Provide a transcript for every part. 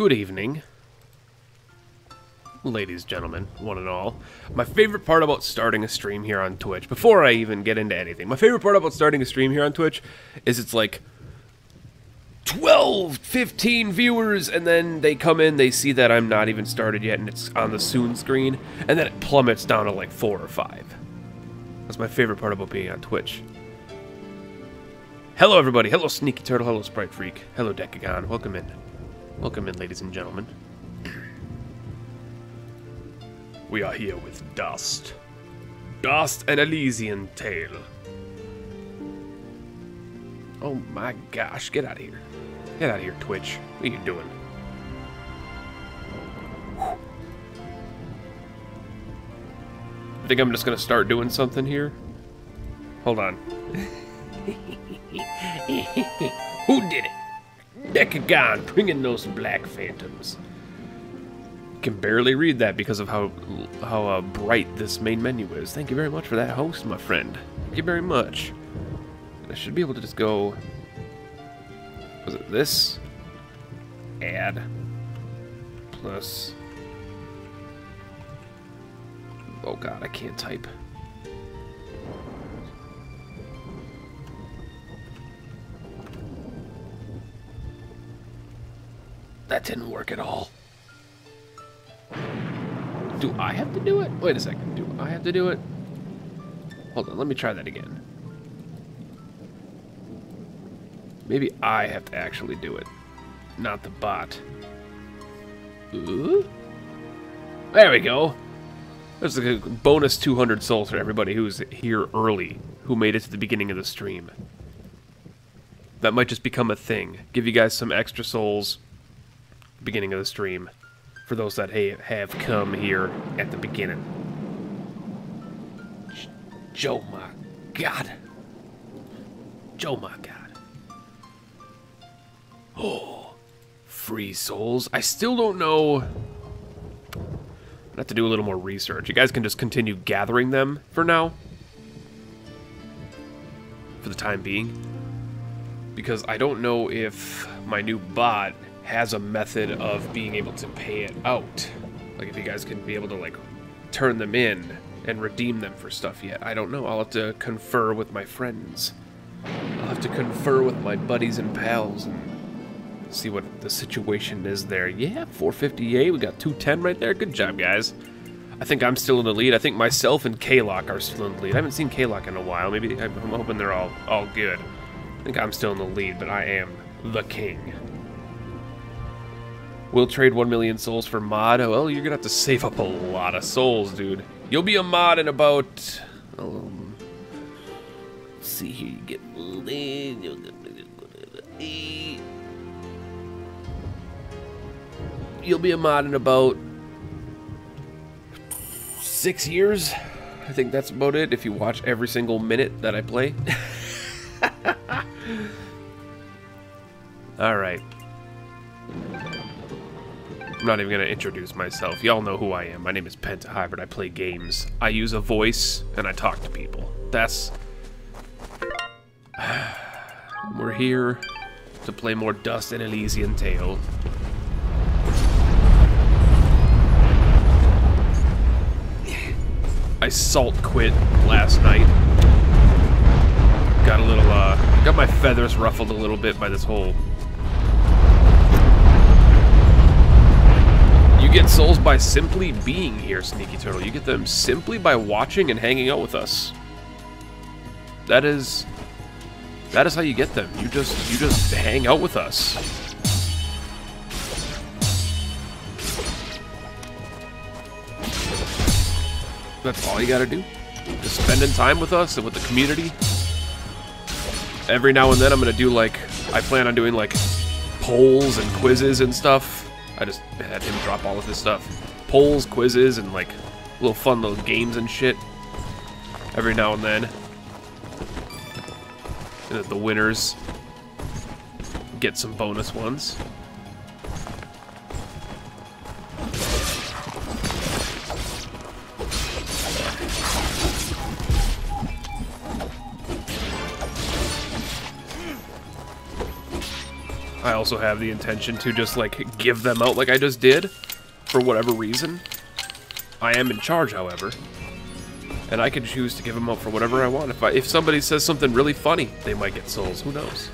Good evening, ladies, and gentlemen, one and all. My favorite part about starting a stream here on Twitch, before I even get into anything, my favorite part about starting a stream here on Twitch is it's like 12, 15 viewers, and then they come in, they see that I'm not even started yet, and it's on the soon screen, and then it plummets down to like four or five. That's my favorite part about being on Twitch. Hello, everybody. Hello, Sneaky Turtle. Hello, Sprite Freak. Hello, Decagon. Welcome in. Welcome in, ladies and gentlemen. We are here with Dust. Dust An Elysian Tail. Oh my gosh, get out of here. Get out of here, Twitch. What are you doing? I think I'm just gonna start doing something here. Hold on. Who did it? Decagon, bringing those black phantoms. Can barely read that because of how how uh, bright this main menu is. Thank you very much for that host, my friend. Thank you very much. I should be able to just go. Was it this? Add. Plus. Oh god, I can't type. That didn't work at all. Do I have to do it? Wait a second. Do I have to do it? Hold on, let me try that again. Maybe I have to actually do it, not the bot. Ooh. There we go. There's a bonus 200 souls for everybody who's here early, who made it to the beginning of the stream. That might just become a thing. Give you guys some extra souls beginning of the stream for those that have come here at the beginning. Joe, my God. Joe, my God. Oh, free souls. I still don't know. I have to do a little more research. You guys can just continue gathering them for now. For the time being. Because I don't know if my new bot has a method of being able to pay it out. Like if you guys can be able to like turn them in and redeem them for stuff yet. I don't know. I'll have to confer with my friends. I'll have to confer with my buddies and pals and see what the situation is there. Yeah, 458. We got 210 right there. Good job, guys. I think I'm still in the lead. I think myself and K-Lock are still in the lead. I haven't seen K-Lock in a while. Maybe I'm hoping they're all all good. I think I'm still in the lead, but I am the king. We'll trade 1 million souls for mod. Well, you're gonna have to save up a lot of souls, dude. You'll be a mod in about... Um, let's see here, you get you'll get... You'll be a mod in about... Six years? I think that's about it, if you watch every single minute that I play. Alright. I'm not even going to introduce myself. Y'all know who I am. My name is Pentahybrid. I play games. I use a voice, and I talk to people. That's... We're here to play more Dust An Elysian Tail. I salt quit last night. Got a little, uh, got my feathers ruffled a little bit by this whole You get souls by simply being here, Sneaky Turtle. You get them simply by watching and hanging out with us. That is... That is how you get them. You just, you just hang out with us. That's all you gotta do. Just spending time with us and with the community. Every now and then I'm gonna do like, I plan on doing like polls and quizzes and stuff I just had him drop all of his stuff. Polls, quizzes, and like little fun little games and shit. Every now and then. And the winners get some bonus ones. I also have the intention to just, like, give them out like I just did, for whatever reason. I am in charge, however. And I can choose to give them out for whatever I want. If, I, if somebody says something really funny, they might get souls. Who knows?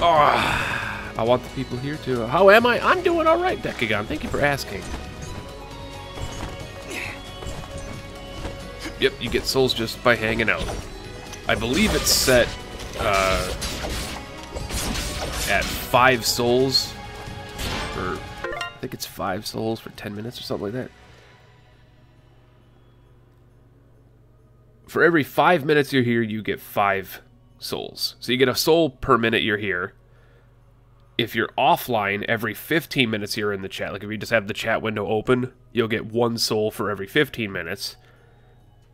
Oh, I want the people here to... How am I? I'm doing all right, Decagon. Thank you for asking. Yep, you get souls just by hanging out. I believe it's set uh, at five souls for... I think it's five souls for 10 minutes or something like that. For every five minutes you're here, you get five souls. So you get a soul per minute you're here. If you're offline, every 15 minutes you're in the chat, like if you just have the chat window open, you'll get one soul for every 15 minutes.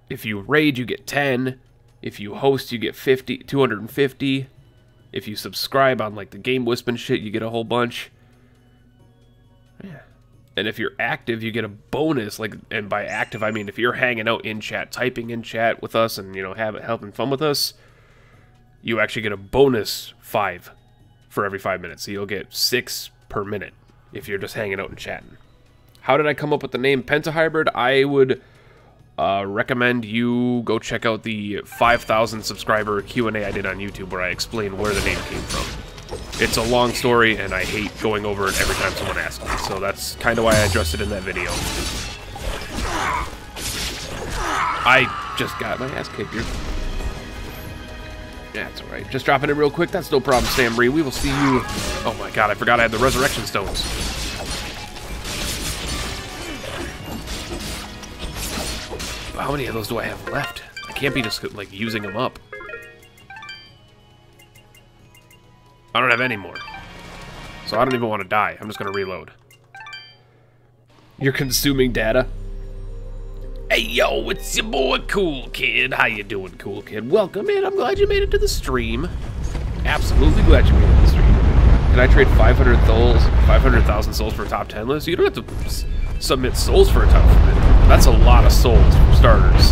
If you raid, you get 10. If you host, you get 50, 250. If you subscribe on like the Game Wisp and shit, you get a whole bunch. Yeah. And if you're active, you get a bonus. Like, and by active, I mean if you're hanging out in chat, typing in chat with us, and you know, having fun with us, you actually get a bonus five for every five minutes. So you'll get six per minute if you're just hanging out and chatting. How did I come up with the name Pentahybrid? I would uh, recommend you go check out the 5,000 subscriber Q&A I did on YouTube where I explain where the name came from. It's a long story, and I hate going over it every time someone asks me, so that's kind of why I addressed it in that video. I just got my ass kicked here. Yeah, that's alright. Just dropping it real quick. That's no problem, Sam Ree. We will see you... Oh my god, I forgot I had the Resurrection Stones. How many of those do I have left? I can't be just, like, using them up. I don't have any more. So I don't even want to die. I'm just going to reload. You're consuming data? Hey, yo, it's your boy Cool Kid. How you doing, Cool Kid? Welcome in. I'm glad you made it to the stream. Absolutely glad you made it to the stream. Can I trade 500 souls, 500,000 souls for a top 10 list? You don't have to submit souls for a top 10. That's a lot of souls for starters.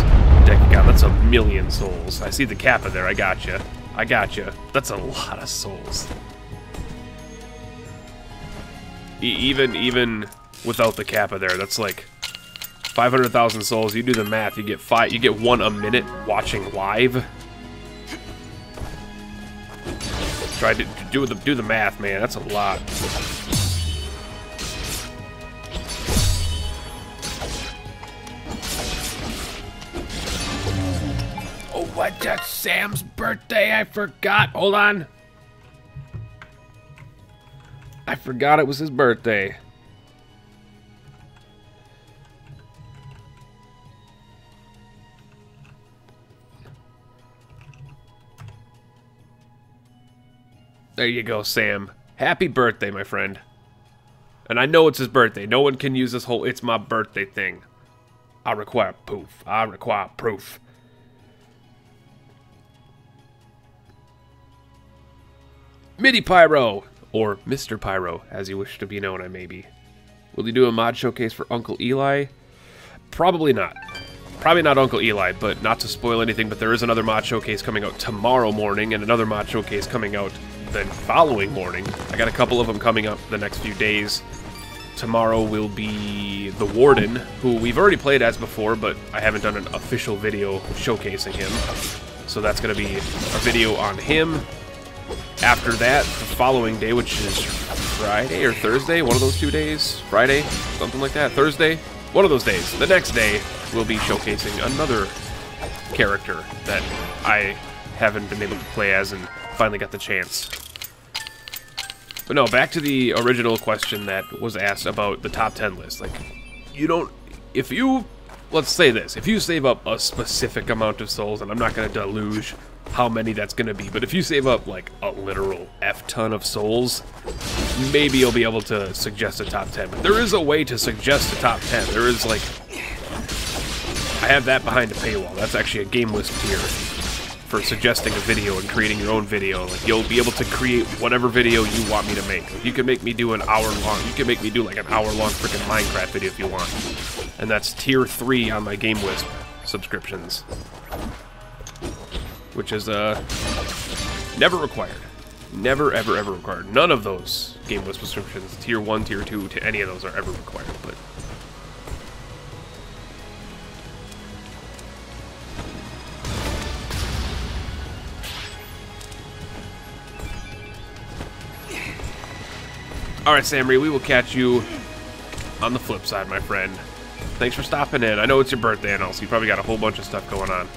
God, that's a million souls. I see the kappa there. I got you. I got you. That's a lot of souls. E even even without the kappa there, that's like 500,000 souls, you do the math, you get five, you get one a minute watching live. Try to do the do the math, man. That's a lot. Oh, what? That's Sam's birthday. I forgot. Hold on. I forgot it was his birthday. There you go, Sam. Happy birthday, my friend. And I know it's his birthday. No one can use this whole it's my birthday thing. I require proof. I require proof. Midi Pyro, or Mr. Pyro, as you wish to be known, I may be. Will you do a mod showcase for Uncle Eli? Probably not. Probably not Uncle Eli, but not to spoil anything, but there is another mod showcase coming out tomorrow morning, and another mod showcase coming out the following morning. I got a couple of them coming up the next few days. Tomorrow will be the Warden, who we've already played as before, but I haven't done an official video showcasing him. So that's going to be a video on him. After that, the following day, which is Friday or Thursday, one of those two days, Friday, something like that, Thursday, one of those days. The next day, we'll be showcasing another character that I haven't been able to play as and finally got the chance. But no, back to the original question that was asked about the top 10 list. Like, you don't... If you... Let's say this. If you save up a specific amount of souls, and I'm not going to deluge how many that's going to be, but if you save up, like, a literal F-ton of souls, maybe you'll be able to suggest a top 10. But there is a way to suggest a top 10. There is, like... I have that behind a paywall. That's actually a Game Wisp tier for suggesting a video and creating your own video. Like you'll be able to create whatever video you want me to make. Like, you can make me do an hour long. You can make me do like an hour long freaking Minecraft video if you want. And that's tier three on my Game Wisp subscriptions, which is uh never required. Never, ever, ever required. None of those Game Wisp subscriptions, tier one, tier two, to any of those are ever required. But Alright, Samri, we will catch you on the flip side, my friend. Thanks for stopping in. I know it's your birthday and all, so you probably got a whole bunch of stuff going on.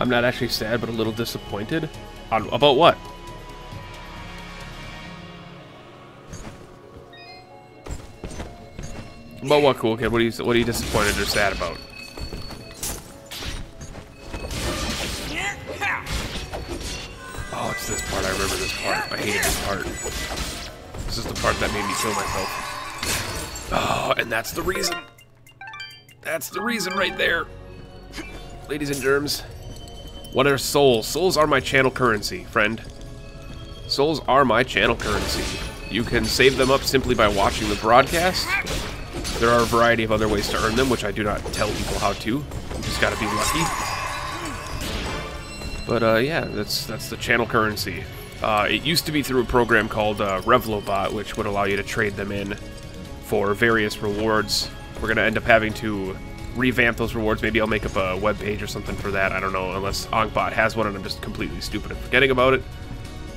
I'm not actually sad, but a little disappointed. On, about what? About what, cool kid? What are you What are you disappointed or sad about? This part. I remember this part. I hated this part. This is the part that made me kill myself. Oh, and that's the reason. That's the reason right there. Ladies and germs. What are souls? Souls are my channel currency, friend. Souls are my channel currency. You can save them up simply by watching the broadcast. There are a variety of other ways to earn them, which I do not tell people how to. You just gotta be lucky. But uh, yeah, that's that's the channel currency. Uh, it used to be through a program called uh, Revlobot, which would allow you to trade them in for various rewards. We're gonna end up having to revamp those rewards. Maybe I'll make up a web page or something for that. I don't know, unless AnkhBot has one and I'm just completely stupid and forgetting about it.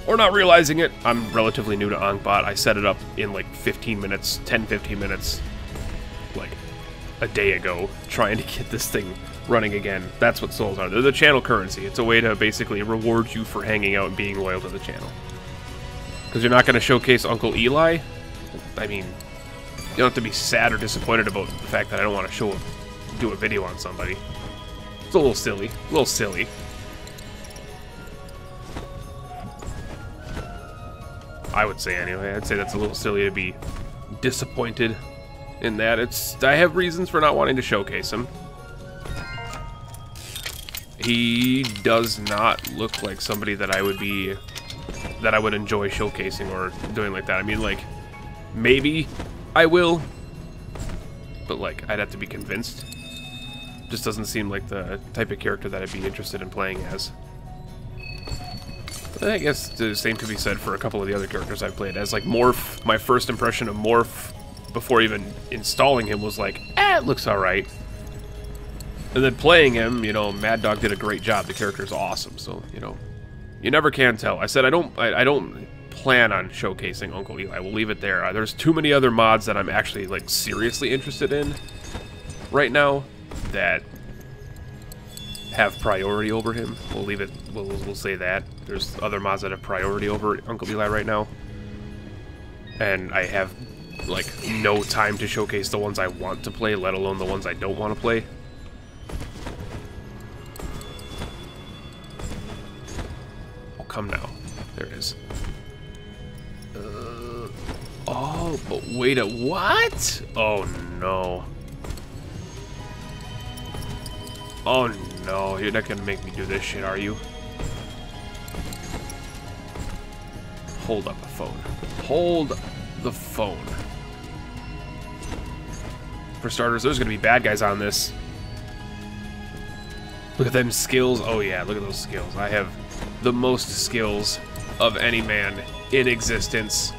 Or not realizing it. I'm relatively new to AnkhBot. I set it up in like 15 minutes, 10-15 minutes like a day ago trying to get this thing running again. That's what souls are. They're the channel currency. It's a way to basically reward you for hanging out and being loyal to the channel. Because you're not going to showcase Uncle Eli. I mean, you don't have to be sad or disappointed about the fact that I don't want to show do a video on somebody. It's a little silly. A little silly. I would say anyway. I'd say that's a little silly to be disappointed in that. It's I have reasons for not wanting to showcase him. He does not look like somebody that I would be that I would enjoy showcasing or doing like that. I mean like maybe I will but like I'd have to be convinced. Just doesn't seem like the type of character that I'd be interested in playing as. I guess the same could be said for a couple of the other characters I've played as. Like Morph, my first impression of Morph before even installing him was like, eh, it looks alright. And then playing him, you know, Mad Dog did a great job. The character's awesome, so, you know, you never can tell. I said I don't, I, I don't plan on showcasing Uncle Eli. We'll leave it there. Uh, there's too many other mods that I'm actually, like, seriously interested in right now that have priority over him. We'll leave it, we'll, we'll say that. There's other mods that have priority over Uncle Eli right now. And I have like no time to showcase the ones I want to play, let alone the ones I don't want to play. Come now. There it is. Uh, oh, but wait a what? Oh no. Oh no, you're not gonna make me do this shit, are you? Hold up the phone. Hold the phone. For starters, there's gonna be bad guys on this. Look at them skills. Oh yeah, look at those skills. I have the most skills of any man in existence.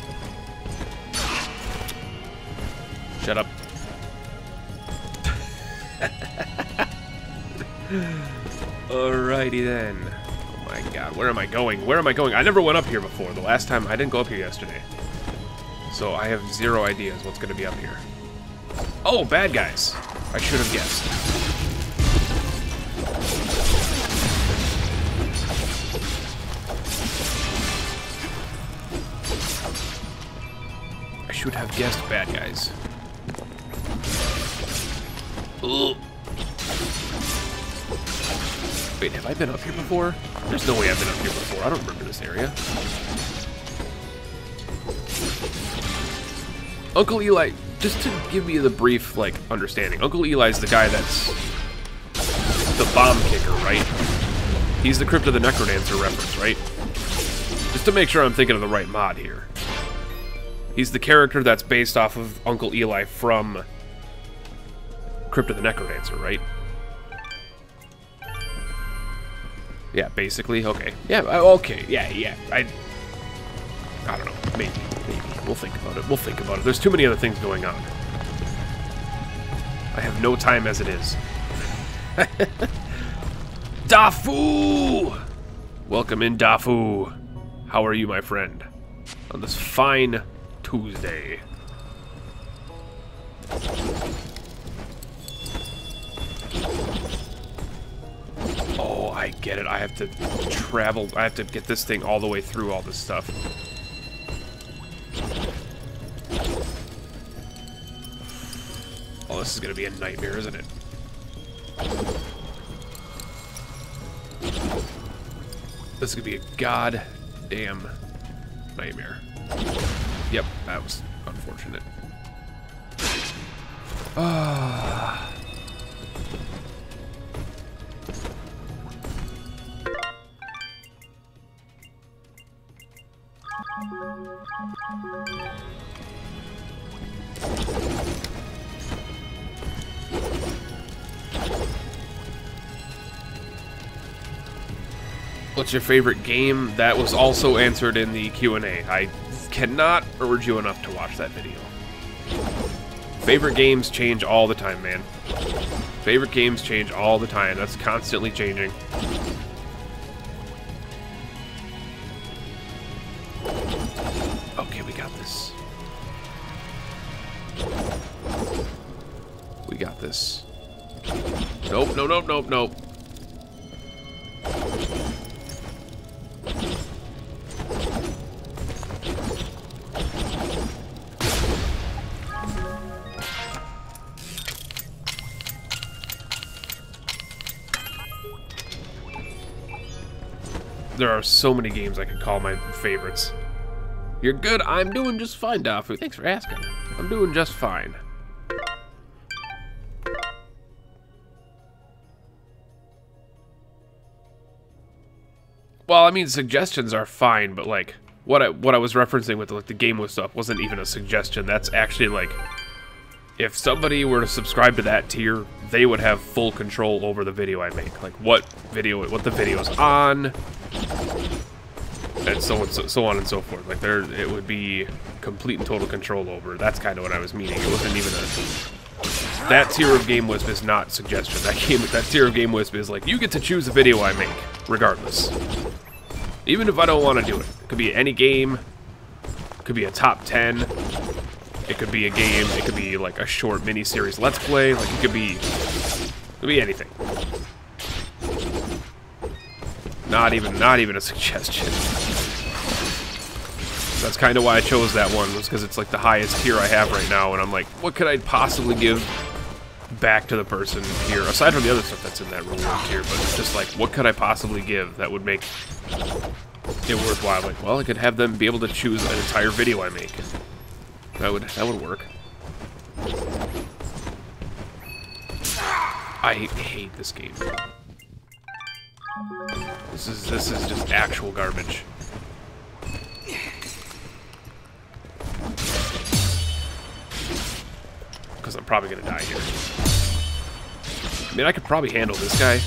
Shut up. Alrighty then. Oh my god, where am I going? Where am I going? I never went up here before. The last time, I didn't go up here yesterday. So I have zero ideas what's going to be up here. Oh, bad guys. I should have guessed. Should have guessed bad guys. Ugh. Wait, have I been up here before? There's no way I've been up here before. I don't remember this area. Uncle Eli, just to give you the brief, like, understanding, Uncle Eli's the guy that's the bomb kicker, right? He's the Crypt of the Necrodancer reference, right? Just to make sure I'm thinking of the right mod here. He's the character that's based off of Uncle Eli from Crypt of the Necrodancer, right? Yeah, basically. Okay. Yeah, uh, okay. Yeah, yeah. I I don't know. Maybe. Maybe. We'll think about it. We'll think about it. There's too many other things going on. I have no time as it is. Dafu! Welcome in, Dafu. How are you, my friend? On this fine Tuesday. Oh, I get it. I have to travel. I have to get this thing all the way through all this stuff. Oh, this is going to be a nightmare, isn't it? This is going to be a goddamn nightmare. Yep, that was unfortunate. Ah. What's your favorite game? That was also answered in the Q&A. I cannot urge you enough to watch that video. Favorite games change all the time, man. Favorite games change all the time. That's constantly changing. Okay, we got this. We got this. Nope, nope, nope, nope, nope. There are so many games I could call my favorites. You're good. I'm doing just fine, Dafu. Thanks for asking. I'm doing just fine. Well, I mean, suggestions are fine, but like what I what I was referencing with like the game with stuff wasn't even a suggestion. That's actually like if somebody were to subscribe to that tier, they would have full control over the video I make. Like what video, what the video is on, and so on, so, so on and so forth. Like there, it would be complete and total control over. That's kind of what I was meaning. It wasn't even a. That tier of Game Wisp is not suggestion. That game, that tier of Game Wisp is like you get to choose a video I make, regardless. Even if I don't want to do it, it could be any game. Could be a top ten. It could be a game. It could be like a short mini-series Let's Play. Like it could be, it could be anything. Not even, not even a suggestion. That's kind of why I chose that one, was because it's like the highest tier I have right now, and I'm like, what could I possibly give back to the person here, aside from the other stuff that's in that reward tier, but it's just like, what could I possibly give that would make it worthwhile? Like, well, I could have them be able to choose an entire video I make. That would that would work. I hate this game. This is this is just actual garbage. Because I'm probably gonna die here. I mean, I could probably handle this guy.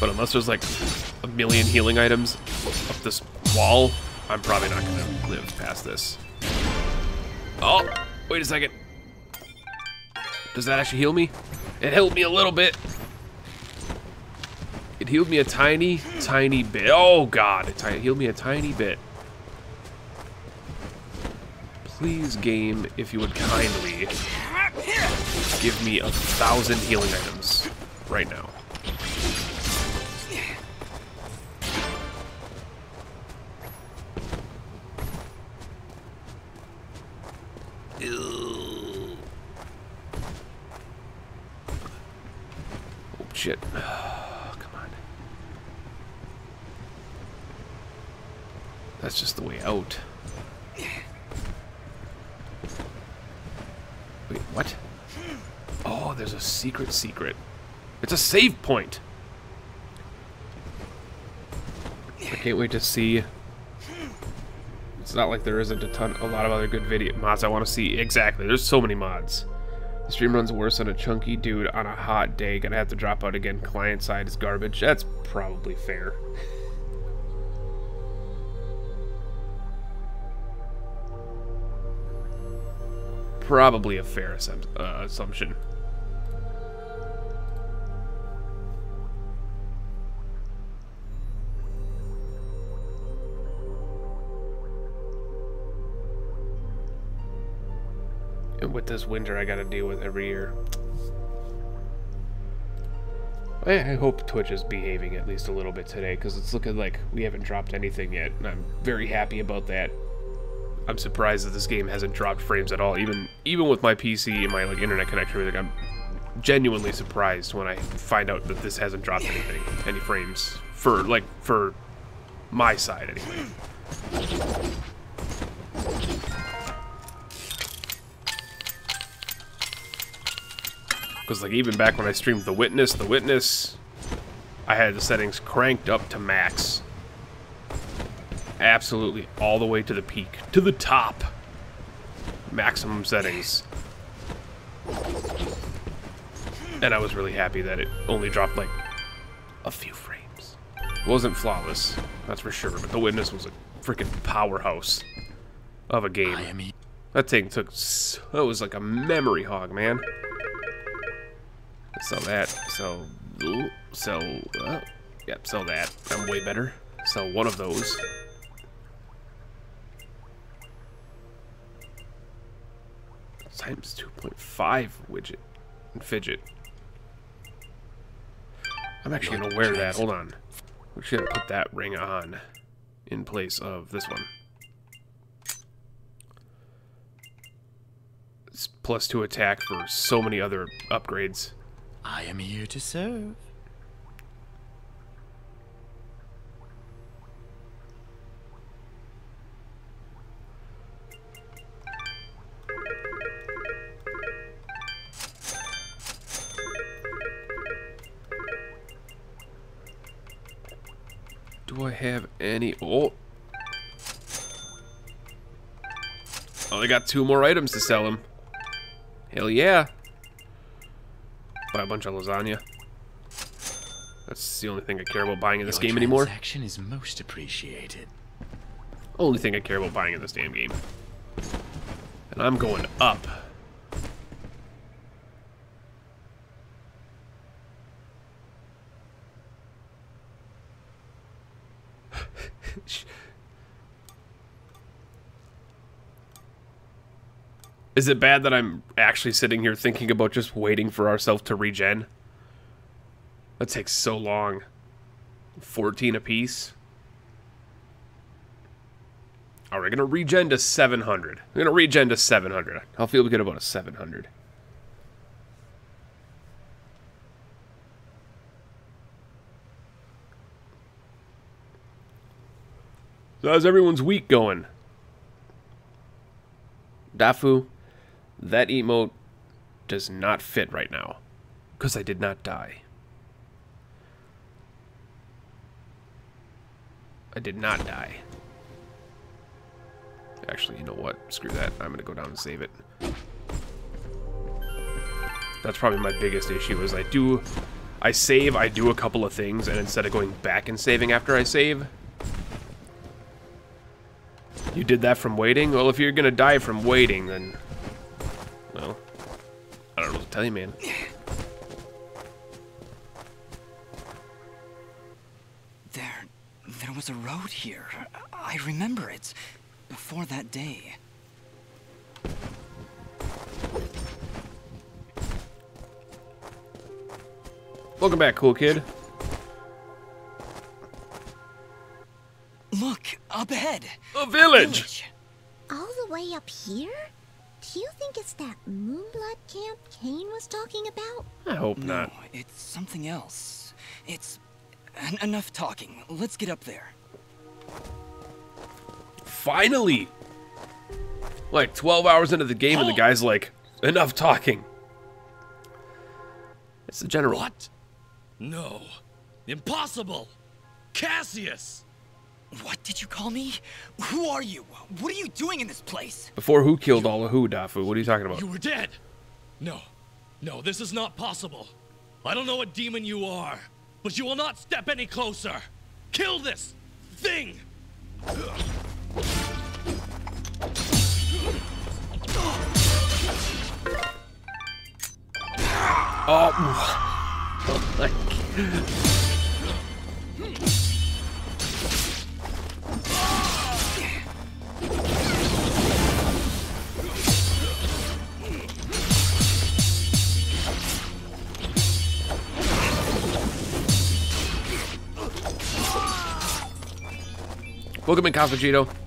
But unless there's like a million healing items up this wall, I'm probably not to live past this. Oh, wait a second. Does that actually heal me? It healed me a little bit. It healed me a tiny, tiny bit. Oh, God. It healed me a tiny bit. Please, game, if you would kindly give me a thousand healing items right now. Ew. Oh, shit. Come on. That's just the way out. Wait, what? Oh, there's a secret secret. It's a save point! I can't wait to see it's not like there isn't a ton, a lot of other good video mods I want to see. Exactly, there's so many mods. The stream runs worse on a chunky dude on a hot day. Gonna have to drop out again. Client side is garbage. That's probably fair. probably a fair uh, assumption. This winter I gotta deal with every year. I, hope Twitch is behaving at least a little bit today, because it's looking like we haven't dropped anything yet, and I'm very happy about that. I'm surprised that this game hasn't dropped frames at all. Even even with my PC and my like internet connection, like I'm genuinely surprised when I find out that this hasn't dropped anything, any frames for like for my side anyway. Because like even back when I streamed The Witness, The Witness, I had the settings cranked up to max absolutely all the way to the peak, to the top. Maximum settings. And I was really happy that it only dropped like a few frames. It wasn't flawless, that's for sure, but The Witness was a freaking powerhouse of a game. That thing took, that was like a memory hog, man. Sell that, sell, sell, uh, yep, sell that. I'm way better. Sell one of those. times 2.5 widget and fidget. I'm actually going to wear that. Hold on. We should put that ring on in place of this one. It's plus two attack for so many other upgrades. I am here to serve. Do I have any... Oh. Oh, I got two more items to sell him. Hell yeah. Buy a bunch of lasagna. That's the only thing I care about buying in this Your game anymore. transaction is most appreciated. Only thing I care about buying in this damn game. And I'm going up. Is it bad that I'm actually sitting here thinking about just waiting for ourselves to regen? That takes so long. 14 apiece. Alright, we're gonna regen to 700. We're gonna regen to 700. I'll feel good about a 700. So how's everyone's week going? Dafu, that emote does not fit right now. Because I did not die. I did not die. Actually, you know what? Screw that. I'm going to go down and save it. That's probably my biggest issue is I do... I save, I do a couple of things, and instead of going back and saving after I save... You did that from waiting? Well, if you're going to die from waiting, then well, I don't know what to tell you, man. There, there was a road here. I remember it. Before that day. Welcome back, cool kid. Look, up ahead. A village. village. All the way up here? Do you think it's that Moonblood camp Kane was talking about? I hope no, not. it's something else. It's... enough talking. Let's get up there. Finally! Like, 12 hours into the game and the guy's like, Enough talking. It's the general. What? No. Impossible! Cassius! What did you call me? Who are you? What are you doing in this place? Before who killed all of who, Dafu? What are you talking about? You were dead! No. No, this is not possible. I don't know what demon you are, but you will not step any closer! Kill this thing! Oh, oh my God. Welcome in, Cosmogito.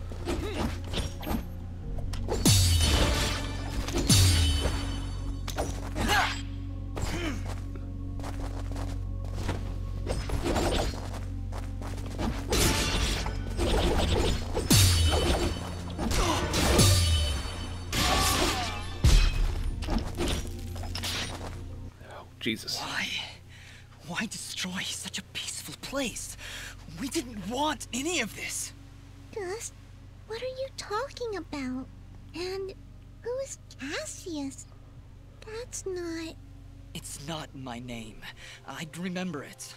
I'd remember it.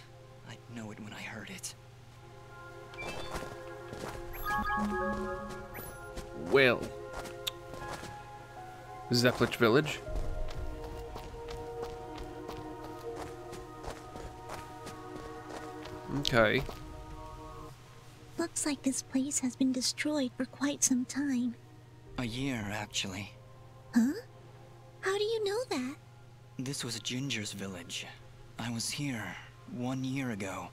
I'd know it when I heard it. Well. Zepplich Village. Okay. Looks like this place has been destroyed for quite some time. A year, actually. Huh? How do you know that? This was Ginger's village. I was here one year ago.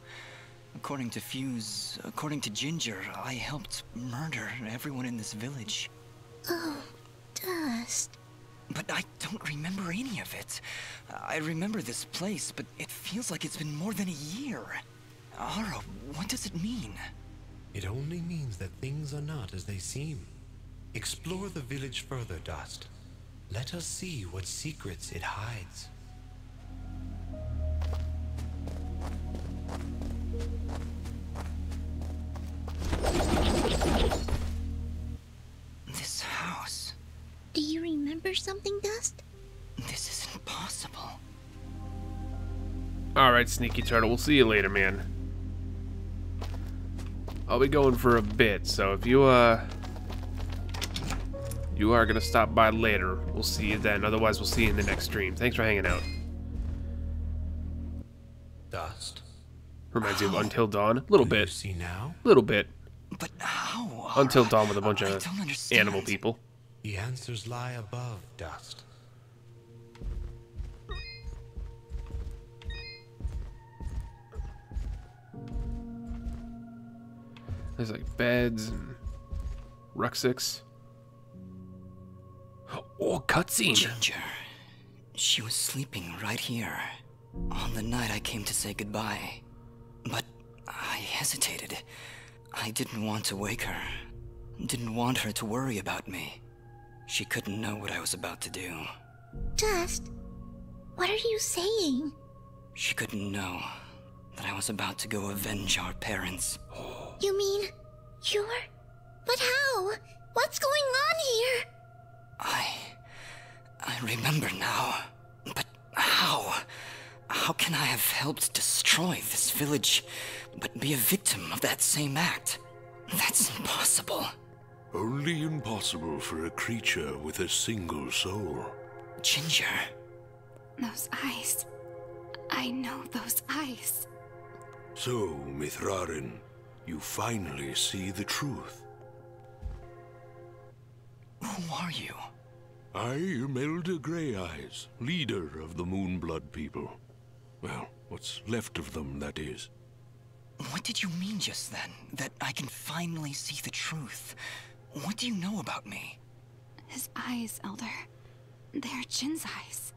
According to Fuse, according to Ginger, I helped murder everyone in this village. Oh, Dust. But I don't remember any of it. I remember this place, but it feels like it's been more than a year. Ahrah, what does it mean? It only means that things are not as they seem. Explore the village further, Dust. Let us see what secrets it hides. This house. Do you remember something, Dust? This isn't possible. Alright, Sneaky Turtle. We'll see you later, man. I'll be going for a bit, so if you, uh... You are gonna stop by later, we'll see you then. Otherwise, we'll see you in the next stream. Thanks for hanging out. Dust. Reminds you of Until Dawn? A little Do you bit. see now? little bit. But how? Until Ahrah? Dawn with a bunch I of don't animal people. The answers lie above, Dust. There's like beds and rucksacks. Oh, cutscene. Ginger. She was sleeping right here. On the night I came to say goodbye. But I hesitated. I didn't want to wake her. Didn't want her to worry about me. She couldn't know what I was about to do. Dust, what are you saying? She couldn't know that I was about to go avenge our parents. You mean you're. But how? What's going on here? I. I remember now. But how? How can I have helped destroy this village, but be a victim of that same act? That's impossible. Only impossible for a creature with a single soul. Ginger. Those eyes. I know those eyes. So, Mithrarin, you finally see the truth. Who are you? I am Elder Grey Eyes, leader of the Moonblood people. Well, what's left of them, that is. What did you mean just then? That I can finally see the truth? What do you know about me? His eyes, Elder. They're Jin's eyes.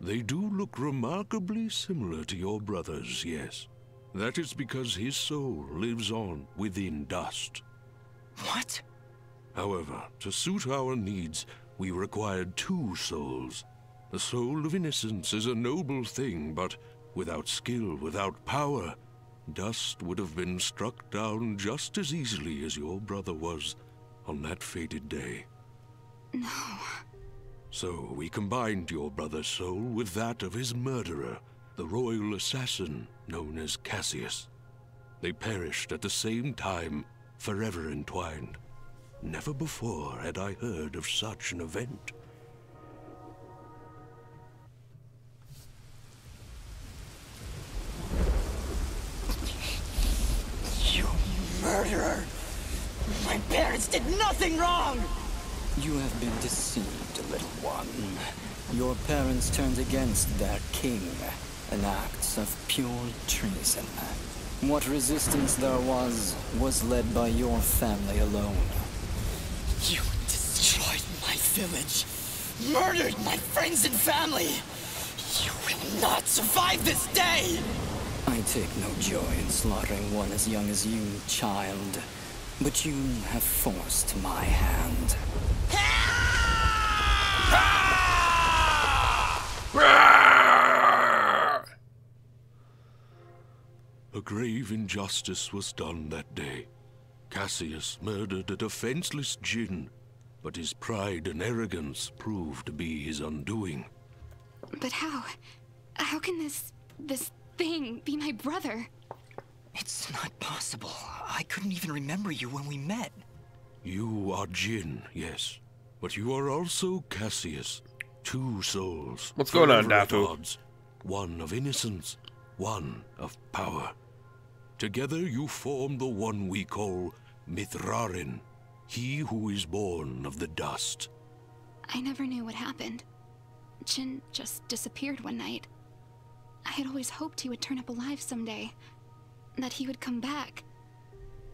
They do look remarkably similar to your brother's, yes. That is because his soul lives on within dust. What? However, to suit our needs, we required two souls. The soul of innocence is a noble thing, but without skill, without power, dust would have been struck down just as easily as your brother was on that fated day. No. So we combined your brother's soul with that of his murderer, the royal assassin known as Cassius. They perished at the same time, forever entwined. Never before had I heard of such an event. Did nothing wrong! You have been deceived, little one. Your parents turned against their king, an act of pure treason. What resistance there was, was led by your family alone. You destroyed my village, murdered my friends and family. You will not survive this day! I take no joy in slaughtering one as young as you, child. But you have forced my hand. A grave injustice was done that day. Cassius murdered a defenseless Jin, but his pride and arrogance proved to be his undoing. But how? How can this. this thing be my brother? It's not possible. I couldn't even remember you when we met. You are Jin, yes, but you are also Cassius. Two souls. What's going on, forever at Dafu? odds. One of innocence, one of power. Together you form the one we call Mithrarin, he who is born of the dust. I never knew what happened. Jin just disappeared one night. I had always hoped he would turn up alive someday. That he would come back.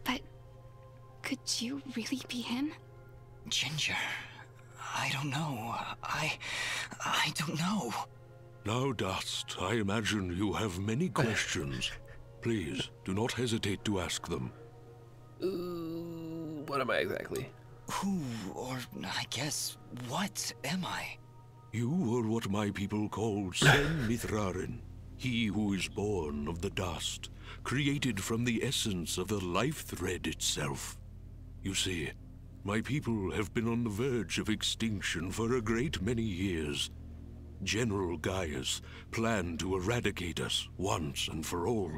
But. Could you really be him? Ginger. I don't know. I. I don't know. Now, Dust, I imagine you have many uh. questions. Please, do not hesitate to ask them. Ooh, what am I exactly? Who, or I guess, what am I? You are what my people call Sen Mithrarin, he who is born of the dust, created from the essence of the life thread itself. You see, my people have been on the verge of extinction for a great many years. General Gaius planned to eradicate us once and for all.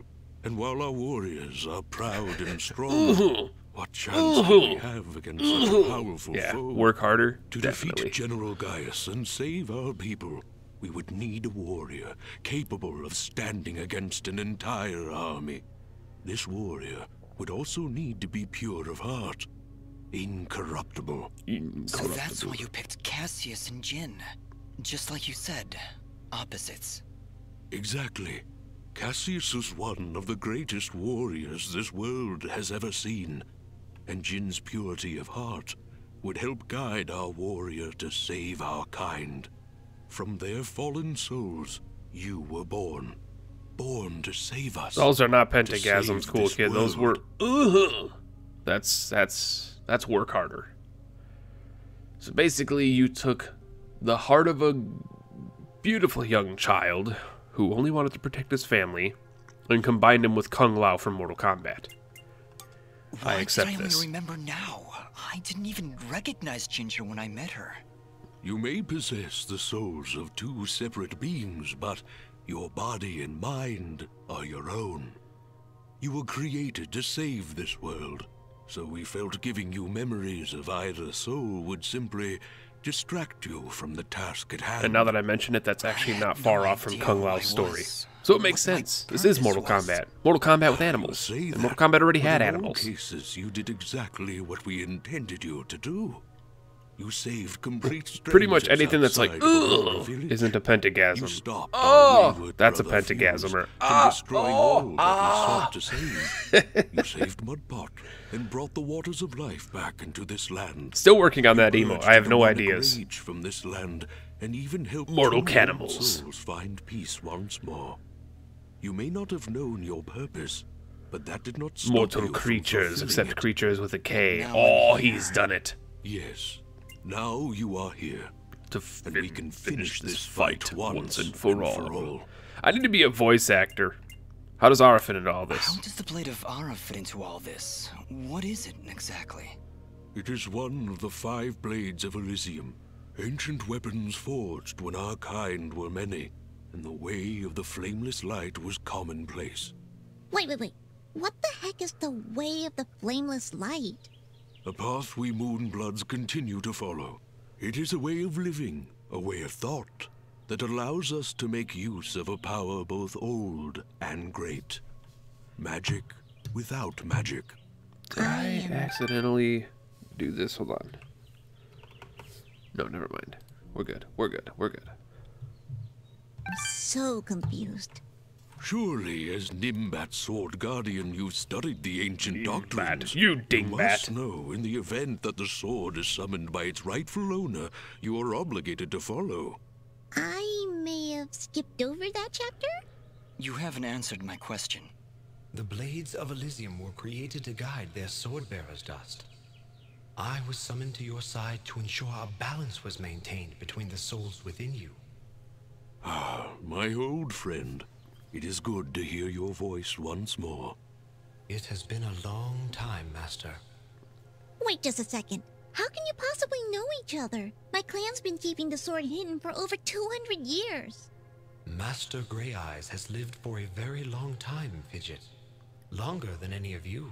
And while our warriors are proud and strong, what chance do we have against such a powerful Yeah, foe? work harder. To definitely. defeat General Gaius and save our people, we would need a warrior capable of standing against an entire army. This warrior would also need to be pure of heart, incorruptible. So that's why you picked Cassius and Jin. Just like you said, opposites. Exactly. Cassius is one of the greatest warriors this world has ever seen, and Jin's purity of heart would help guide our warrior to save our kind. From their fallen souls, you were born. Born to save us. Those are not to pentagasms, cool this kid. Those were. world. Ugh. That's that's that's work harder. So basically, you took the heart of a beautiful young child who only wanted to protect his family, and combined him with Kung Lao from Mortal Kombat. Why accept did I this. only remember now? I didn't even recognize Ginger when I met her. You may possess the souls of two separate beings, but your body and mind are your own. You were created to save this world, so we felt giving you memories of either soul would simply distract you from the task at hand. And now that I mention it, that's actually not no far off from Kung Lao's story. So it makes sense. This is Mortal was. Kombat. Mortal Kombat with animals. And Mortal Kombat already had in all animals. cases, you did exactly what we intended you to do. You saved complete Pretty much anything that's like, outside of our ugh, isn't a pentagasm. stopped Oh, that's a brother pentagasm, Fuse or- from Ah, destroying all that we sought to save. you saved Mudpot and brought the waters of life back into this land. Still working on that emo. I have no ideas. from this land and even helped Mortal cannibals. find peace once more. You may not have known your purpose, but that did not stop Mortal from creatures, except it. creatures with a K. Now Oh, he's done it. Yes, Now you are here, To and we can finish this fight once and for all. I need to be a voice actor. How does Ahrah fit into all this? How does the Blade of Ahrah fit into all this? What is it exactly? It is one of the five blades of Elysium, ancient weapons forged when our kind were many, and the way of the flameless light was commonplace. Wait, wait, wait. What the heck is the way of the flameless light? A path we Moonbloods continue to follow. It is a way of living, a way of thought, that allows us to make use of a power both old and great. Magic without magic. Did I accidentally do this? Hold on. No, never mind. We're good. We're good. We're good. I'm So confused. Surely, as Nimbat Sword Guardian, you've studied the ancient doctrines. you You dingbat. must know, in the event that the sword is summoned by its rightful owner, you are obligated to follow. I may have skipped over that chapter? You haven't answered my question. The Blades of Elysium were created to guide their sword bearers, Dust. I was summoned to your side to ensure a balance was maintained between the souls within you. Ah, my old friend. It is good to hear your voice once more. It has been a long time, Master. Wait just a second. How can you possibly know each other? My clan's been keeping the sword hidden for over 200 years. Master Grey Eyes has lived for a very long time, Fidget. Longer than any of you.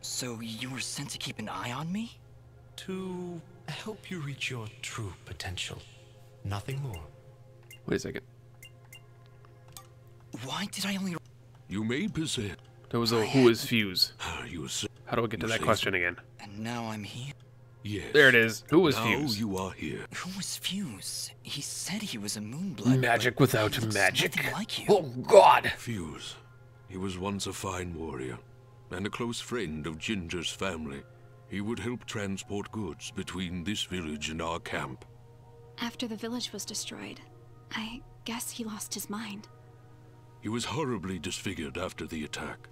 So you were sent to keep an eye on me? To help you reach your true potential. Nothing more. Wait a second. Why did I only... You may possess. There was a who is Fuse. Ah, you How do I get to You that say- question again? And now I'm here? yes. There it is. Who was now Fuse? you are here. Who was Fuse? He said he was a Moonblood. Magic without he magic. nothing like you. Oh God! Fuse. He was once a fine warrior, and a close friend of Ginger's family. He would help transport goods between this village and our camp. After the village was destroyed, I guess he lost his mind. He was horribly disfigured after the attack.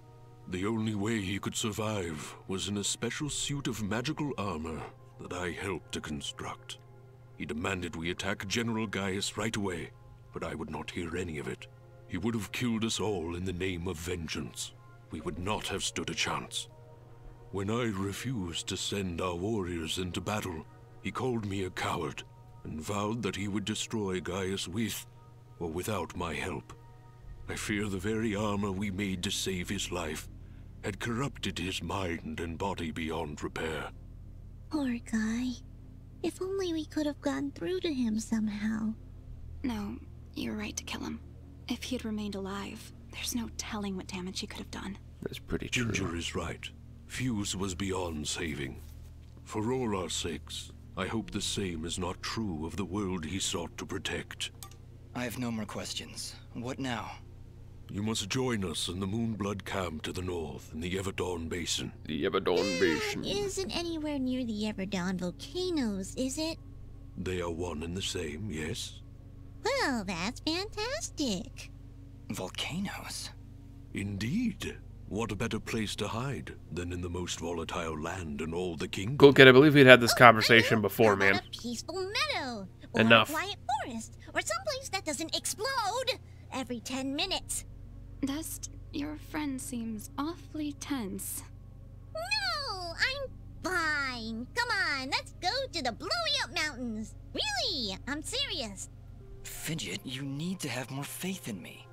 The only way he could survive was in a special suit of magical armor that I helped to construct. He demanded we attack General Gaius right away, but I would not hear any of it. He would have killed us all in the name of vengeance. We would not have stood a chance. When I refused to send our warriors into battle, he called me a coward and vowed that he would destroy Gaius with or without my help. I fear the very armor we made to save his life had corrupted his mind and body beyond repair. Poor guy. If only we could have gone through to him somehow. No, you're right to kill him. If he had remained alive, there's no telling what damage he could have done. That's pretty true. Ginger is right. Fuse was beyond saving. For all our sakes, I hope the same is not true of the world he sought to protect. I have no more questions. What now? You must join us in the Moonblood camp to the north in the Everdawn Basin. The Everdawn Basin. Isn't anywhere near the Everdawn volcanoes, is it? They are one and the same, yes? Well, that's fantastic. Volcanoes? Indeed. What a better place to hide than in the most volatile land in all the kingdom? Cool kid, I believe we'd had this Oh, conversation I before, man. A peaceful meadow. Or Enough. a quiet forest. Or someplace that doesn't explode every 10 minutes. Dust, your friend seems awfully tense. No, I'm fine. Come on, let's go to the blowy up mountains. Really, I'm serious. Fidget, you need to have more faith in me.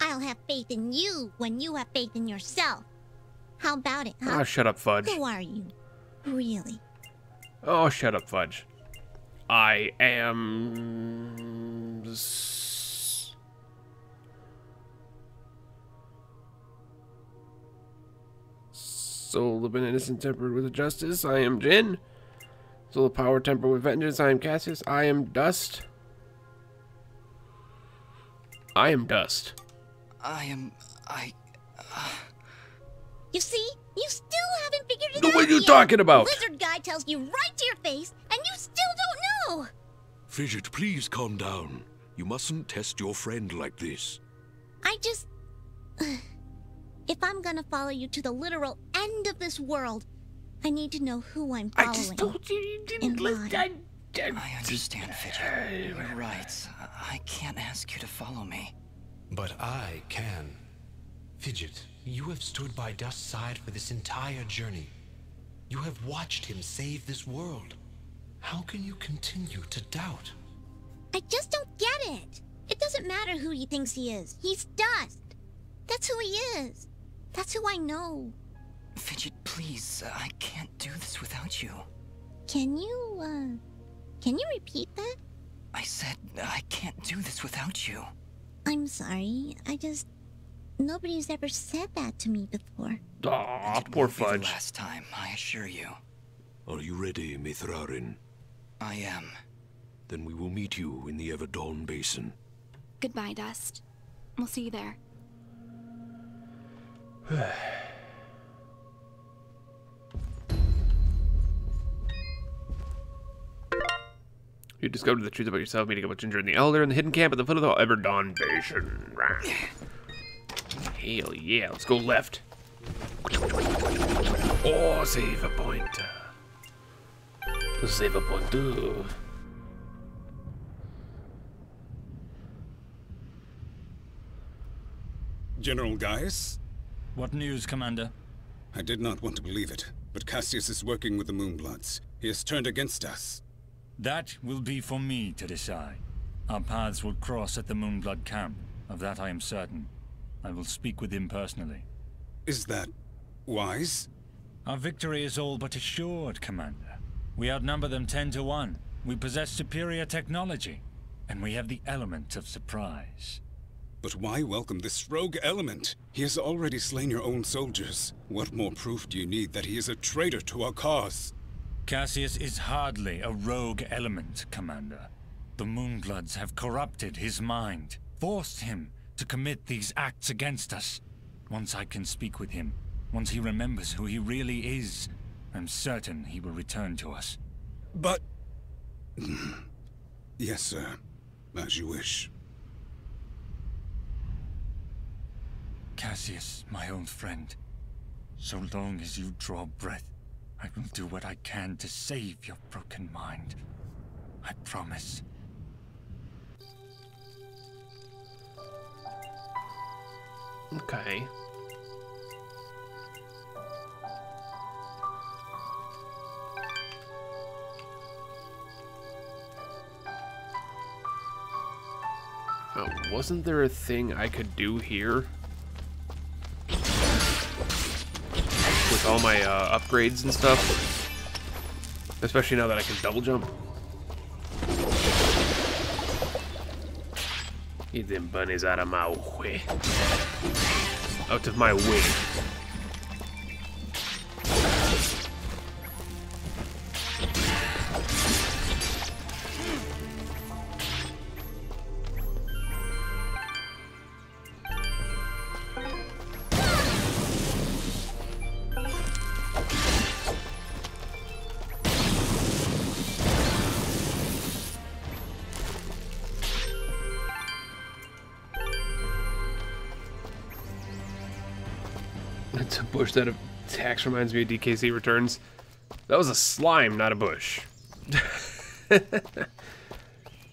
I'll have faith in you when you have faith in yourself. How about it, huh? Oh, shut up, Fudge. Who are you? Really? Oh, shut up, Fudge. I am. Soul of an innocent tempered with justice. I am Jin. Soul of power tempered with vengeance. I am Cassius. I am Dust. I am Dust. I am. I. Uh. You see? You still haven't figured it No, out what are you yet. talking about? Lizard guy tells you right to your face, and you still don't know. Fidget, please calm down. You mustn't test your friend like this. I just. if I'm gonna follow you to the literal end of this world, I need to know who I'm I following. just told you you didn't And listen. I, I, I understand, Fidget. You're right. I- I can't ask you to follow me. But I can. Fidget, you have stood by Dust's side for this entire journey. You have watched him save this world. How can you continue to doubt? I just don't get it. It doesn't matter who he thinks he is. He's dust. That's who he is. That's who I know. Fidget, please. Uh, I can't do this without you. Can you, uh, can you repeat that? I said uh, I can't do this without you. I'm sorry. I just. Nobody's ever said that to me before. Aw, And it poor won't be the Fudge. last time, I assure you. Are you ready, Mithrarin? I am. Then we will meet you in the Everdawn Basin. Goodbye, Dust. We'll see you there. You discovered the truth about yourself, meeting up with Ginger and the Elder in the hidden camp at the foot of the Everdawn Basin. Hell yeah, let's go left. Oh, save a point. Save a point. too. General Gaius? What news, Commander? I did not want to believe it, but Cassius is working with the Moonbloods. He has turned against us. That will be for me to decide. Our paths will cross at the Moonblood camp. Of that I am certain. I will speak with him personally. Is that wise? Our victory is all but assured, Commander. We outnumber them ten to one. We possess superior technology. And we have the element of surprise. But why welcome this rogue element? He has already slain your own soldiers. What more proof do you need that he is a traitor to our cause? Cassius is hardly a rogue element, Commander. The Moonbloods have corrupted his mind, forced him to commit these acts against us. Once I can speak with him, once he remembers who he really is, I'm certain he will return to us. But... yes, sir. As you wish. Cassius, my old friend, so long as you draw breath, I will do what I can to save your broken mind. I promise. Okay. Oh, wasn't there a thing I could do here? All my uh, upgrades and stuff? Especially now that I can double jump. Get them bunnies out of my way. Out of my way. That attacks reminds me of DKC Returns. That was a slime, not a bush.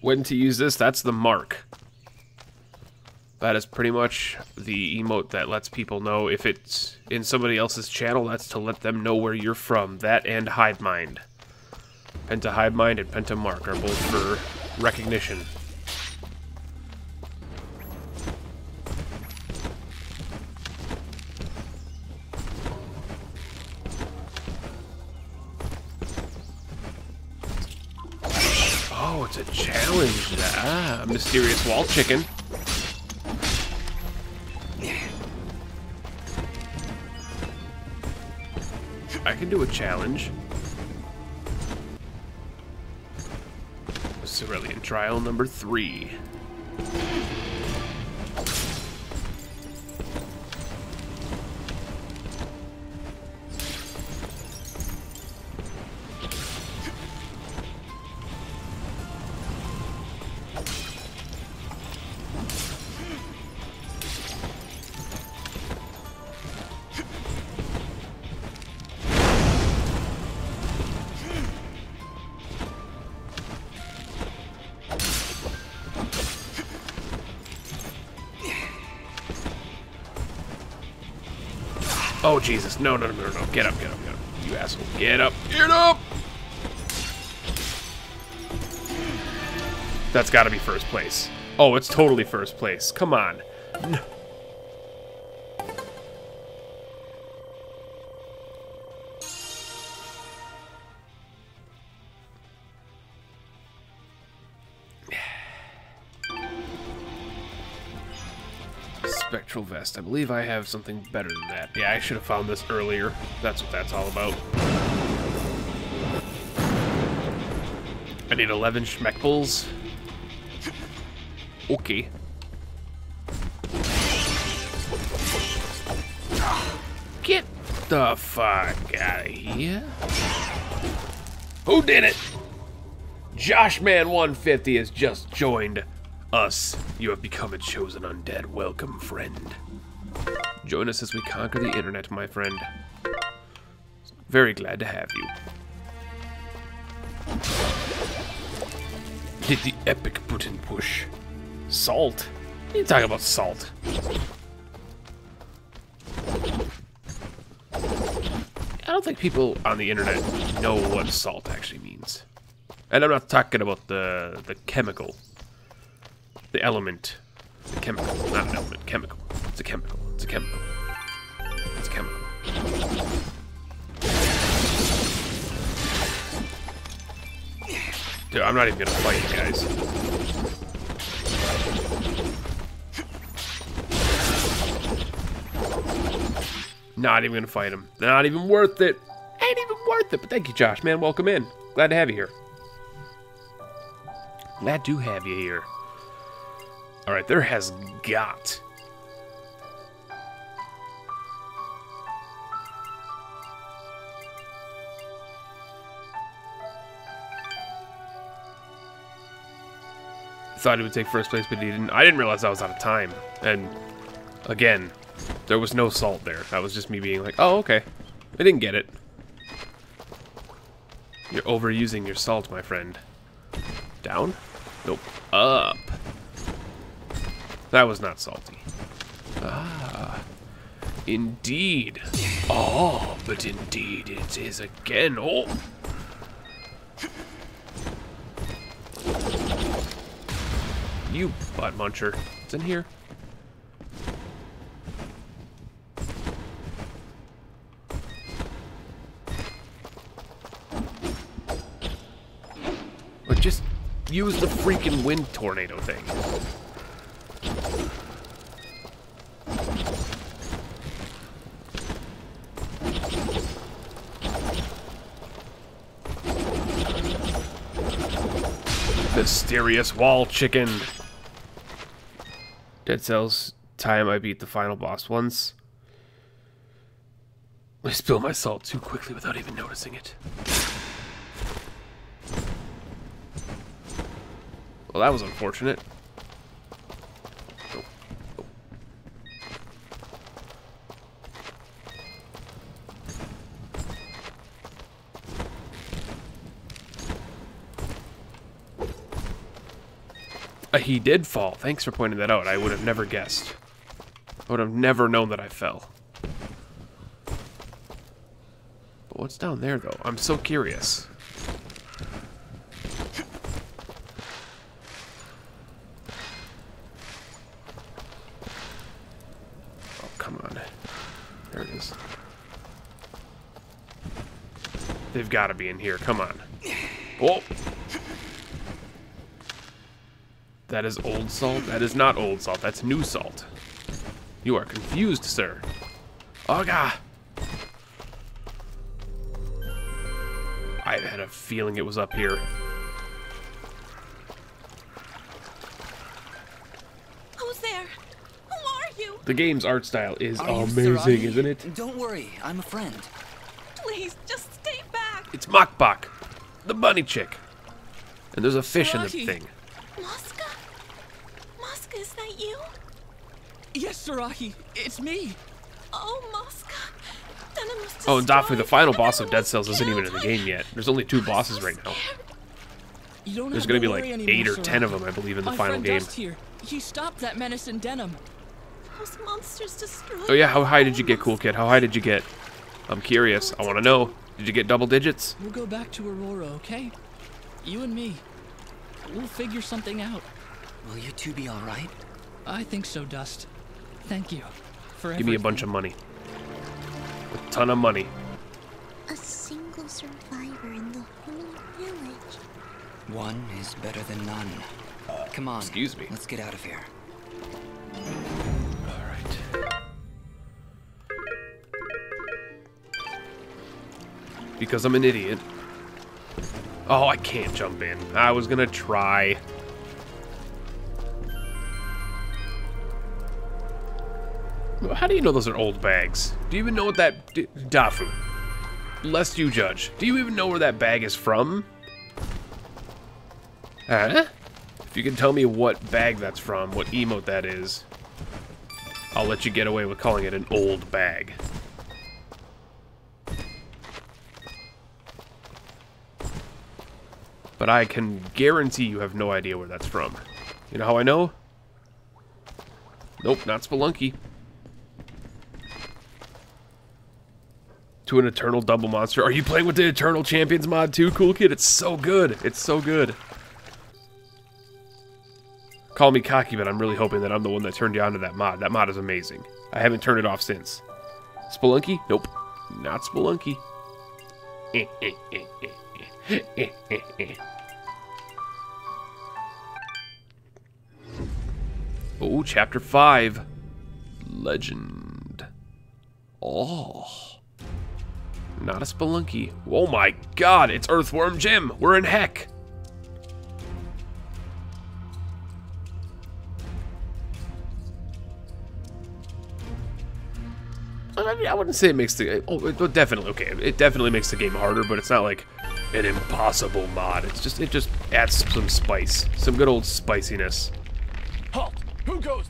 when to use this, that's the mark. That is pretty much the emote that lets people know if it's in somebody else's channel, that's to let them know where you're from. That and Hive Mind. Penta Hive Mind and Penta Mark are both for recognition. Challenge. Ah, mysterious wall chicken. I can do a challenge. Cerulean trial number three. Jesus. No, no, no, no, no. Get up, get up, get up. You asshole. Get up. Get up! That's got to be first place. Oh, it's totally first place. Come on. No. Spectral vest. I believe I have something better than that. Yeah, I should have found this earlier. That's what that's all about. I need 11 schmeckbles. Okay. Get the fuck out of here. Who did it? Joshman150 has just joined us. You have become a chosen undead. Welcome, friend. Join us as we conquer the internet, my friend. Very glad to have you. Did the epic button push? Salt? You talking about salt? I don't think people on the internet know what salt actually means. And I'm not talking about the the chemical. The element. The chemical. Not an element. Chemical. It's a chemical. It's a chemical. It's a chemical. Dude, I'm not even gonna fight you guys. Not even gonna fight him. Not even worth it. Ain't even worth it. But thank you, Josh, man. Welcome in. Glad to have you here. Glad to have you here. Alright, there has got. Thought he would take first place, but he didn't. I didn't realize I was out of time. And again, there was no salt there. That was just me being like, oh, okay. I didn't get it. You're overusing your salt, my friend. Down? Nope. Up. That was not salty. Ah. Indeed. Oh, but indeed it is again. Oh. You butt muncher. It's in here. But just use the freaking wind tornado thing. Mysterious wall chicken. Dead Cells time I beat the final boss once. I spilled my salt too quickly without even noticing it. Well, that was unfortunate. Uh, he did fall. Thanks for pointing that out. I would have never guessed. I would have never known that I fell. But what's down there, though? I'm so curious. Oh, come on. There it is. They've got to be in here. Come on. Oh! That is old salt? That is not old salt. That's new salt. You are confused, sir. Oh, God. I had a feeling it was up here. Who's there? Who are you? The game's art style is Are amazing, Sarahi? isn't it? Don't worry, I'm a friend. Please, just stay back. It's Machbach, the bunny chick. And there's a fish in the thing. Muska? Muska, is that you? Yes, Sarahi, it's me. Oh, Muska. Denim Oh, and Dafu, the final boss of Dead Cells isn't even in the game yet. There's only two bosses right now. There's gonna be like worry eight anymore, or ten of them, I believe, in the My final game. Here. He stopped that menace in Denim. Those monsters destroyed. Oh yeah, how high did you get, cool kid? How high did you get? I'm curious. I want to know. Did you get double digits? We'll go back to Aurora, okay? You and me. We'll figure something out. Will you two be alright? I think so, Dust. Thank you for Give me a bunch of money. A ton of money. A single survivor in the whole village. One is better than none. Come on. Excuse me. Let's get out of here. All right. Because I'm an idiot. Oh, I can't jump in. I was gonna try. How do you know those are old bags? Do you even know what that... Dafu. Lest you judge. Do you even know where that bag is from? Huh? If you can tell me what bag that's from, what emote that is, I'll let you get away with calling it an old bag. But I can guarantee you have no idea where that's from. You know how I know? Nope, not Spelunky. To an Eternal Double Monster. Are you playing with the Eternal Champions mod too, cool kid? It's so good. It's so good. Call me cocky, but I'm really hoping that I'm the one that turned you on to that mod. That mod is amazing. I haven't turned it off since. Spelunky? Nope. Not Spelunky. oh, chapter 5. Legend. Oh. Not a Spelunky. Oh my god, it's Earthworm Jim. We're in heck. I wouldn't say it makes the oh, it definitely okay. It definitely makes the game harder, but it's not like an impossible mod. It's just it just adds some spice, some good old spiciness. Halt! Who goes?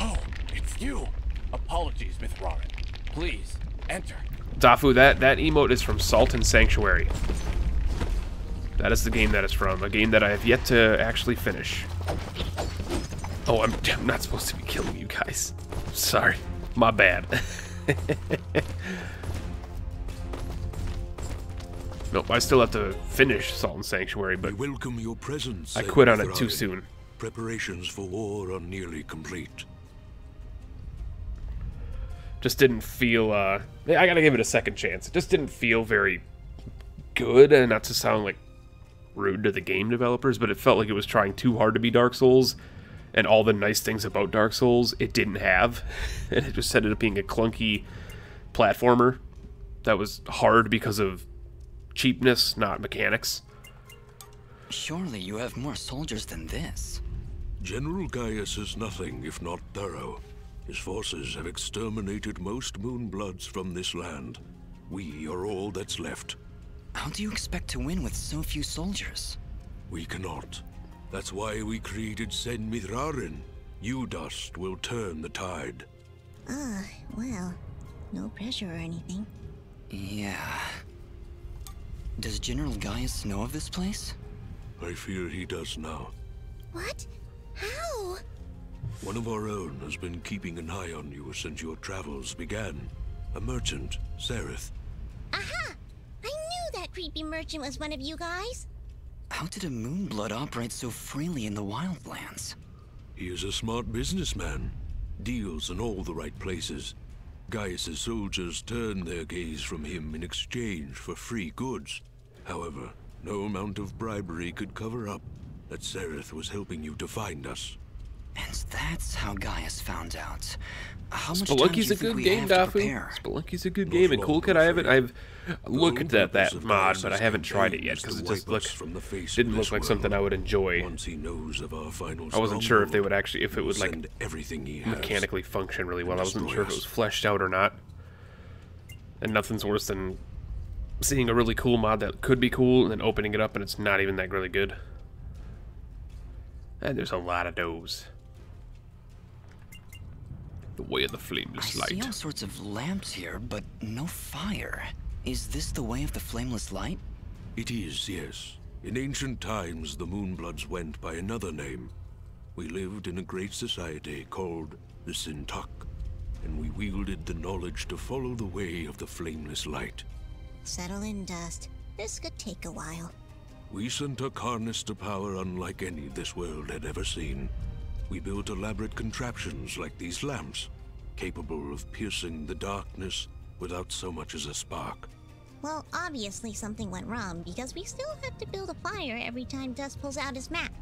Oh, it's you. Apologies, Mithrarin. Please enter. Dafu, that that emote is from Salt and Sanctuary. That is the game that is from. A game that I have yet to actually finish. Oh, I'm, I'm not supposed to be killing you guys. Sorry. My bad. nope, I still have to finish Salt and Sanctuary, but we welcome your presence. I quit on it too soon. Preparations for war are nearly complete. Just didn't feel, uh, I gotta give it a second chance. It just didn't feel very good, and not to sound like rude to the game developers, but it felt like it was trying too hard to be Dark Souls, and all the nice things about Dark Souls it didn't have, and it just ended up being a clunky platformer that was hard because of cheapness, not mechanics. Surely you have more soldiers than this. General Gaius is nothing if not thorough. His forces have exterminated most Moonbloods from this land. We are all that's left. How do you expect to win with so few soldiers? We cannot. That's why we created Sen Mithrarin. You, Dust, will turn the tide. Ah, well, no pressure or anything. Yeah. Does General Gaius know of this place? I fear he does now. What? How? One of our own has been keeping an eye on you since your travels began. A merchant, Sereth. Aha! I knew that creepy merchant was one of you guys. How did a Moonblood operate so freely in the Wildlands? He is a smart businessman. Deals in all the right places. Gaius' soldiers turn their gaze from him in exchange for free goods. However, no amount of bribery could cover up that Sereth was helping you to find us. And that's how Gaius found out. How much Spelunky's a time do you good think game, we have to Dafu. prepare? Spelunky's a good game, and Cool Kid, I haven't, I've looked at that mod, but I haven't tried it yet because it just looked didn't look like something I would enjoy. Once he knows of our final I wasn't sure if they would actually, if it would like everything he mechanically function really well. I wasn't destroy sure if it was fleshed out or not. And nothing's worse than seeing a really cool mod that could be cool and then opening it up and it's not even that really good. And there's a lot of those. The way of the flameless I flameless see light. all sorts of lamps here, but no fire. Is this the way of the flameless light? It is, yes. In ancient times, the Moonbloods went by another name. We lived in a great society called the Sintak, and we wielded the knowledge to follow the way of the flameless light. Settle in, Dust. This could take a while. We Sintak harnessed a power unlike any this world had ever seen. We built elaborate contraptions like these lamps, capable of piercing the darkness without so much as a spark. Well, obviously something went wrong because we still have to build a fire every time Dust pulls out his map.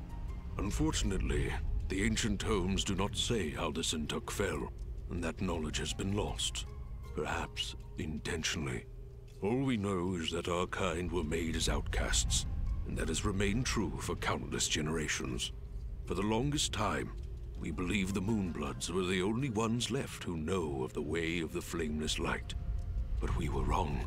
Unfortunately, the ancient tomes do not say how the Sintak fell, and that knowledge has been lost. Perhaps intentionally. All we know is that our kind were made as outcasts, and that has remained true for countless generations. For the longest time, we believed the Moonbloods were the only ones left who know of the way of the flameless light. But we were wrong.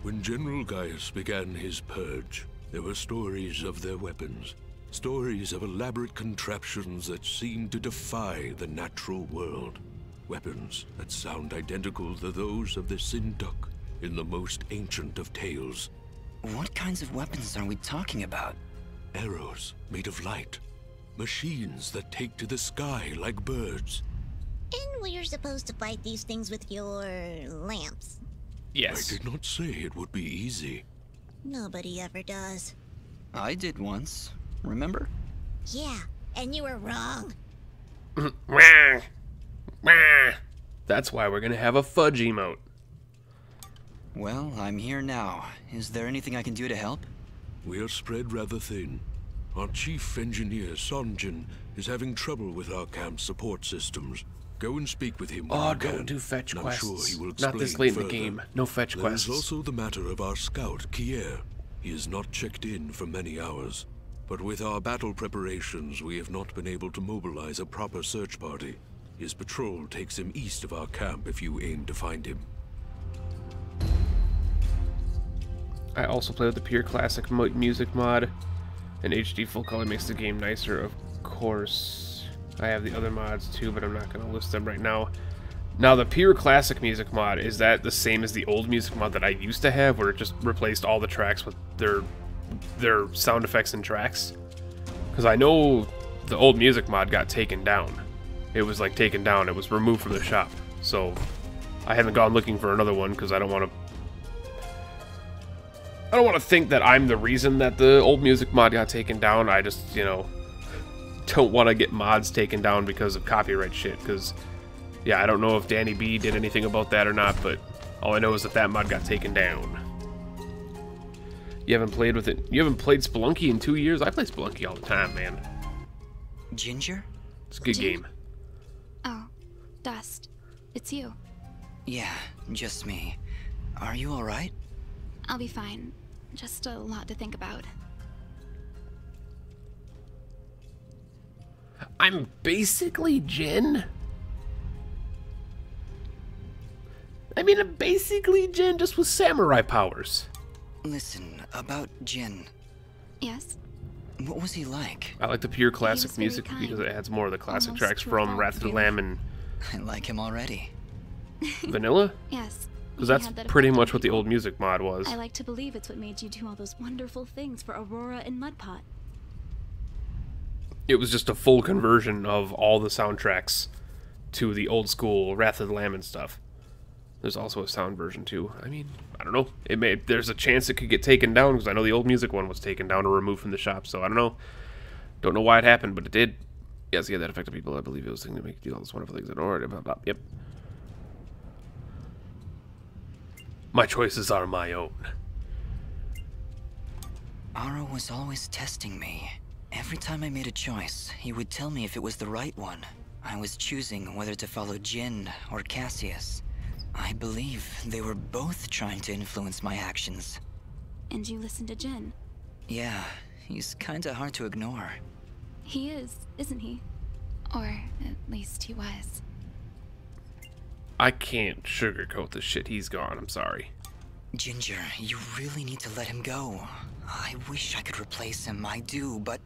When General Gaius began his purge, there were stories of their weapons, stories of elaborate contraptions that seemed to defy the natural world. Weapons that sound identical to those of the Sintak in the most ancient of tales. What kinds of weapons are we talking about? Arrows made of light. Machines that take to the sky like birds. And we're supposed to fight these things with your lamps. Yes. I did not say it would be easy. Nobody ever does. I did once. Remember? Yeah, and you were wrong. That's why we're gonna have a fudge emote. Well, I'm here now. Is there anything I can do to help? We are spread rather thin. Our chief engineer, Sonjin, is having trouble with our camp's support systems. Go and speak with him. Oh, don't do fetch quests. Sure he will Not this late further. in the game. No fetch quests. There's also the matter of our scout, Kier. He has not checked in for many hours. But with our battle preparations, we have not been able to mobilize a proper search party. His patrol takes him east of our camp if you aim to find him. I also play with the Pure Classic music mod, and HD full color makes the game nicer, of course. I have the other mods too, but I'm not going to list them right now. Now, the Pure Classic music mod, is that the same as the old music mod that I used to have, where it just replaced all the tracks with their their sound effects and tracks. Because I know the old music mod got taken down. It was like taken down, it was removed from the shop. So I haven't gone looking for another one because I don't want to. I don't want to think that I'm the reason that the old music mod got taken down. I just, you know, don't want to get mods taken down because of copyright shit. Because, yeah, I don't know if Danny B did anything about that or not, but all I know is that that mod got taken down. You haven't played with it. You haven't played Spelunky in two years. I play Spelunky all the time, man. Ginger? It's a good Ginger? game. Oh, Dust. It's you. Yeah, just me. Are you alright? I'll be fine. Just a lot to think about. I'm basically Jin. I mean, I'm basically Jin just with samurai powers. Listen, about Jin. Yes? What was he like? I like the pure classic music because it adds more of the classic Almost tracks from fault, Wrath of the. Lamb and I like him already. Vanilla. Yes. Because that's that pretty much what the old music mod was. I like to believe it's what made you do all those wonderful things for Aurora and Mudpot. It was just a full conversion of all the soundtracks to the old school Wrath of the Lamb and stuff. There's also a sound version too. I mean, I don't know. It may there's a chance it could get taken down because I know the old music one was taken down or removed from the shop. So I don't know. Don't know why it happened, but it did. Yes, yeah, that affected people. I believe it was thinking to make do all those wonderful things in order. Blah, blah, yep. My choices are my own. Ahrah was always testing me. Every time I made a choice, he would tell me if it was the right one. I was choosing whether to follow Jin or Cassius. I believe they were both trying to influence my actions. And you listened to Jin. Yeah, he's kinda hard to ignore. He is, isn't he? Or at least he was. I can't sugarcoat the shit he's gone. I'm sorry. Ginger, you really need to let him go. I wish I could replace him, I do, but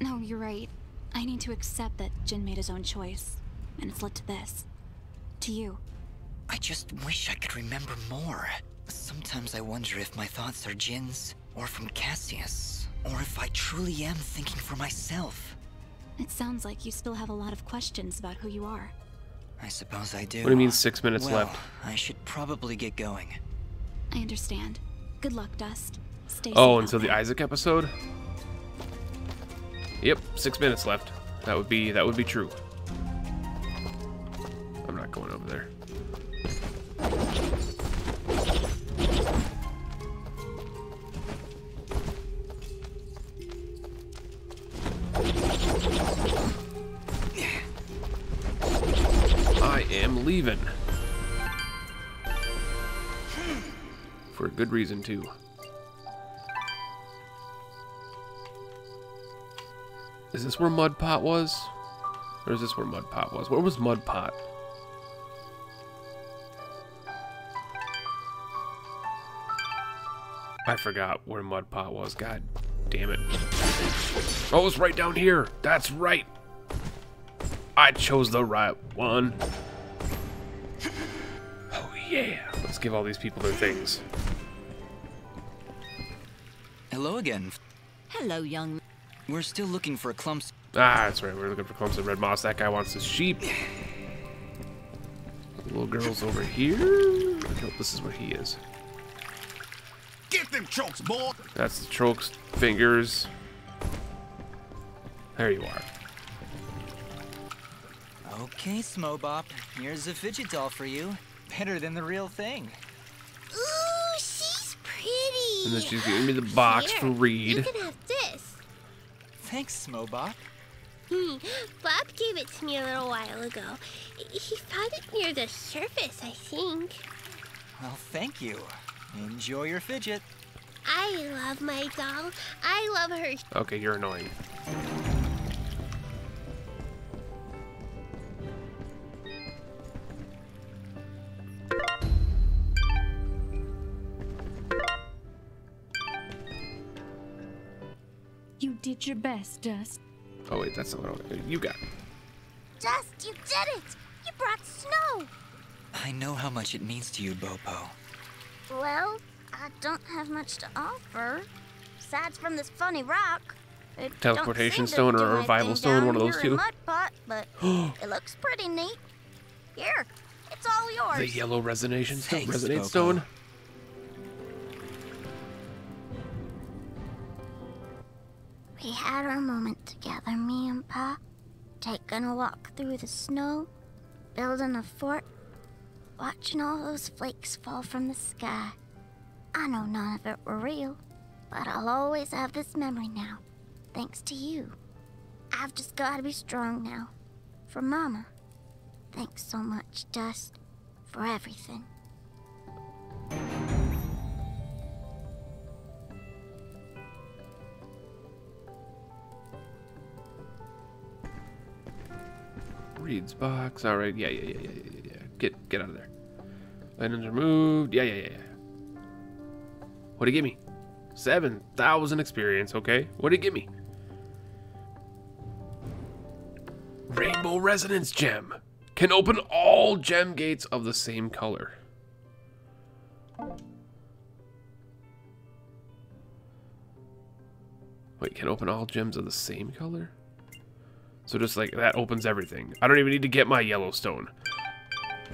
No, you're right. I need to accept that Jin made his own choice. And it's led to this. To you. I just wish I could remember more. Sometimes I wonder if my thoughts are Jin's, or from Cassius, or if I truly am thinking for myself. It sounds like you still have a lot of questions about who you are. I suppose I do. What do you mean six minutes well, left? I should probably get going. I understand. Good luck, Dust. Stay Oh, safe until out the. Isaac episode? Yep, six minutes left. That would be that would be true. I'm not going over there. Am leaving. For a good reason, too. Is this where Mud Pot was? Or is this where Mud Pot was? Where was Mud Pot? I forgot where Mud Pot was. God damn it. Oh, it's right down here. That's right. I chose the right one. Give all these people their things. Hello again. Hello, young. We're still looking for clumps. Ah, that's right. We're looking for clumps of red moss. That guy wants his sheep. Little girl's over here. Nope, this is where he is. Get them chokes, boy! That's the Trolk's fingers. There you are. Okay, Smobop. Here's a fidget doll for you. Better than the real thing. Ooh, she's pretty. And then she's giving me the box Here, for Reed. You can have this. Thanks, Smobop. Hmm, Bob gave it to me a little while ago. He found it near the surface, I think. Well, thank you. Enjoy your fidget. I love my doll. I love her. Okay, you're annoying. Did your best, Dust. Oh wait, that's not what I You got. Dust, you did it! You brought snow! I know how much it means to you, Bopo. Well, I don't have much to offer. Besides from this funny rock. It don't Teleportation stone or a revival stone, one of those here in two. Mudpot, but it looks pretty neat. Here, it's all yours. The yellow resonation stone. Thanks, Resonate Popo. stone. We had our moment together, me and Pa. Taking a walk through the snow, building a fort, watching all those flakes fall from the sky. I know none of it were real, but I'll always have this memory now, thanks to you. I've just gotta be strong now. For Mama. Thanks so much, Dust, for everything. Reed's box. All right. Yeah, yeah, yeah, yeah, yeah, yeah. Get get out of there. Items removed. Yeah, yeah, yeah. yeah. What'd he give me? Seven thousand experience. Okay. What'd he give me? Rainbow Resonance Gem. Can open all gem gates of the same color. Wait, can open all gems of the same color? So just like that opens everything. I don't even need to get my Yellowstone.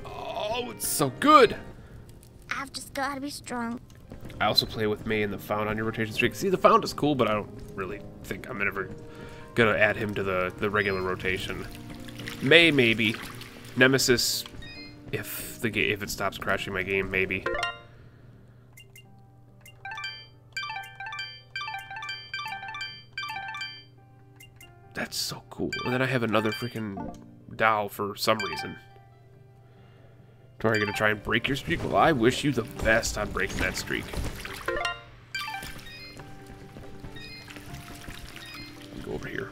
Oh, it's so good. I've just gotta be strong. I also play with May and the Found on your rotation streak. See, the Found is cool, but I don't really think I'm ever gonna add him to the, the regular rotation. May, maybe. Nemesis, if the if it stops crashing my game, maybe. That's so cool. And then I have another freaking doll for some reason. Are you gonna try and break your streak? Well, I wish you the best on breaking that streak. Go over here.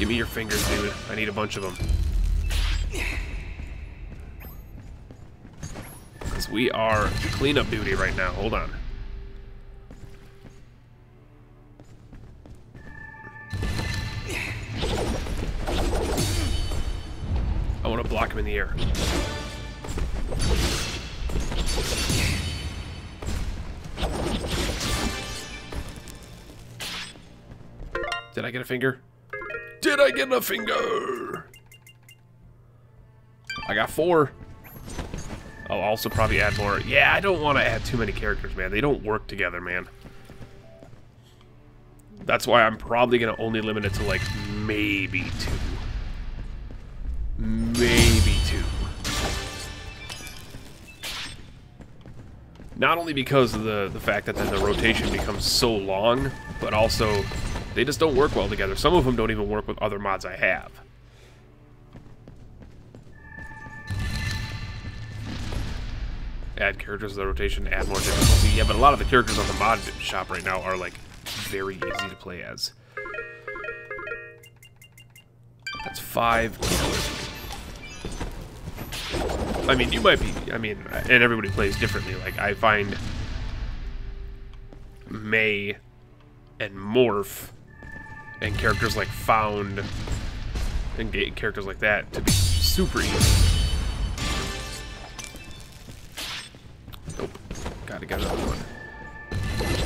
Give me your fingers, dude. I need a bunch of them. Because we are cleanup duty right now. Hold on. I want to block him in the air. Did I get a finger? Did I get a finger? I got four. I'll also probably add more. Yeah, I don't want to add too many characters, man. They don't work together, man. That's why I'm probably going to only limit it to, like, maybe two. Maybe two. Not only because of the, the fact that then the rotation becomes so long, but also they just don't work well together. Some of them don't even work with other mods I have. Add characters to the rotation, add more difficulty. Yeah, but a lot of the characters on the mod shop right now are like very easy to play as. That's five I mean, you might be, I mean, and everybody plays differently. Like, I find May and Morph and characters like Found and characters like that to be super easy.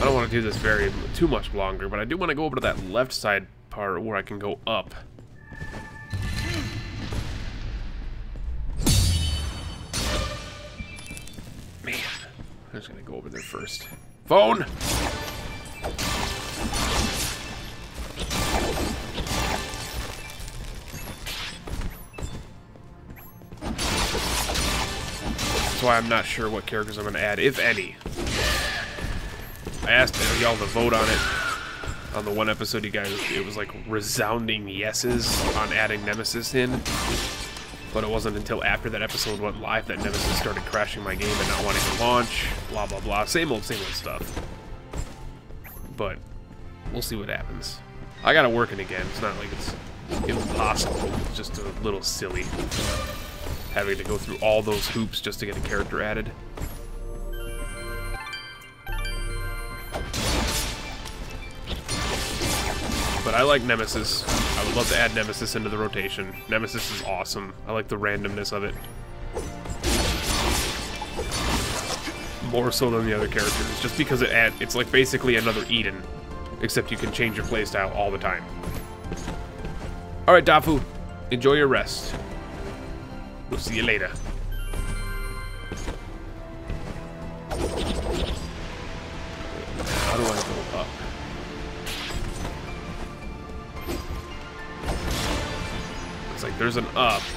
I don't want to do this very too much longer, but I do want to go over to that left side part where I can go up. Man, I'm just gonna go over there first. Phone! That's why I'm not sure what characters I'm gonna add, if any. I asked y'all to vote on it. On the one episode, you guys, it was like resounding yeses on adding Nemesis in. But it wasn't until after that episode went live that Nemesis started crashing my game and not wanting to launch. Blah, blah, blah. Same old, same old stuff. But we'll see what happens. I got it working again. It's not like it's impossible. It's just a little silly. Having to go through all those hoops just to get a character added. But I like Nemesis. I would love to add Nemesis into the rotation. Nemesis is awesome. I like the randomness of it. More so than the other characters, just because it add, it's like basically another Eden, except you can change your playstyle all the time. Alright, Dafu, enjoy your rest. We'll see you later. How do I go It's like there's an up.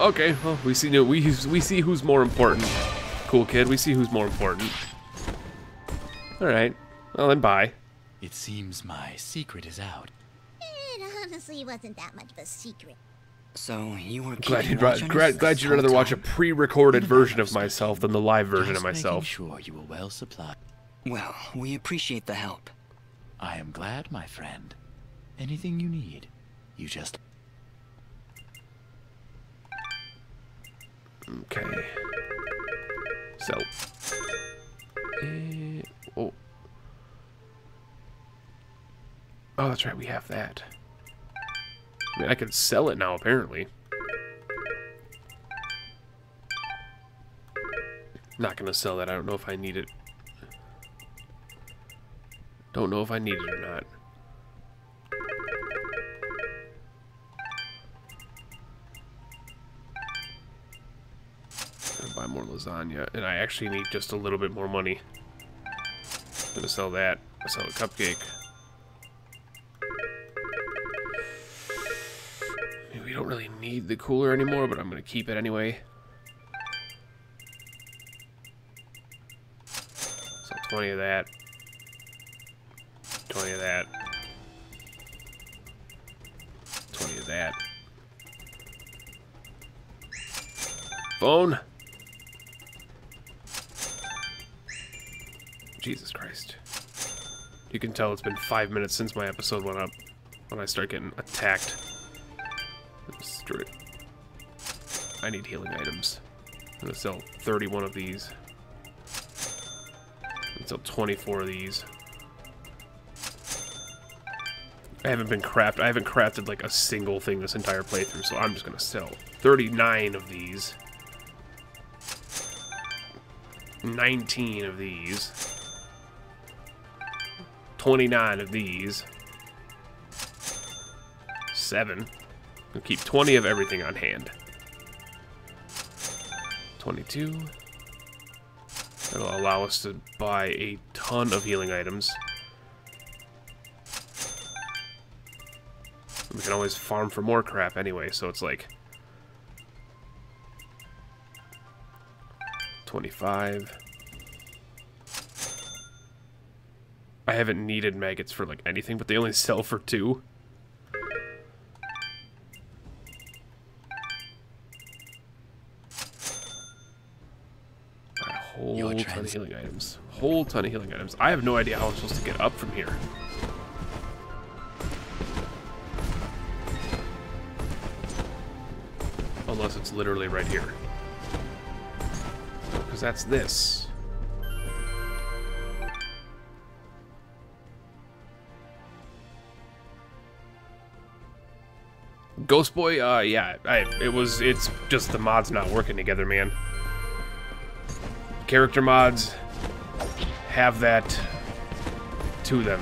Okay, well, we see no, we we see who's more important. Cool kid, we see who's more important. All right. Well, then bye. It seems my secret is out. It honestly wasn't that much of a secret. So you were Glad you'd, watch ra- glad, glad you'd rather watch a pre-recorded version of myself than the live version of Just making myself. sure you were well supplied. Well, we appreciate the help. I am glad, my friend. Anything you need, you just Okay. So. Eh, oh. Oh, that's right. We have that. I mean, I can sell it now, apparently. Not gonna sell that. I don't know if I need it. Don't know if I need it or not. Buy more lasagna, and I actually need just a little bit more money. Gonna sell that. I'll Sell a cupcake. Don't really need the cooler anymore, but I'm gonna keep it anyway. So 20 of that. 20 of that. 20 of that. Phone. Jesus Christ. You can tell it's been five minutes since my episode went up. When I start getting attacked. Screw it. I need healing items. I'm gonna sell 31 of these. And sell 24 of these. I haven't been craft. I haven't crafted like a single thing this entire playthrough, so I'm just gonna sell 39 of these. 19 of these. 29 of these. 7. We'll keep 20 of everything on hand. 22. That'll allow us to buy a ton of healing items. We can always farm for more crap anyway, so it's like... 25. I haven't needed maggots for like anything, but they only sell for two. Whole ton of healing items. Whole ton of healing items. I have no idea how I'm supposed to get up from here. Unless it's literally right here. Because that's this. Ghost Boy, uh, yeah, I, it was, it's just the mods not working together, man. Character mods have that to them.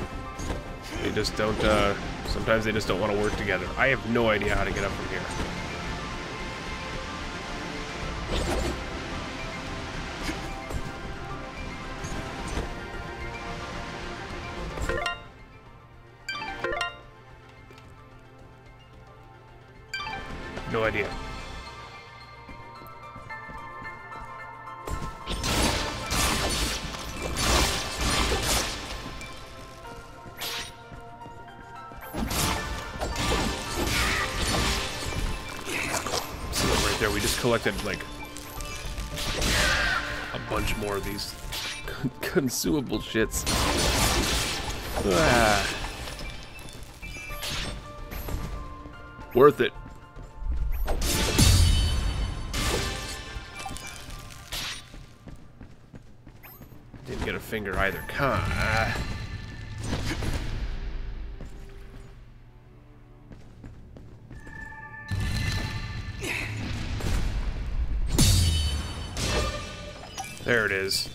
They just don't, uh, sometimes they just don't want to work together. I have no idea how to get up from here. Collected like a bunch more of these consumable shits. Ah. Worth it. Didn't get a finger either. Come on. There it is.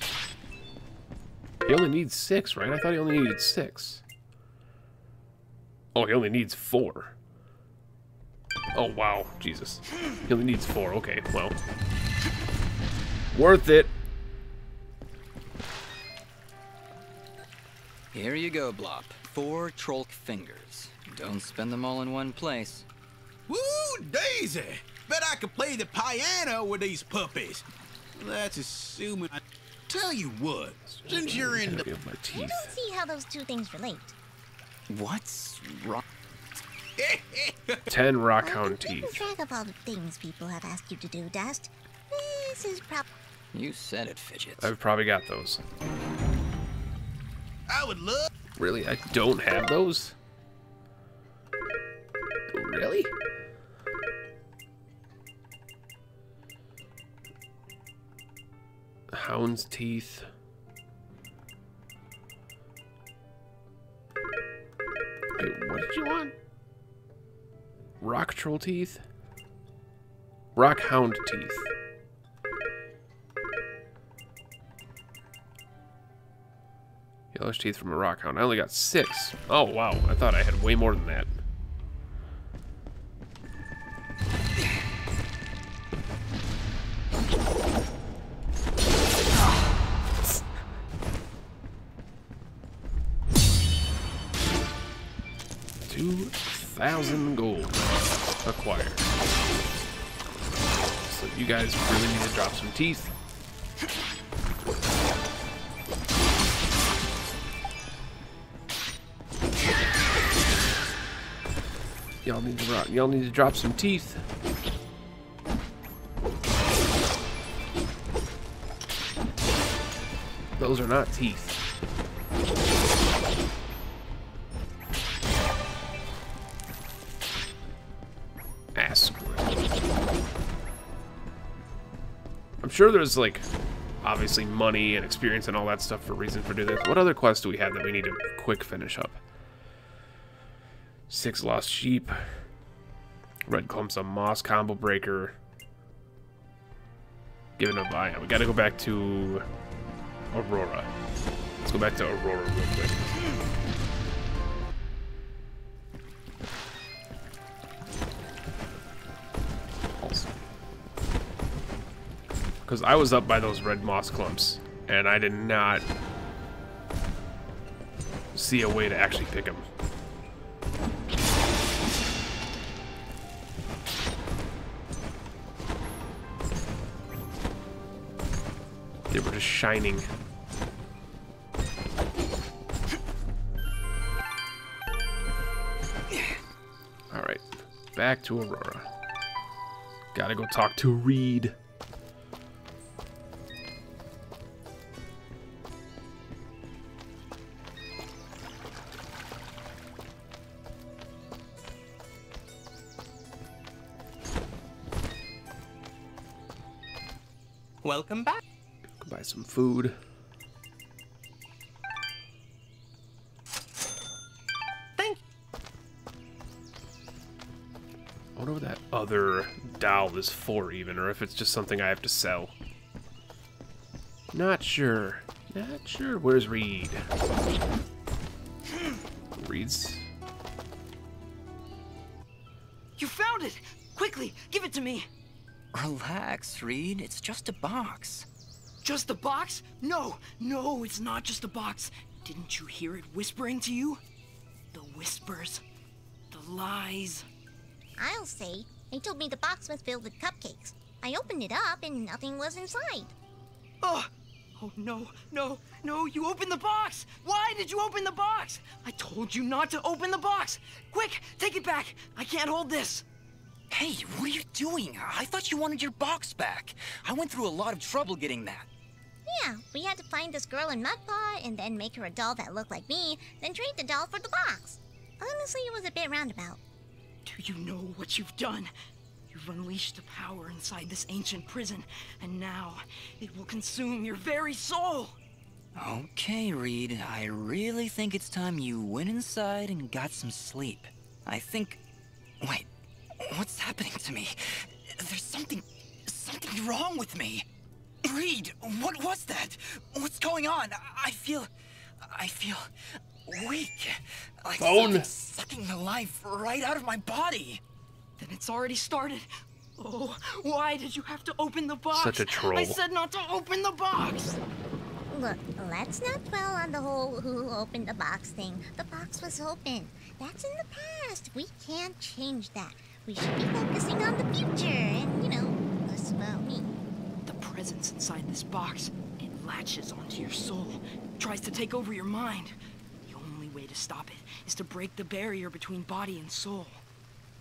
He only needs six, right? I thought he only needed six. Oh, he only needs four. Oh, wow. Jesus. He only needs four. Okay, well. Worth it. Here you go, Blop. Four Trolk fingers. Don't spend them all in one place. Woo, Daisy! Bet I could play the piano with these puppies. That's assuming I... Tell you what, since you're in the... my I don't see how those two things relate. What's wrong? Ten rockhound Keeping teeth. track of all the things people have asked you to do, Dust. This is prob- You said it, Fidget. I've probably got those. I would love... Really? I don't have those? Really? Hound's teeth. Wait, what did you want? Rock troll teeth? Rock hound teeth. Yellowish teeth from a rock hound. I only got six. Oh, wow. I thought I had way more than that. Thousand gold acquired. So you guys really need to drop some teeth. Y'all need to drop. Y'all need to drop some teeth. Those are not teeth. Sure there's like obviously money and experience and all that stuff for reason for doing this. What other quests do we have that we need to quick finish up? Six lost sheep. Red clumps of moss combo breaker. Given a buy. We gotta go back to Aurora. Let's go back to Aurora real quick. Because I was up by those red moss clumps, and I did not see a way to actually pick them. They were just shining. Alright, back to Aurora. Gotta go talk to Reed. Welcome back. Go buy some food. Thank I wonder what that other doll is for even, or if it's just something I have to sell. Not sure. Not sure. Where's Reed? Reed's... You found it! Quickly, give it to me! Relax, Reed. It's just a box. Just a box? No, no, it's not just a box. Didn't you hear it whispering to you? The whispers. The lies. I'll say. They told me the box was filled with cupcakes. I opened it up and nothing was inside. Oh! Oh no, no, no, you opened the box! Why did you open the box? I told you not to open the box! Quick, take it back! I can't hold this! Hey, what are you doing? I thought you wanted your box back. I went through a lot of trouble getting that. Yeah, we had to find this girl in Mudpot and then make her a doll that looked like me, then trade the doll for the box. Honestly, it was a bit roundabout. Do you know what you've done? You've unleashed the power inside this ancient prison, and now it will consume your very soul! Okay, Reed, I really think it's time you went inside and got some sleep. I think. Wait, what's happening to me? There's something. something wrong with me. Reed, what was that? What's going on? I feel. I feel. weak. Like Phone. something's sucking the life right out of my body. Then it's already started. Oh, why did you have to open the box? Such a troll. I said not to open the box. Look, let's not dwell on the whole who opened the box thing. The box was open. That's in the past. We can't change that. We should be focusing on the future and, you know, less about me. The presence inside this box, it latches onto your soul, tries to take over your mind. The only way to stop it is to break the barrier between body and soul.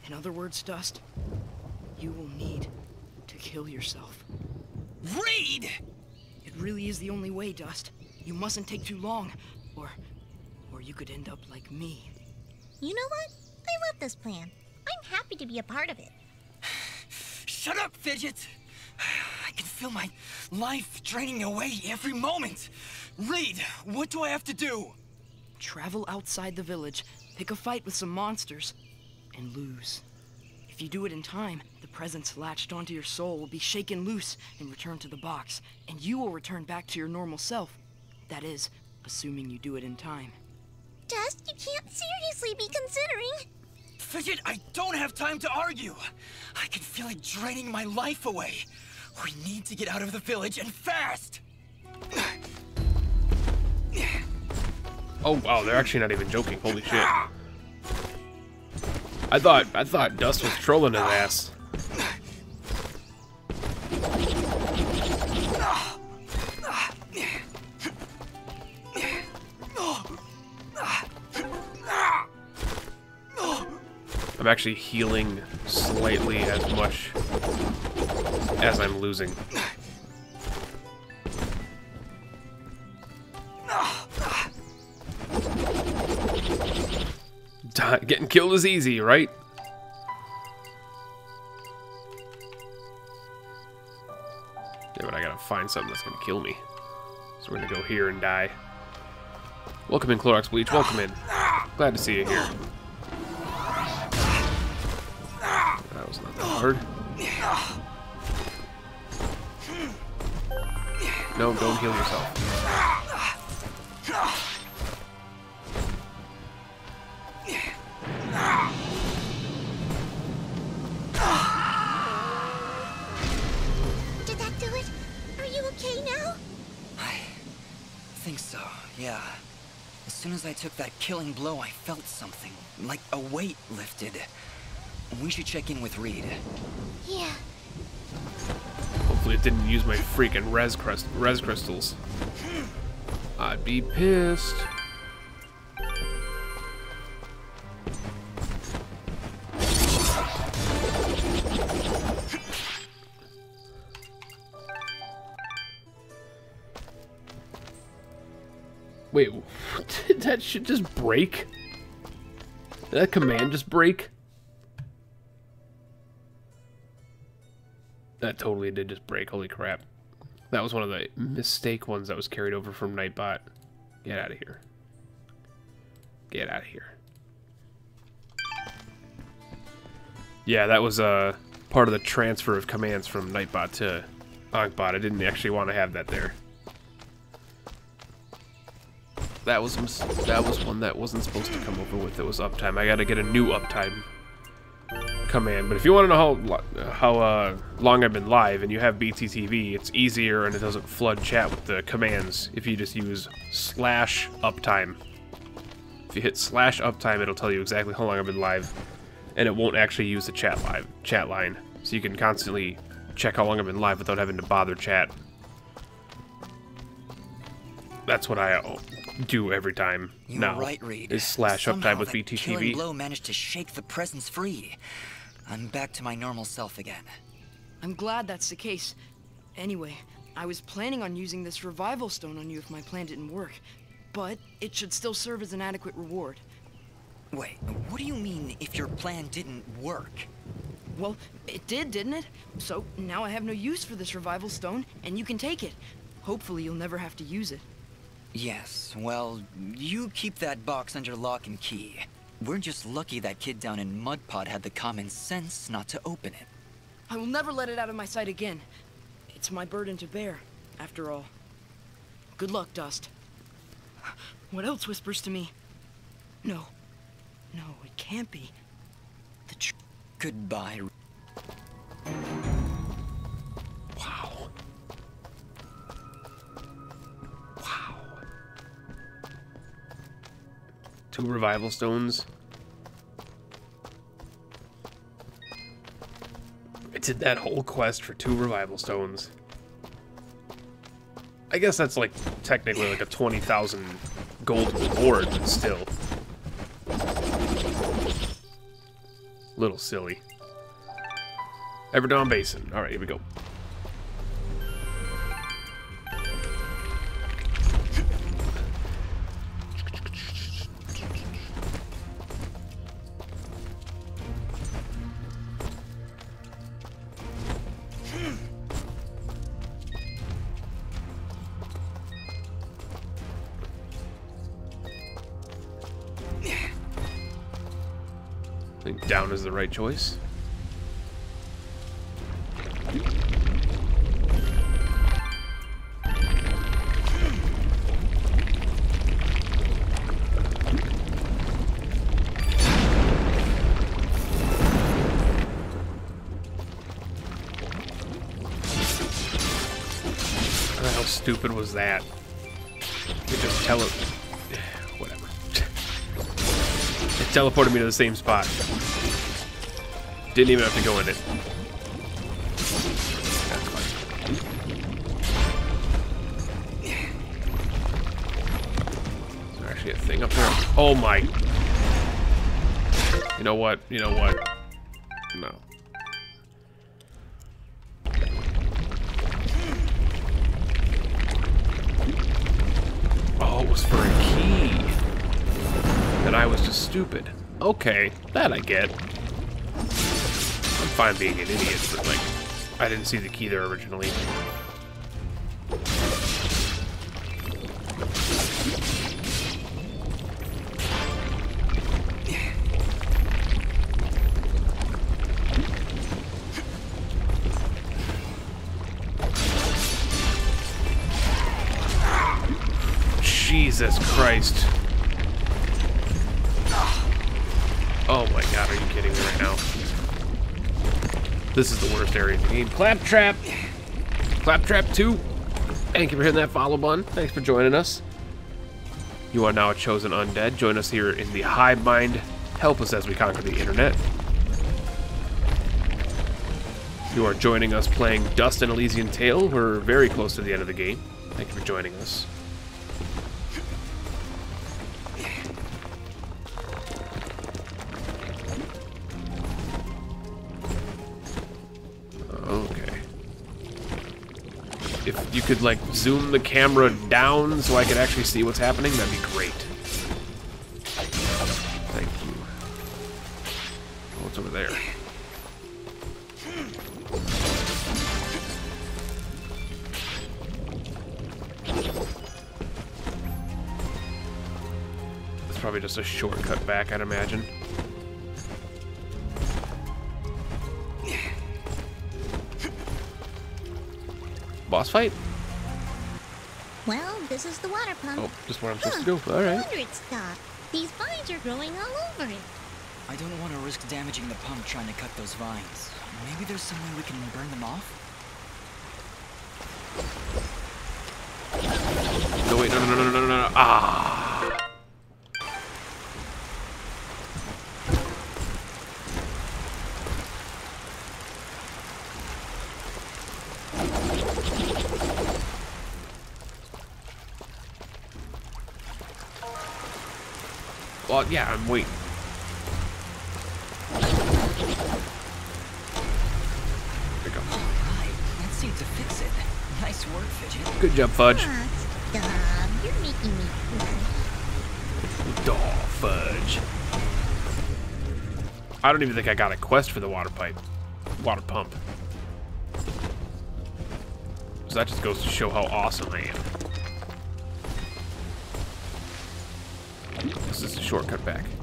In other words, Dust, you will need to kill yourself. Reed! It really is the only way, Dust. You mustn't take too long, or or you could end up like me. You know what? I love this plan. I'm happy to be a part of it. Shut up, Fidget! I can feel my life draining away every moment. Reed, what do I have to do? Travel outside the village, pick a fight with some monsters, and lose. If you do it in time, the presence latched onto your soul will be shaken loose and returned to the box, and you will return back to your normal self. That is, assuming you do it in time. Dust, you can't seriously be considering. Fidget, I don't have time to argue. I can feel it draining my life away. We need to get out of the village and fast. Oh wow, they're actually not even joking. Holy shit. I thought I thought Dust was trolling his ass. I'm actually healing slightly as much as I'm losing. Getting killed is easy, right? Yeah, but I gotta find something that's gonna kill me. So we're gonna go here and die. Welcome in, Clorox Bleach. Welcome in. Glad to see you here. Was not that hard. No, don't heal yourself. Did that do it? Are you okay now? I think so, yeah. As soon as I took that killing blow, I felt something, like a weight lifted. We should check in with Reed. Yeah. Hopefully it didn't use my freaking res, crest res crystals. I'd be pissed. Wait, did that shit just break? Did that command just break? That totally did just break. Holy crap. That was one of the mistake ones that was carried over from Nightbot. Get out of here. Get out of here. Yeah, that was uh, part of the transfer of commands from Nightbot to AnkhBot. I didn't actually want to have that there. That was that was one that wasn't supposed to come over with. It was uptime. I got to get a new uptime command. But if you want to know how how uh, long I've been live and you have BTTV, it's easier and it doesn't flood chat with the commands if you just use slash uptime. If you hit slash uptime, it'll tell you exactly how long I've been live, and it won't actually use the chat live chat line, so you can constantly check how long I've been live without having to bother chat. That's what I uh, do every time You now. right, Reed. Is slash Somehow uptime with BTTV. blow managed to shake the presence free. I'm back to my normal self again. I'm glad that's the case. Anyway, I was planning on using this revival stone on you if my plan didn't work, but it should still serve as an adequate reward. Wait, what do you mean if your plan didn't work? Well, it did, didn't it? So now I have no use for this revival stone, and you can take it. Hopefully you'll never have to use it. Yes, well, you keep that box under lock and key. We're just lucky that kid down in Mudpot had the common sense not to open it. I will never let it out of my sight again. It's my burden to bear, after all. Good luck, Dust. What else whispers to me? No. No, it can't be. The tr- Goodbye. Wow. Two revival stones. I did that whole quest for two revival stones. I guess that's like technically like a 20,000 gold reward, but still. Little silly. Everdawn Basin. Alright, here we go. Choice. How stupid was that? It just tele... Whatever. It teleported me to the same spot. Didn't even have to go in it. Is there actually a thing up there? Oh my... You know what? You know what? No. Oh, it was for a key. And I was just stupid. Okay, that I get. Fine being an idiot, but like, I didn't see the key there originally. The area game. Claptrap! Claptrap 2! Thank you for hitting that follow button. Thanks for joining us. You are now a chosen undead. Join us here in the Hive Mind. Help us as we conquer the internet. You are joining us playing Dust An Elysian Tail. We're very close to the end of the game. Thank you for joining us. You could, like, zoom the camera down so I could actually see what's happening, that'd be great. Thank you. Oh, what's over there? It's probably just a shortcut back, I'd imagine. Boss fight? Well, this is the water pump. Oh, just where I'm supposed to go. All right. Wonder it stopped. These vines are growing all over it. I don't want to risk damaging the pump trying to cut those vines. Maybe there's some way we can burn them off? No, wait, no, no, no, no, no, no, no. Ah. Yeah, I'm waiting. There we go. Right, that seemed to fix it. Nice work, Fidget. Good job, Fudge. Stop. You're making me Daw fudge. I don't even think I got a quest for the water pipe. Water pump. So that just goes to show how awesome I am. Shortcut back.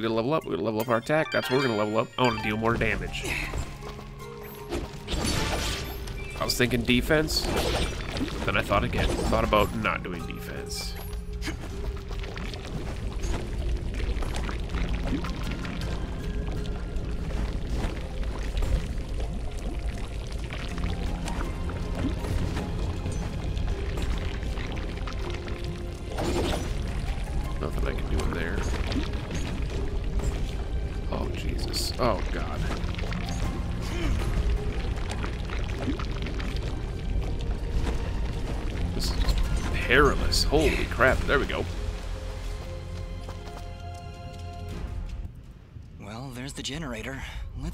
We're gonna level up. We're gonna level up our attack. That's what we're gonna level up. I want to deal more damage. I was thinking defense. Then I thought again. Thought about not doing defense.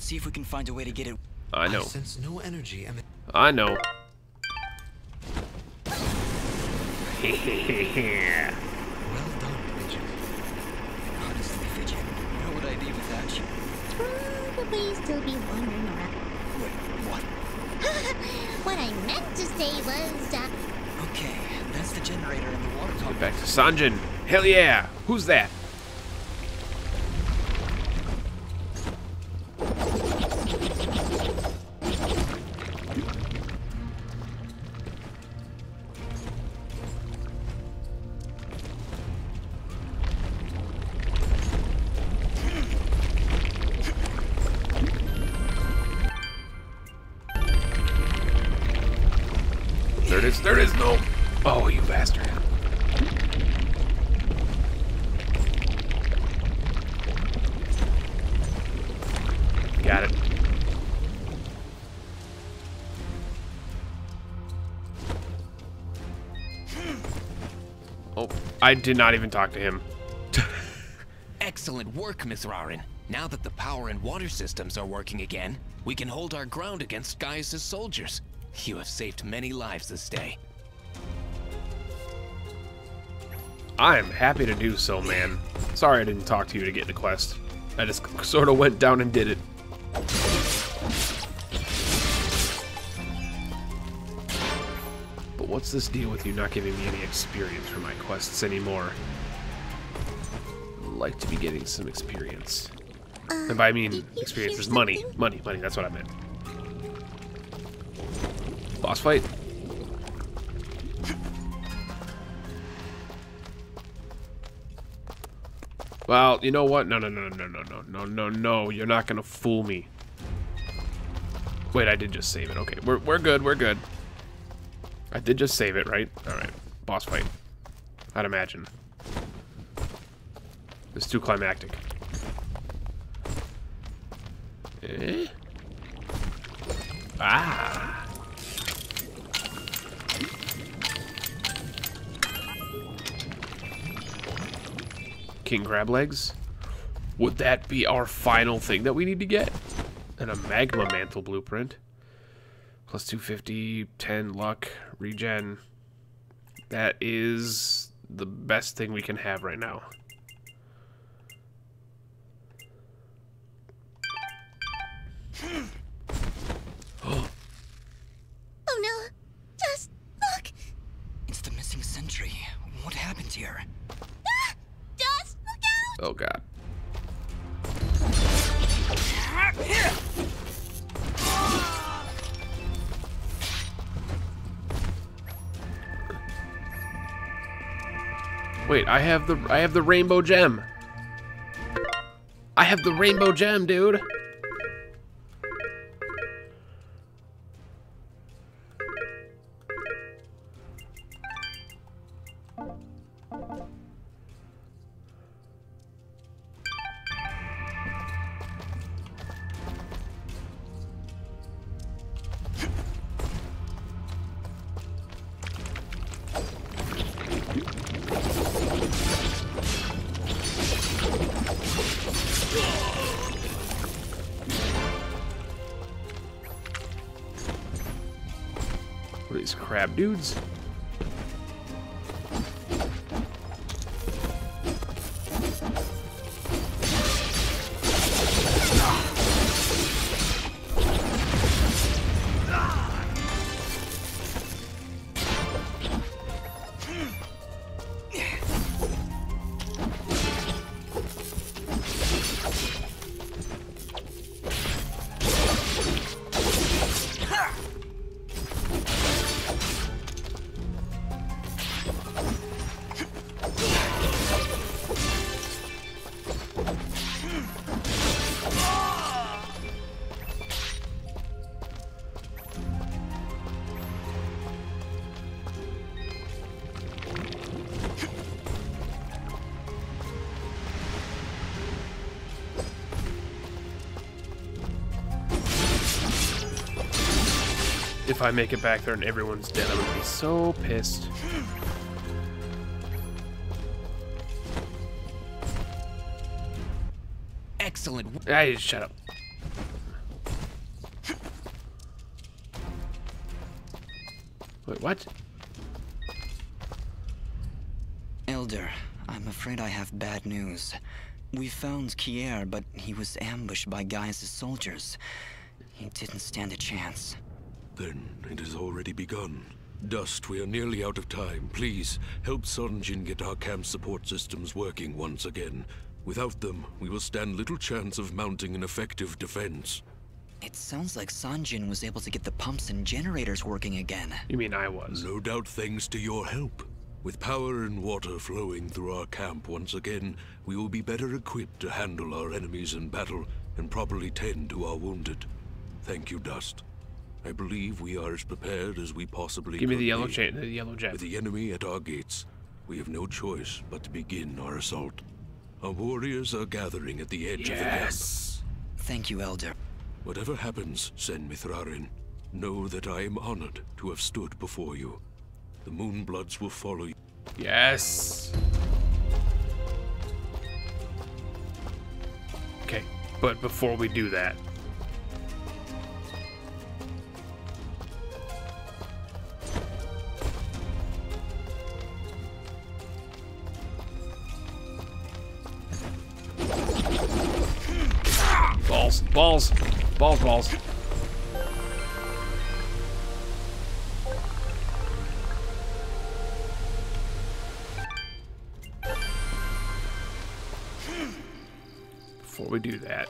See if we can find a way to get it. I know. sense no energy emanate. I know. well Honestly, Fidget, what would I be without you? Probably still be wandering around. Wait, what? what I meant to say was, uh, Okay, that's the generator and the water pump. Get back to Sanjin. Hell yeah. Who's that? I did not even talk to him. Excellent work, Mithrarin. Now that the power and water systems are working again, we can hold our ground against Gaius' soldiers. You have saved many lives this day. I am happy to do so, man. Sorry I didn't talk to you to get the quest. I just sort of went down and did it. What's this deal with you not giving me any experience for my quests anymore? I'd like to be getting some experience. And by I mean experience is money. Money, money, that's what I meant. Boss fight? Well, you know what? No, no, no, no, no, no, no, no, no. You're not gonna fool me. Wait, I did just save it. Okay, we're we're good. We're good. I did just save it, right? All right. Boss fight. I'd imagine. It's too climactic. Eh? Ah. King crab legs? Would that be our final thing that we need to get? And a magma mantle blueprint. Plus 250, 10 luck, regen. That is the best thing we can have right now. I have the I have the rainbow gem. I have the rainbow gem, dude. Dudes? If I make it back there and everyone's dead, I'm gonna be so pissed. Excellent. I just shut up. Wait, what? Elder, I'm afraid I have bad news. We found Kier, but he was ambushed by Gaius' soldiers. He didn't stand a chance. Then it has already begun. Dust, we are nearly out of time. Please, help Sunjin get our camp support systems working once again. Without them, we will stand little chance of mounting an effective defense. It sounds like Sanjin was able to get the pumps and generators working again. You mean I was? No doubt thanks to your help. With power and water flowing through our camp once again, we will be better equipped to handle our enemies in battle and properly tend to our wounded. Thank you, Dust. I believe we are as prepared as we possibly Give me the yellow chain, the yellow jet. With the enemy at our gates, we have no choice but to begin our assault. Our warriors are gathering at the edge yes. of the Yes. Thank you, Elder. Whatever happens, Sen Mithrarin, know that I am honored to have stood before you. The Moonbloods will follow you. Yes. Okay, but before we do that, Balls, balls, balls, balls. Before we do that,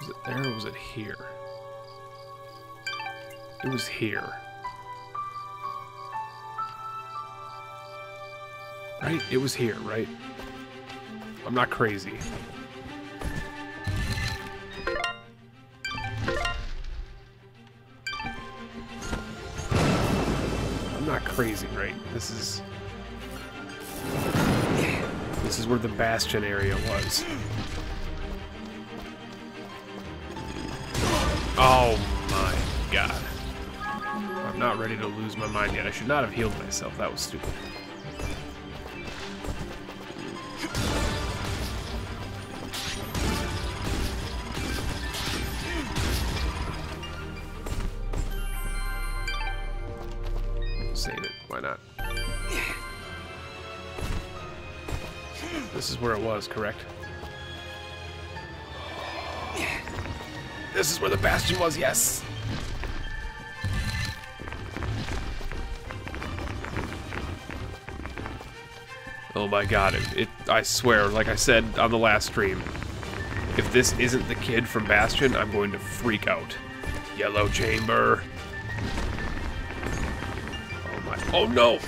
was it there or was it here? It was here. Right? It was here, right? I'm not crazy. I'm not crazy, right? This is... This is where the Bastion area was. Oh my god. I'm not ready to lose my mind yet. I should not have healed myself. That was stupid. Was, correct? This is where the bastion was, yes! Oh my god, it, it, I swear, like I said on the last stream, if this isn't the kid from Bastion, I'm going to freak out. Yellow chamber. Oh my, oh no!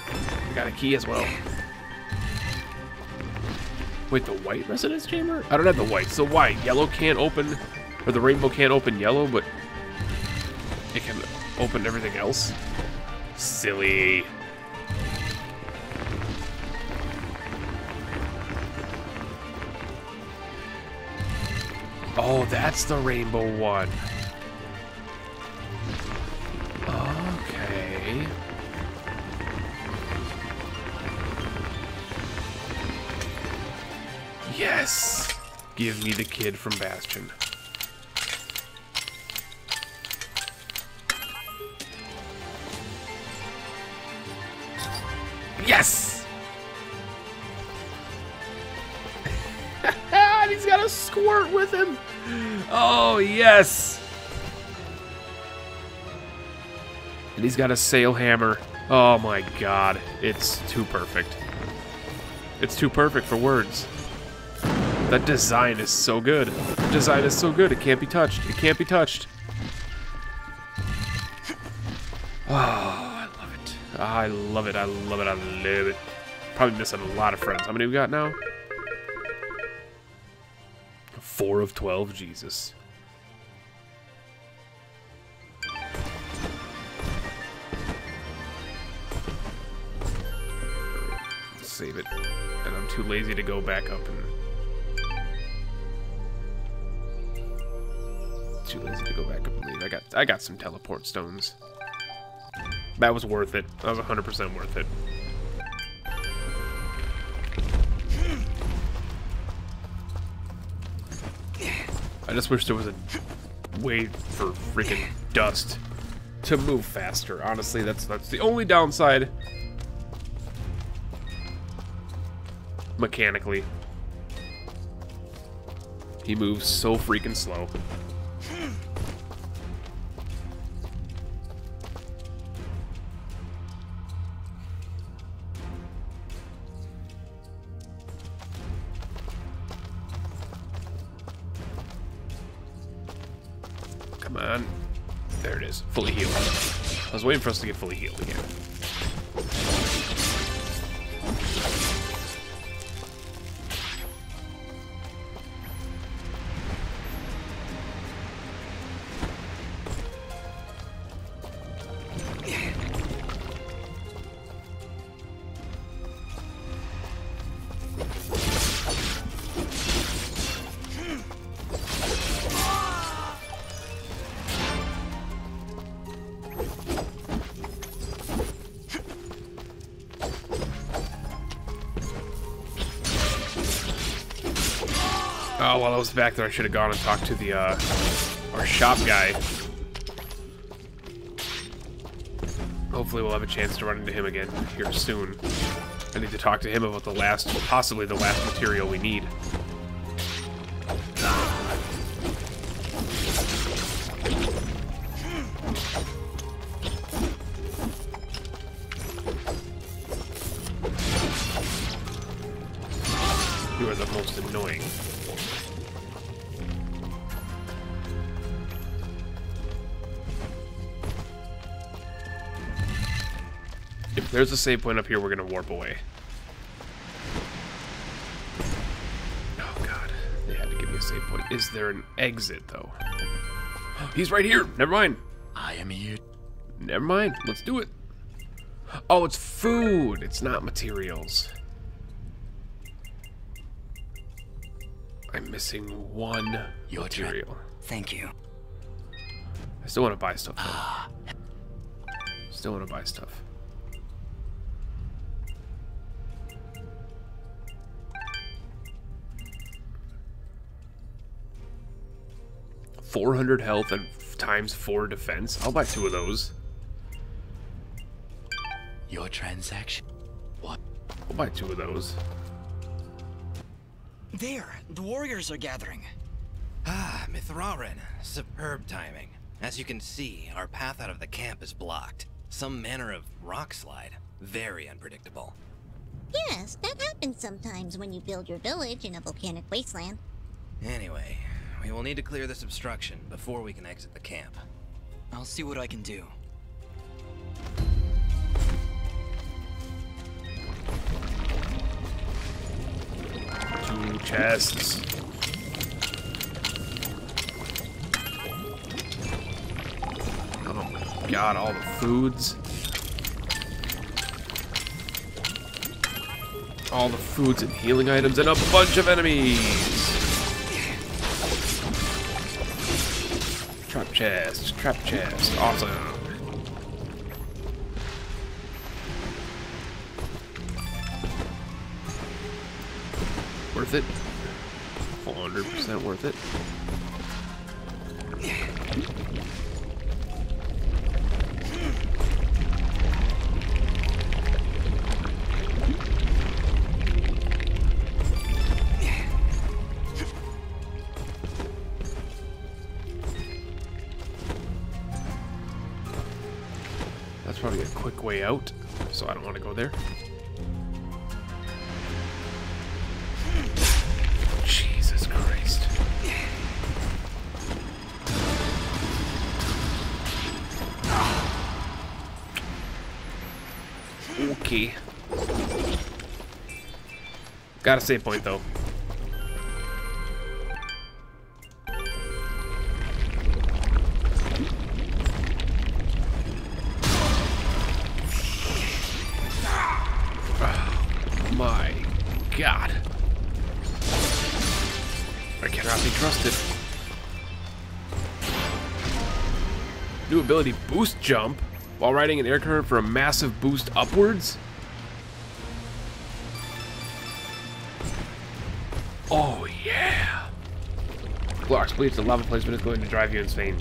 I got a key as well. Wait, the white residence chamber? I don't have the white, so why? Yellow can't open, or the rainbow can't open yellow, but it can open everything else? Silly. Oh, that's the rainbow one. Me the kid from Bastion. Yes! and he's got a squirt with him. Oh, yes. And he's got a Cael Hammer. Oh my god. It's too perfect. It's too perfect for words. That design is so good. The design is so good, it can't be touched. It can't be touched. Oh, I love it. Ah, I love it. I love it. I love it. Probably missing a lot of friends. How many we got now? Four of twelve. Jesus. Save it. And I'm too lazy to go back up and... Too lazy to go back up and leave. I got, I got some teleport stones. That was worth it. That was 100% worth it. I just wish there was a way for freaking dust to move faster. Honestly, that's that's the only downside mechanically. He moves so freaking slow. Waiting for us to get fully healed again. Was back there, I should have gone and talked to the, uh, our shop guy. Hopefully we'll have a chance to run into him again here soon. I need to talk to him about the last, possibly the last material we need. There's a save point up here, we're gonna warp away. Oh god, they had to give me a save point. Is there an exit though? He's right here. Never mind. I am here. Never mind. Let's do it. Oh, it's food. It's not materials. I'm missing one Your material. Thank you. I still want to buy stuff. Though. Ah. Still want to buy stuff. Four hundred health and times four defense. I'll buy two of those. Your transaction. What? I'll buy two of those. There, the warriors are gathering. Ah, Mithrarin. Superb timing. As you can see, our path out of the camp is blocked. Some manner of rock slide. Very unpredictable. Yes, that happens sometimes when you build your village in a volcanic wasteland. Anyway, we will need to clear this obstruction before we can exit the camp. I'll see what I can do. Two chests. Oh my god, all the foods. All the foods and healing items and a bunch of enemies. Chest, trap chest, awesome. Worth it. 100% worth it. I don't want to go there. Jesus Christ. Okay. Got a save point though. Boost jump while riding an air current for a massive boost upwards. Oh yeah. Clorox bleach, the lava placement is going to drive you insane.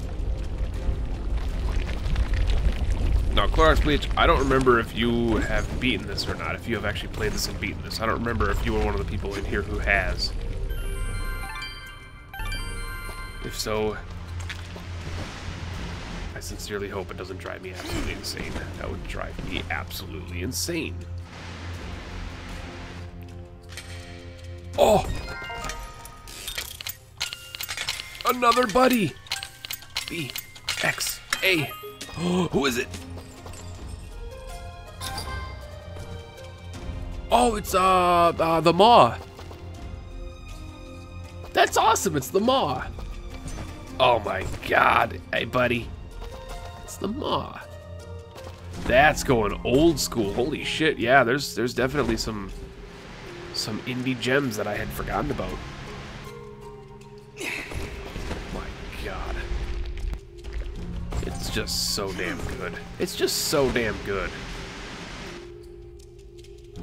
Now, Clorox Bleach, I don't remember if you have beaten this or not, if you have actually played this and beaten this. I don't remember if you were one of the people in here who has. If so, sincerely hope it doesn't drive me absolutely insane. That would drive me absolutely insane. Oh! Another buddy! B, X, A. Who is it? Oh, it's, uh, uh, the Maw. That's awesome, it's the Maw. Oh my god. Hey, buddy. The Maw. That's going old school. Holy shit. Yeah, there's there's definitely some some indie gems that I had forgotten about. My god. It's just so damn good. It's just so damn good.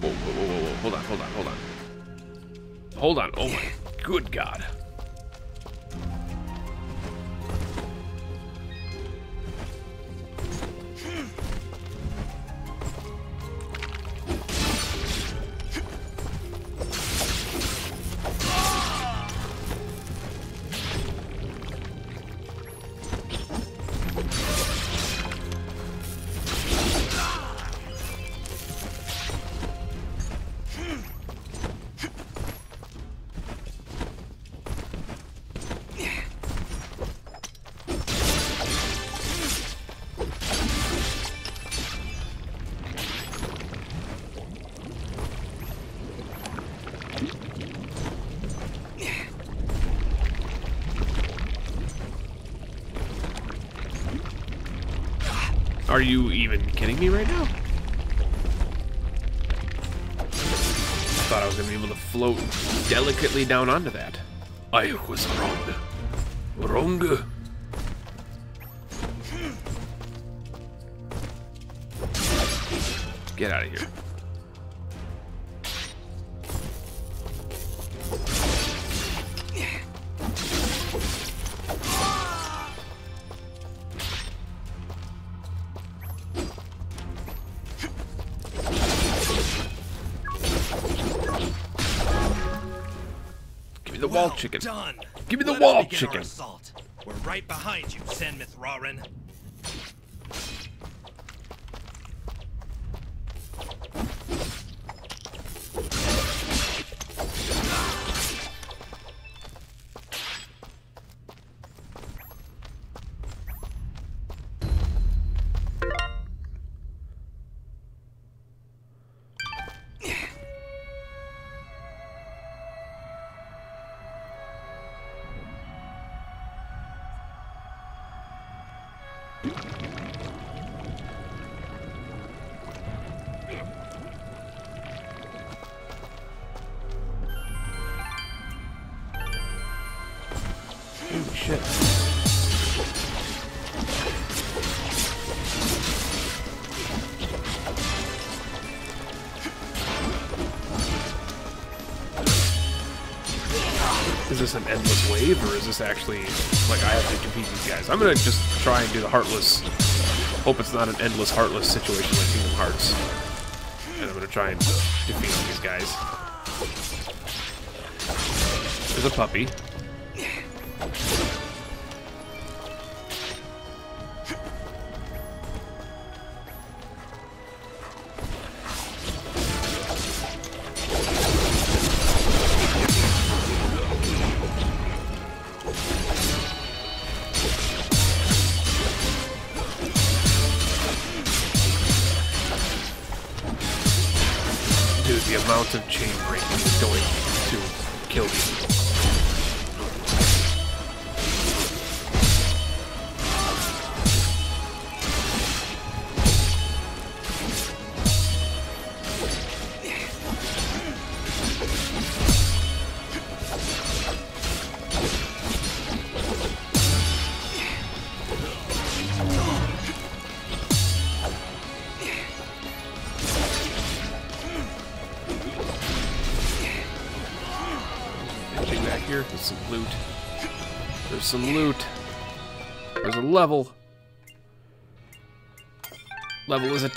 Whoa, whoa, whoa, whoa, whoa. Hold on, hold on, hold on. Hold on. Oh my good god. Are you even kidding me right now? Thought I was gonna be able to float delicately down onto that. I was wrong. Wrong. Get out of here. Chicken. Done. Give me the Let chicken. We're right behind you, Sen Mithrarin. This an endless wave, or is this actually, like, I have to defeat these guys? I'm gonna just try and do the Heartless. Hope it's not an endless Heartless situation like Kingdom Hearts. And I'm gonna try and defeat these guys. There's a puppy.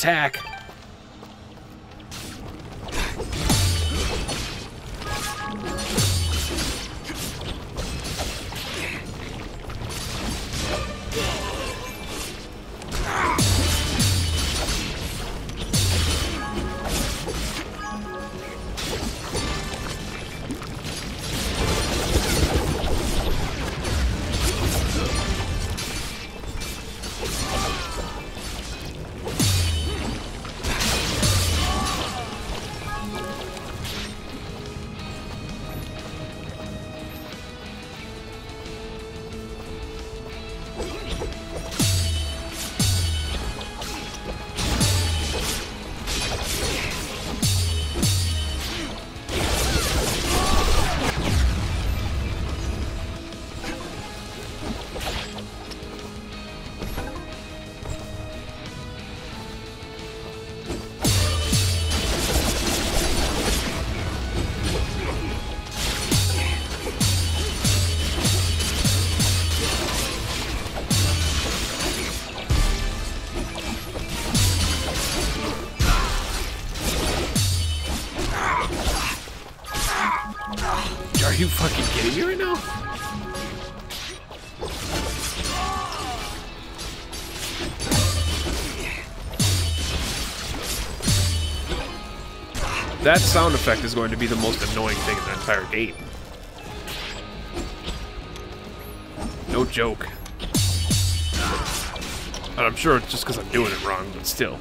Attack. That sound effect is going to be the most annoying thing in the entire game. No joke. And I'm sure it's just because I'm doing it wrong, but still.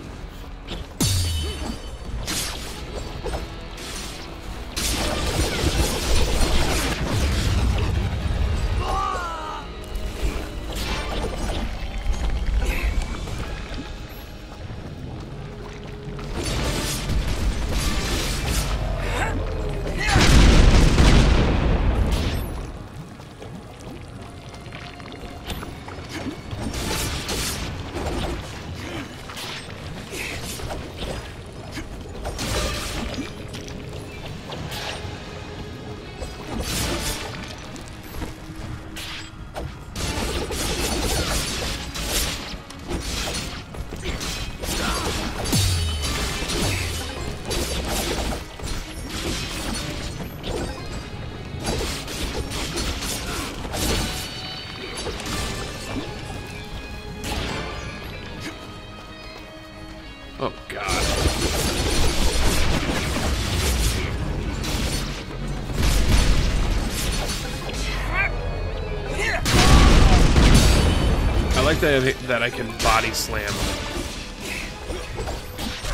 That I, that I can body slam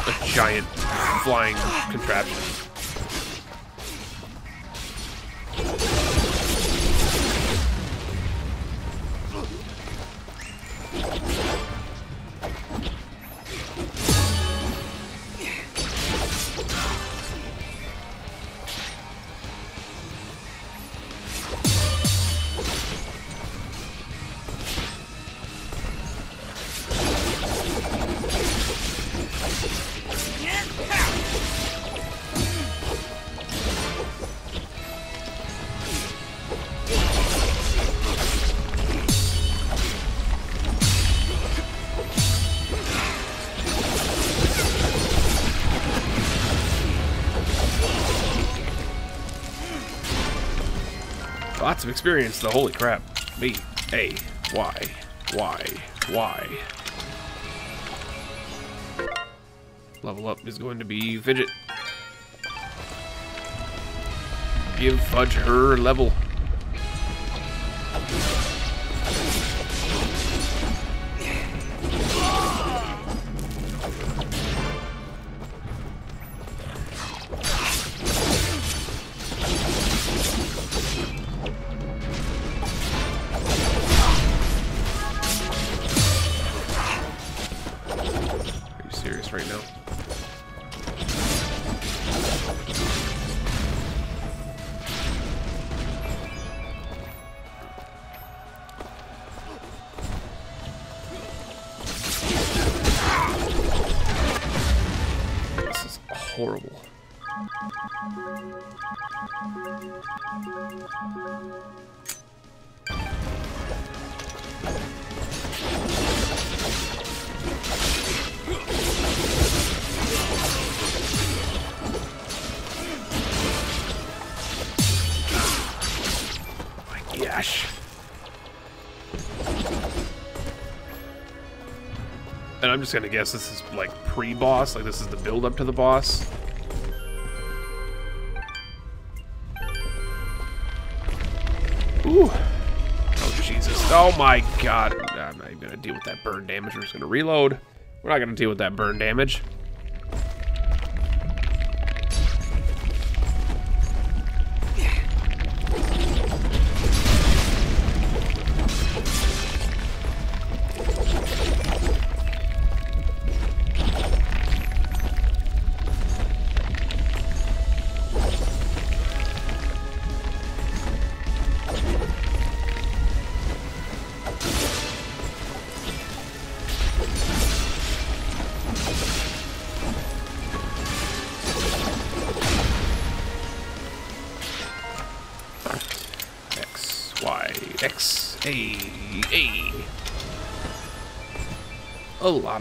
a giant flying contraption. Of experience, the Holy crap. Me. A. Y. Y. Y. Level up is going to be Fidget. Give Fudge her level. Just gonna guess this is like pre-boss, like this is the build-up to the boss. Ooh. Oh, Jesus. Oh, my God. I'm not even to deal with that burn damage. We're just to reload. We're not to deal with that burn damage.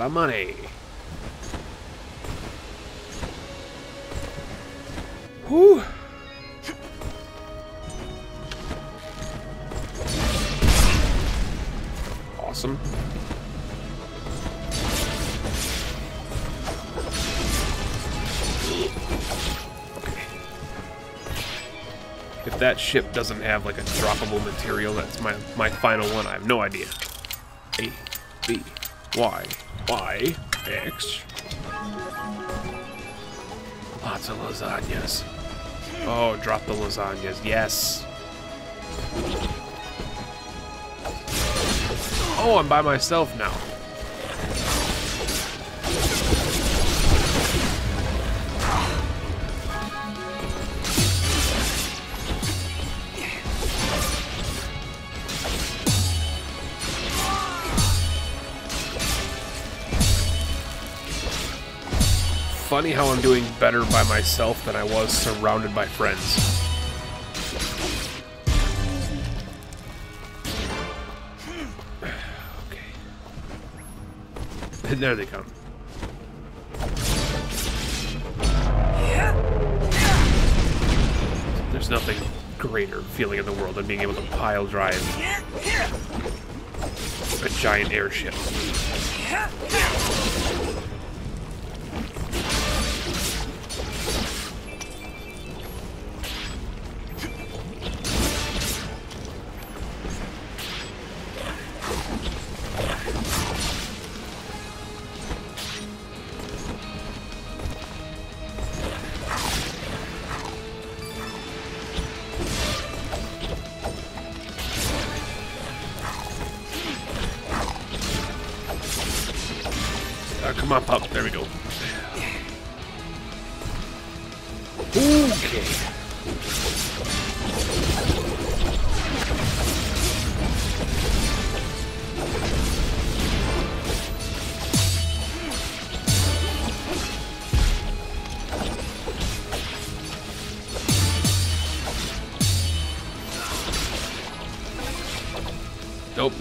Of money. Whew. Awesome. If that ship doesn't have like a droppable material, that's my my final one. I have no idea. A, B, Y, Y, X. Lots of lasagnas. Oh, drop the lasagnas. Yes. Oh, I'm by myself now. Funny how I'm doing better by myself than I was surrounded by friends. Okay. There they come. There's nothing greater feeling in the world than being able to pile drive a giant airship.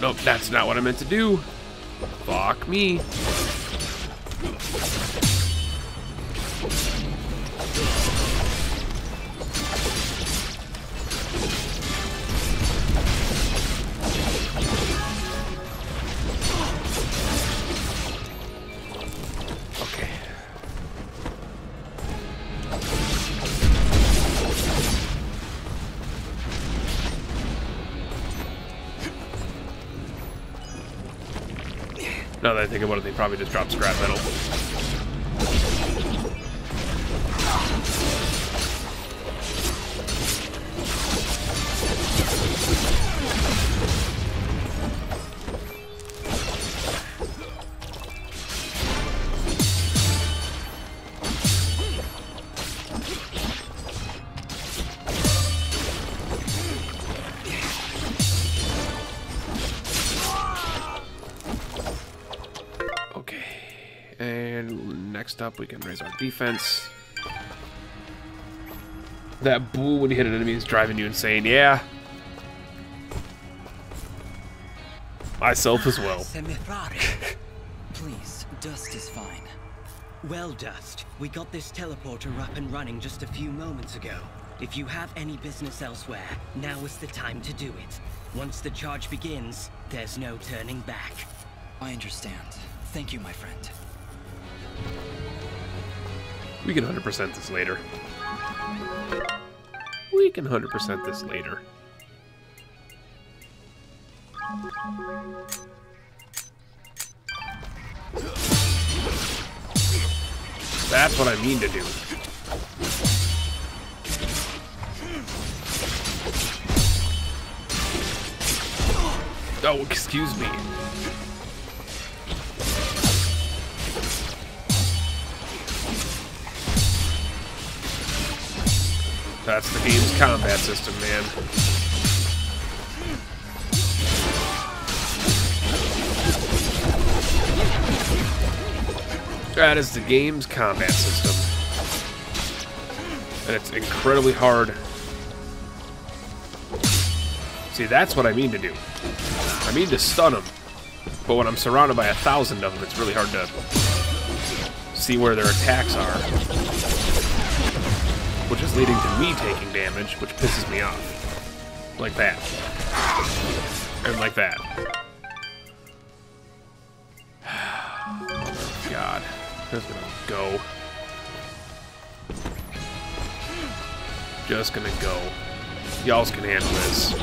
Nope, that's not what I meant to do. Fuck me. Think about it, they probably just dropped scrap metal. We can raise our defense. That boo when you hit an enemy is driving you insane. Yeah. Myself as well. Please, Dust is fine. Well, Dust, we got this teleporter up and running just a few moments ago. If you have any business elsewhere, now is the time to do it. Once the charge begins, there's no turning back. I understand. Thank you, my friend. We can 100% this later. We can 100% this later. That's what I mean to do. Oh, excuse me. That's the game's combat system, man. That is the game's combat system. And it's incredibly hard. See, that's what I mean to do. I mean to stun them. But when I'm surrounded by a thousand of them, it's really hard to see where their attacks are. Which is leading to me taking damage, which pisses me off. Like that. And like that. Oh, God. Just gonna go. Just gonna go. Y'all's can handle this.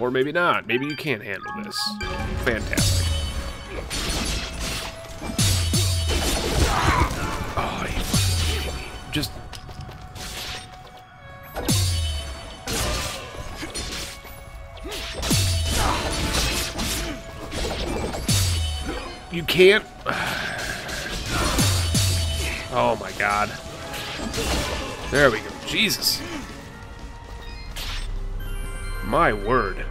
Or maybe not. Maybe you can't handle this. Fantastic. Just... You can't... Oh my god. There we go. Jesus. My word.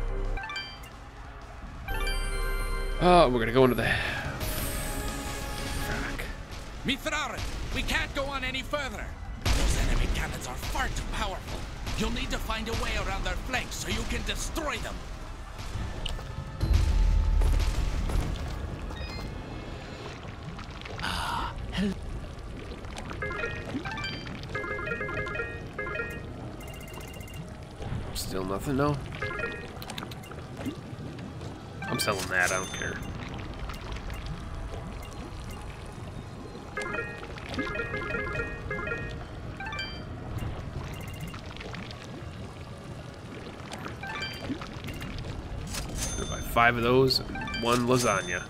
Oh, we're gonna go into the... we can't go on any further. Those enemy cannons are far too powerful. You'll need to find a way around their flanks so you can destroy them. Ah, hello. Still nothing, no? I'm selling that, I don't care. Five of those one lasagna.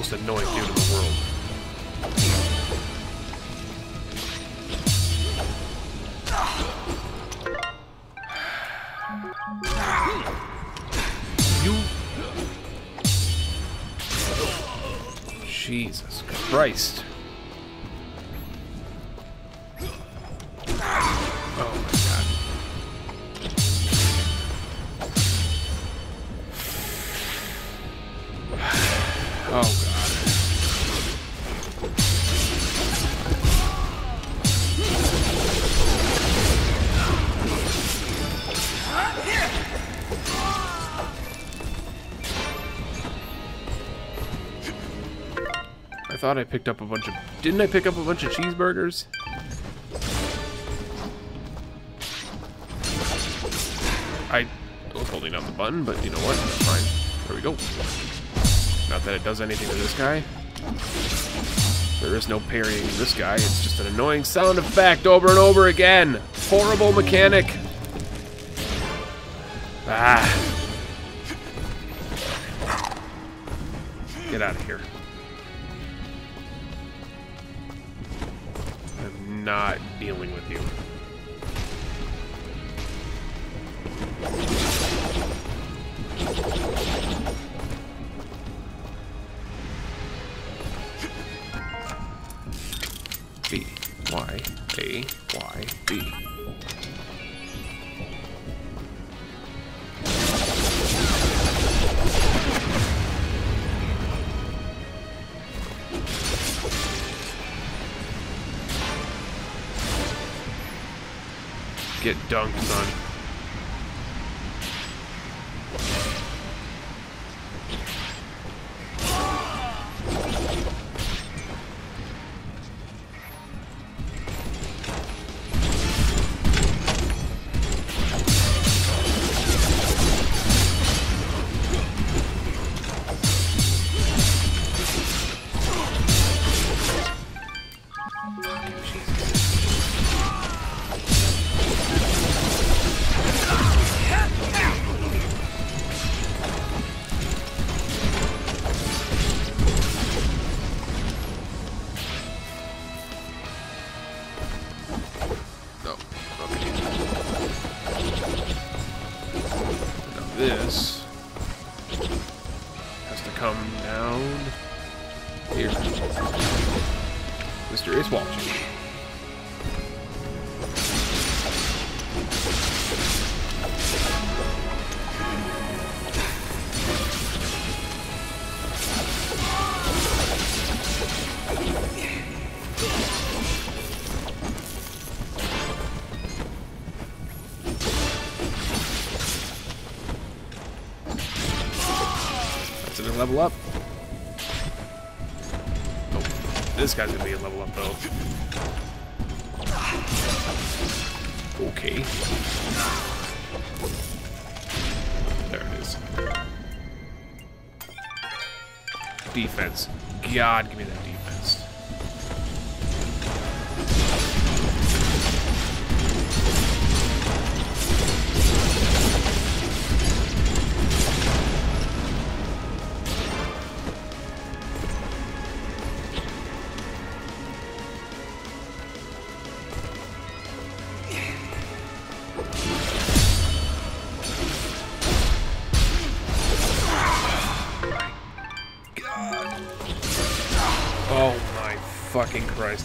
Most annoying dude in the world. Jesus Christ. Thought I picked up a bunch of... Didn't I pick up a bunch of cheeseburgers? I was holding down the button, but you know what? Fine. There we go. Not that it does anything to this guy. There is no parrying this guy. It's just an annoying sound effect over and over again. Horrible mechanic. This guy's gonna be a level up though. Okay. There it is. Defense. God, give me that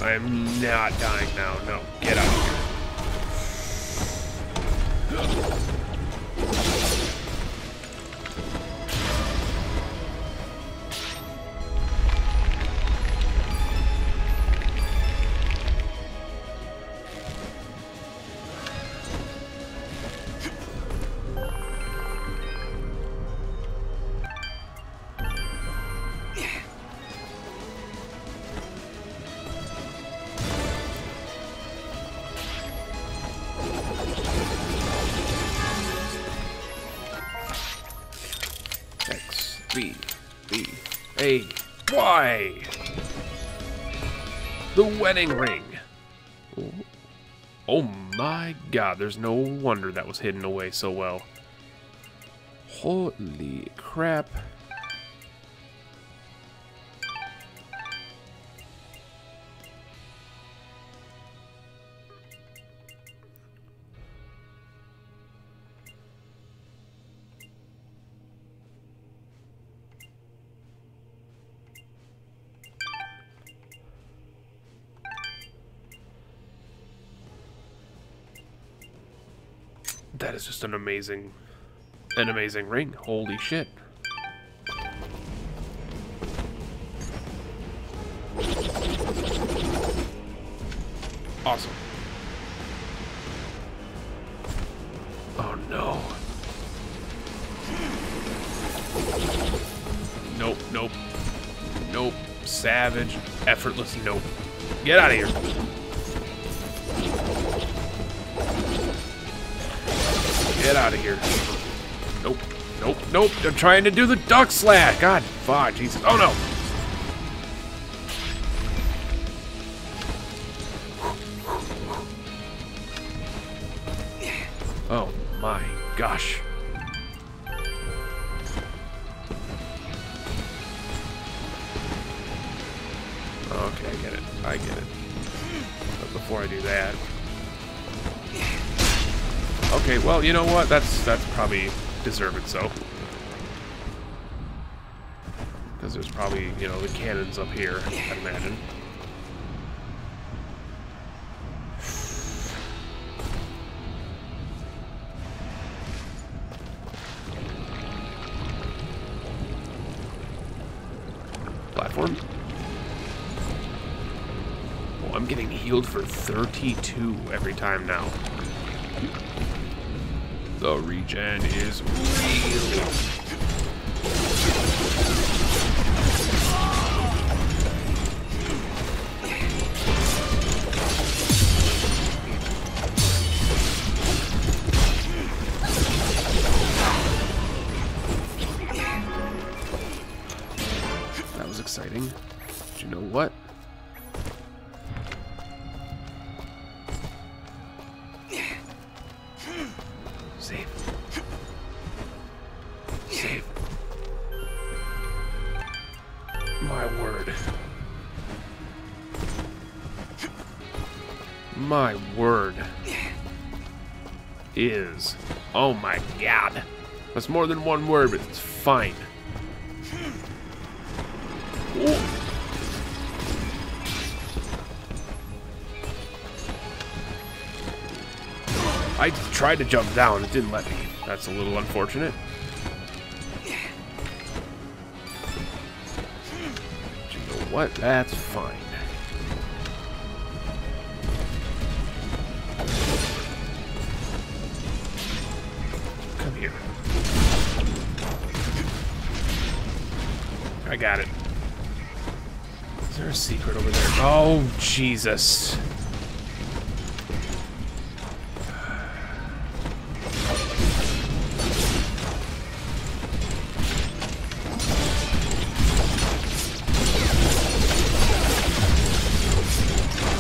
I am not dying now. No, The wedding ring. Oh my god, there's no wonder that was hidden away so well. Holy crap. An amazing, an amazing ring. Holy shit. Awesome. Oh no. Nope, nope. Nope. Savage. Effortless. Nope. Get out of here. Get out of here. Nope. Nope. Nope. They're trying to do the duck slash. God. Fuck. Jesus. Oh, no. What? That's that's probably deserved so. Because there's probably, you know, the cannons up here, I'd imagine. Platform? Oh, I'm getting healed for 32 every time now. The regen is real. That was exciting. But you know what? My word. Is. Oh my god. That's more than one word, but it's fine. Ooh. I tried to jump down, it didn't let me. That's a little unfortunate. But you know what? That's fine. Oh, Jesus.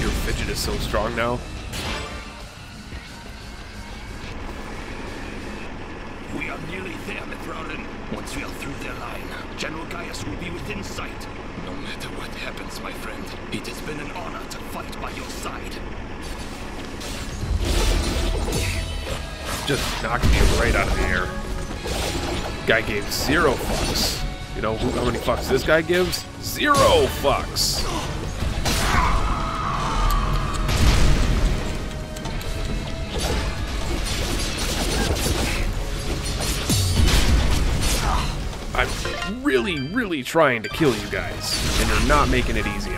Your fidget is so strong now. This guy gives zero fucks. I'm really, really trying to kill you guys, and you're not making it easy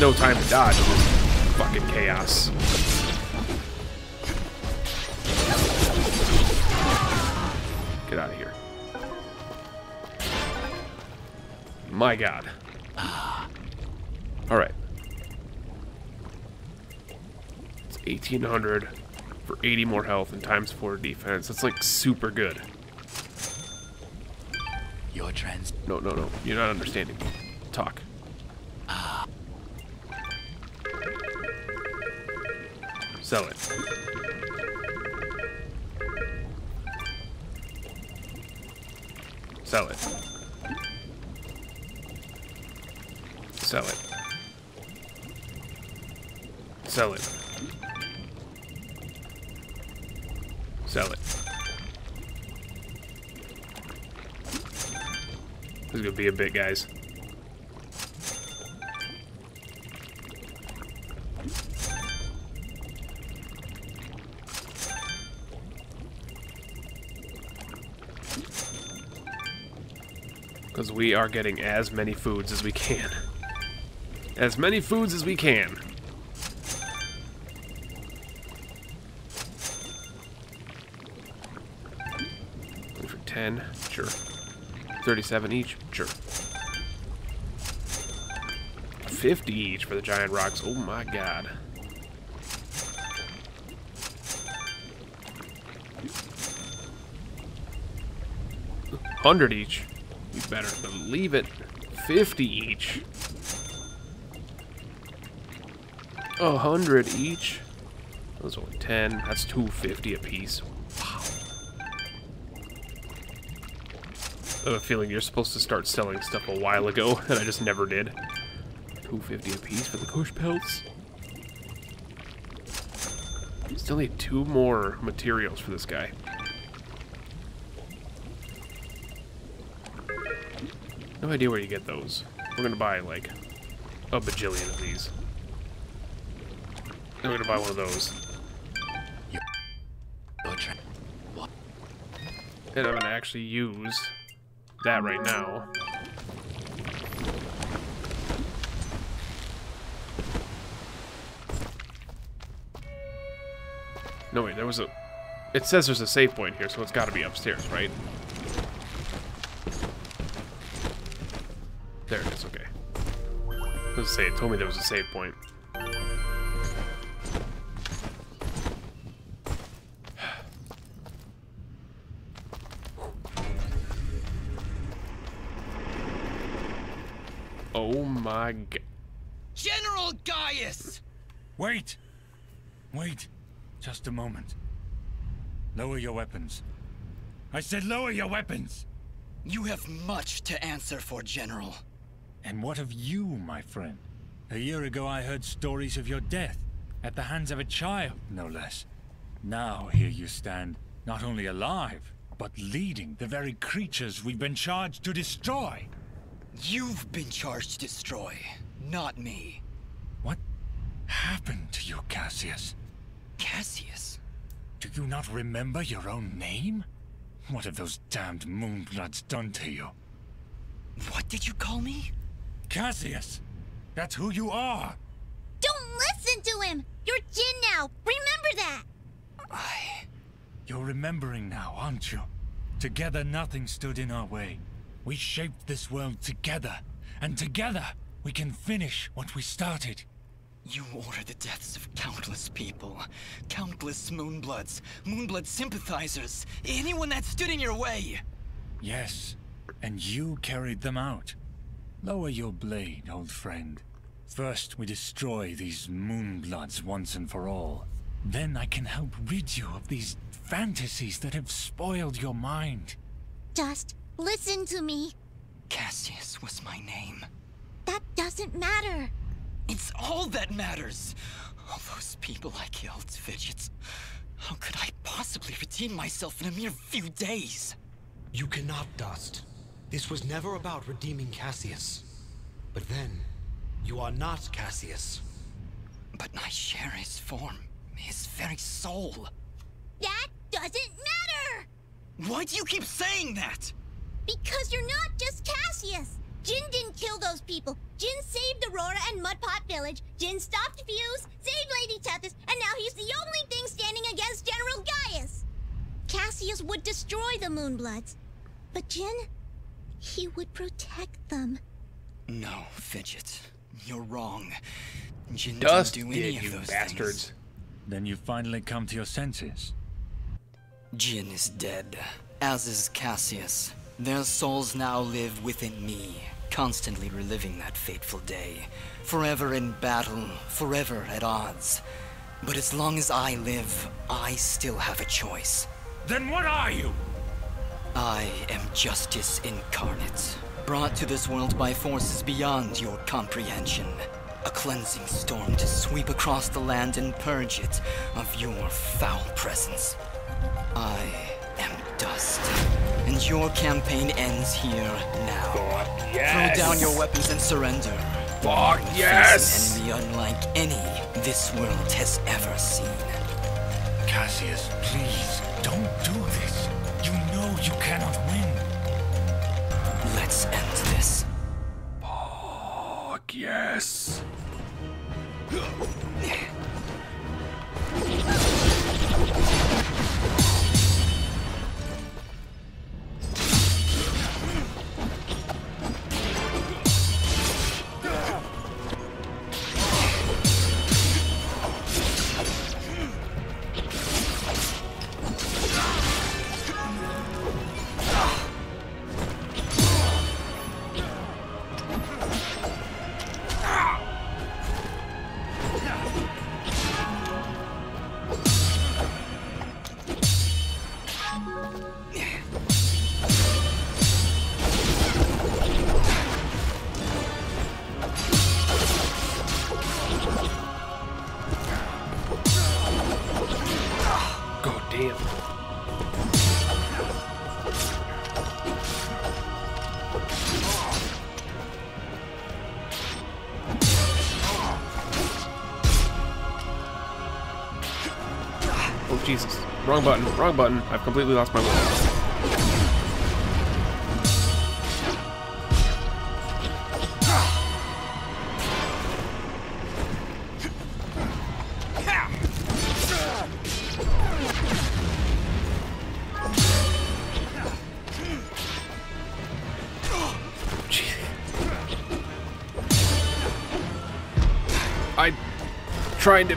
No time to dodge in this fucking chaos. Get out of here. My god. Alright. It's 1800 for 80 more health and times 4 defense. That's like super good. Your trans. No, no, no. You're not understanding. Bit, guys. Because we are getting as many foods as we can. As many foods as we can. For 10, sure. 37 each, sure. 50 each for the giant rocks, oh my god. Hundred each. You better believe it. 50 each. A hundred each. Those only 10. That's 250 a piece. Wow. I have a feeling you're supposed to start selling stuff a while ago, and I just never did. 250 a piece for the kush pelts. Still need two more materials for this guy. No idea where you get those. We're gonna buy like a bajillion of these. We're gonna buy one of those. And I'm gonna actually use that right now. No wait, there was a... It says there's a save point here, so it's gotta be upstairs, right? There it is, okay. Let's say it told me there was a save point. Oh my god. General Gaius! Wait! Wait. A moment. Lower your weapons. I said lower your weapons! You have much to answer for, General. And what of you, my friend? A year ago I heard stories of your death, at the hands of a child, no less. Now here you stand, not only alive, but leading the very creatures we've been charged to destroy. You've been charged to destroy, not me. What happened to you, Cassius? Cassius? Do you not remember your own name? What have those damned Moonbloods done to you? What did you call me? Cassius! That's who you are! Don't listen to him! You're Jin now! Remember that! I... You're remembering now, aren't you? Together nothing stood in our way. We shaped this world together, and together we can finish what we started. You ordered the deaths of countless people. Countless Moonbloods, Moonblood sympathizers, anyone that stood in your way. Yes, and you carried them out. Lower your blade, old friend. First, we destroy these Moonbloods once and for all. Then I can help rid you of these fantasies that have spoiled your mind. Dust, listen to me. Cassius was my name. That doesn't matter. It's all that matters. All those people I killed, Fidgets. How could I possibly redeem myself in a mere few days? You cannot, Dust. This was never about redeeming Cassius. But then, you are not Cassius. But I share his form, his very soul. That doesn't matter! Why do you keep saying that? Because you're not just Cassius! Jin didn't kill those people. Jin saved Aurora and Mudbrook Village. Jin stopped Fuse, saved Lady Tethys, and now he's the only thing standing against General Gaius. Cassius would destroy the Moonbloods. But Jin, he would protect them. No, Fidget. You're wrong. Jin Dust didn't do did, any of you those bastards. things. Then you finally come to your senses. Jin is dead, as is Cassius. Their souls now live within me, constantly reliving that fateful day. Forever in battle, forever at odds. But as long as I live, I still have a choice. Then what are you? I am justice incarnate, brought to this world by forces beyond your comprehension. A cleansing storm to sweep across the land and purge it of your foul presence. I am dust, and your campaign ends here now. Fuck yes. Throw down your weapons and surrender. Fuck yes! An enemy unlike any this world has ever seen. Cassius, please, don't do this. You know you cannot win. Let's end this. Fuck yes! Jesus. Wrong button, wrong button. I've completely lost my way. Trying to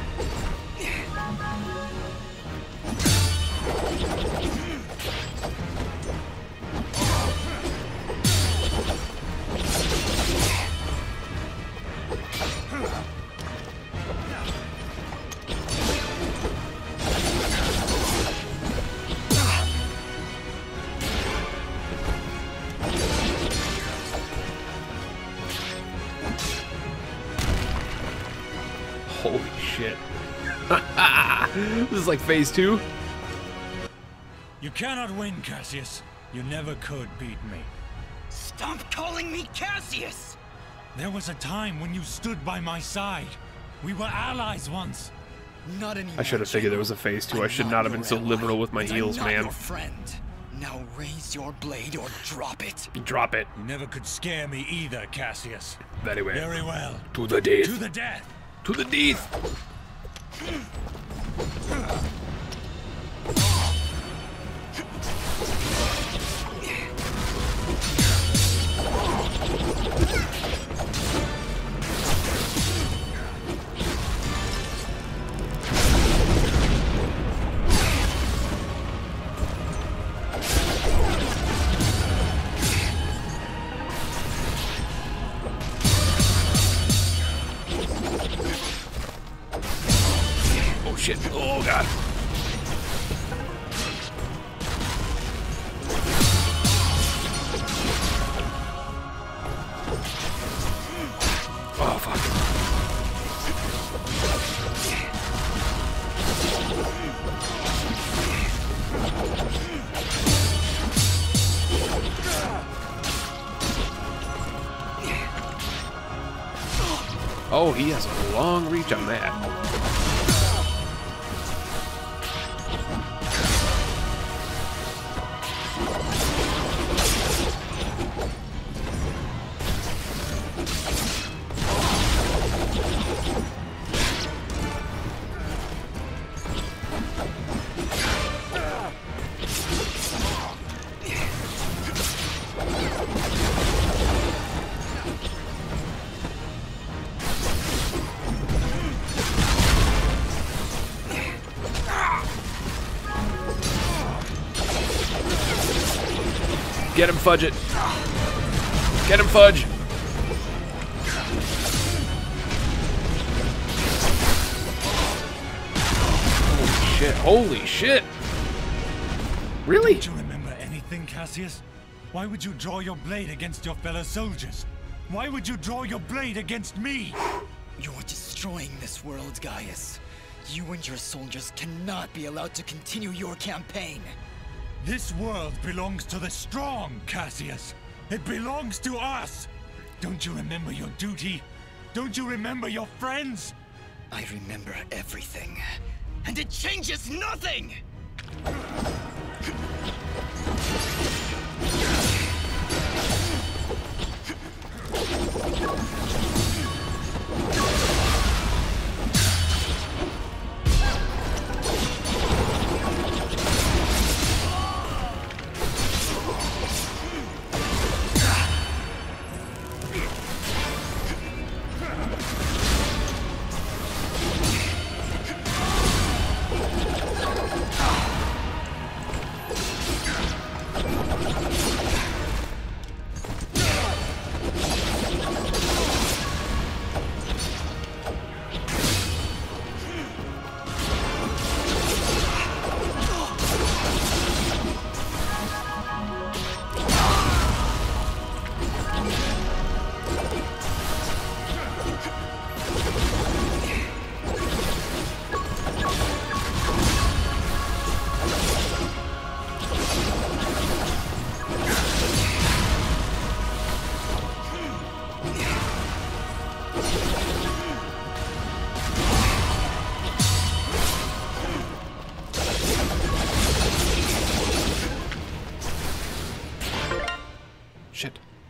this is like phase two. You cannot win, Cassius. You never could beat me. Stop calling me Cassius! There was a time when you stood by my side. We were allies once. Not anymore. I should have figured there was a phase two. I should not have been so liberal with my and heels, I'm not man. Your friend. Now raise your blade or drop it. Drop it. You never could scare me either, Cassius. Very well. Very well. To the death. To the death. To the death. Fudge it. Get him, Fudge. Holy shit. Holy shit. Really? Don't you remember anything, Cassius? Why would you draw your blade against your fellow soldiers? Why would you draw your blade against me? You're destroying this world, Gaius. You and your soldiers cannot be allowed to continue your campaign. This world belongs to the strong, Cassius. It belongs to us. Don't you remember your duty? Don't you remember your friends? I remember everything. And it changes nothing!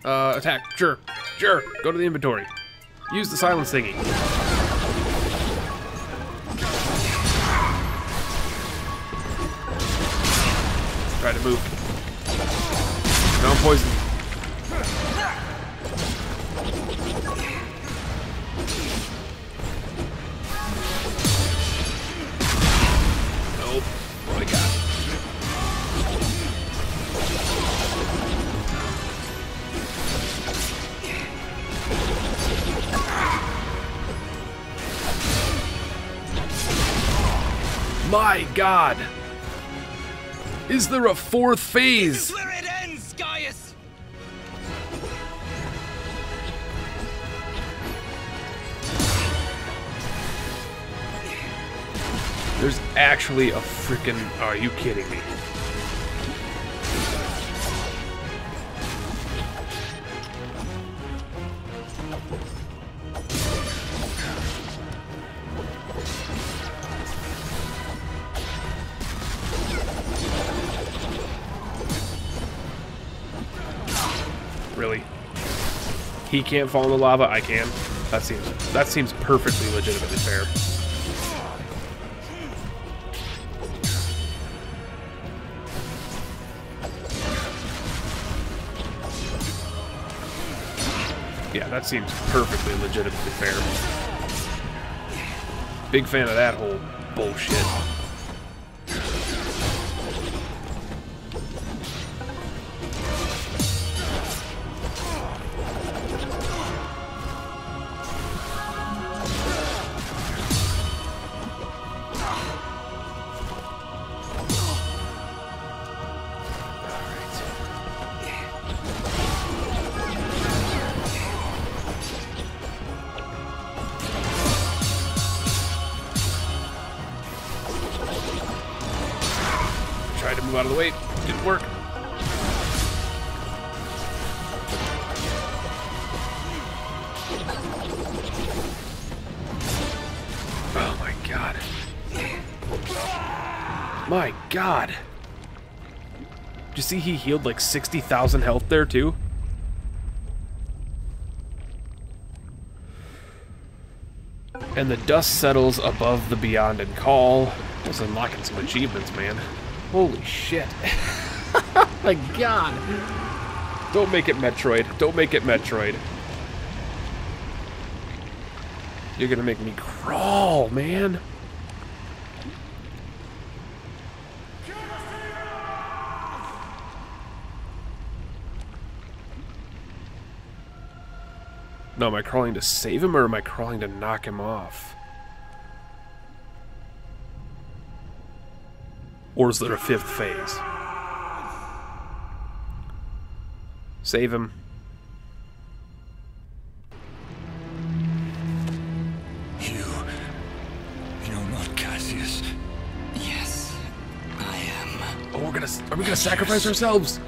Uh, attack. Sure. Sure. Go to the inventory. Use the silence thingy. Try to move. God! Is there a fourth phase? where it ends, Gaius! There's actually a freaking. Are you kidding me? He can't fall in the lava, I can. That seems that seems perfectly legitimately fair. Yeah, that seems perfectly legitimately fair. Big fan of that whole bullshit. See he healed like 60,000 health there too? And the dust settles above the beyond and call. Was unlocking some achievements, man. Holy shit. my god. Don't make it Metroid. Don't make it Metroid. You're gonna make me crawl, man. No, am I crawling to save him or am I crawling to knock him off? Or is there a fifth phase? Save him. You. You're not Cassius. Yes, I am. Oh, we're gonna. Are we gonna sacrifice ourselves?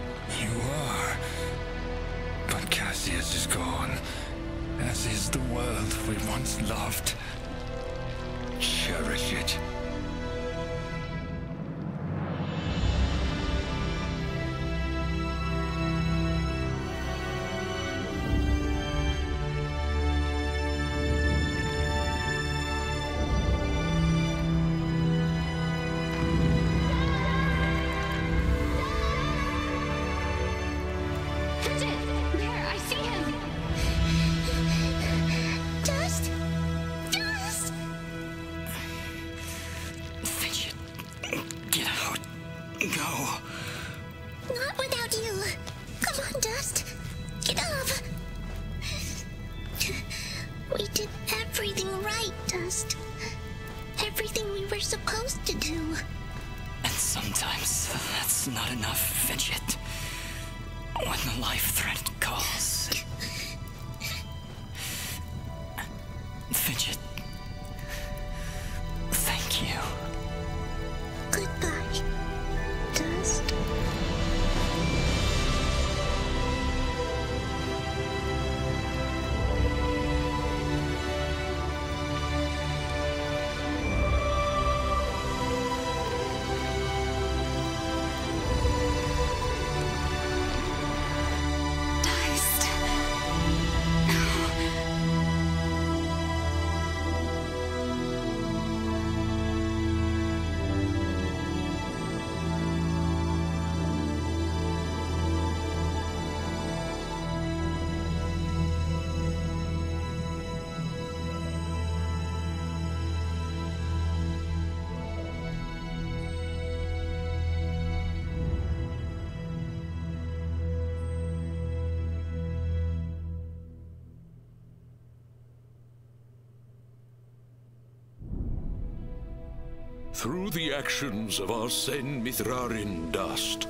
Through the actions of our Sen Mithrarin dust,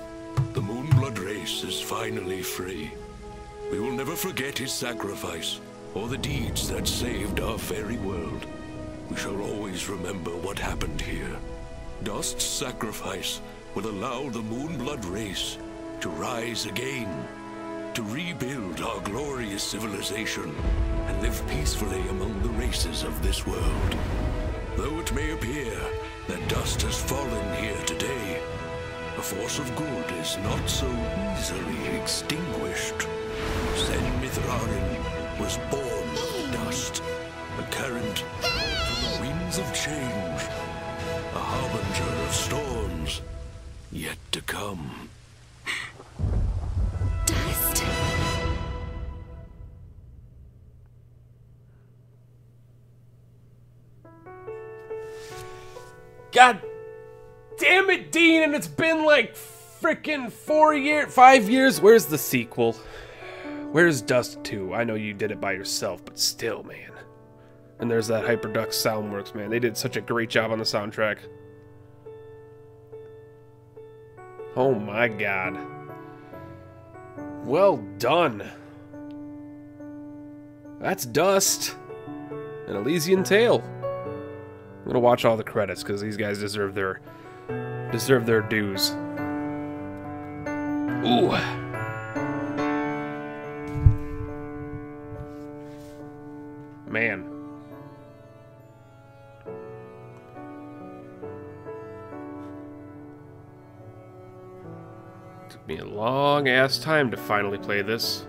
the Moonblood race is finally free. We will never forget his sacrifice, or the deeds that saved our very world. We shall always remember what happened here. Dust's sacrifice will allow the Moonblood race to rise again, to rebuild our glorious civilization, and live peacefully among the races of this world. Though it may appear that dust has fallen here today, the force of good is not so easily extinguished. Sen Mithrarin was born of dust, a current from the winds of change, a harbinger of storms yet to come. God damn it, Dean, and it's been like freaking four years, five years. Where's the sequel? Where's Dust 2? I know you did it by yourself, but still, man. And there's that Hyperduck Soundworks, man. They did such a great job on the soundtrack. Oh my god. Well done. That's Dust. An Elysian Tail. I'm gonna watch all the credits because these guys deserve their deserve their dues. Ooh. Man. Took me a long ass time to finally play this.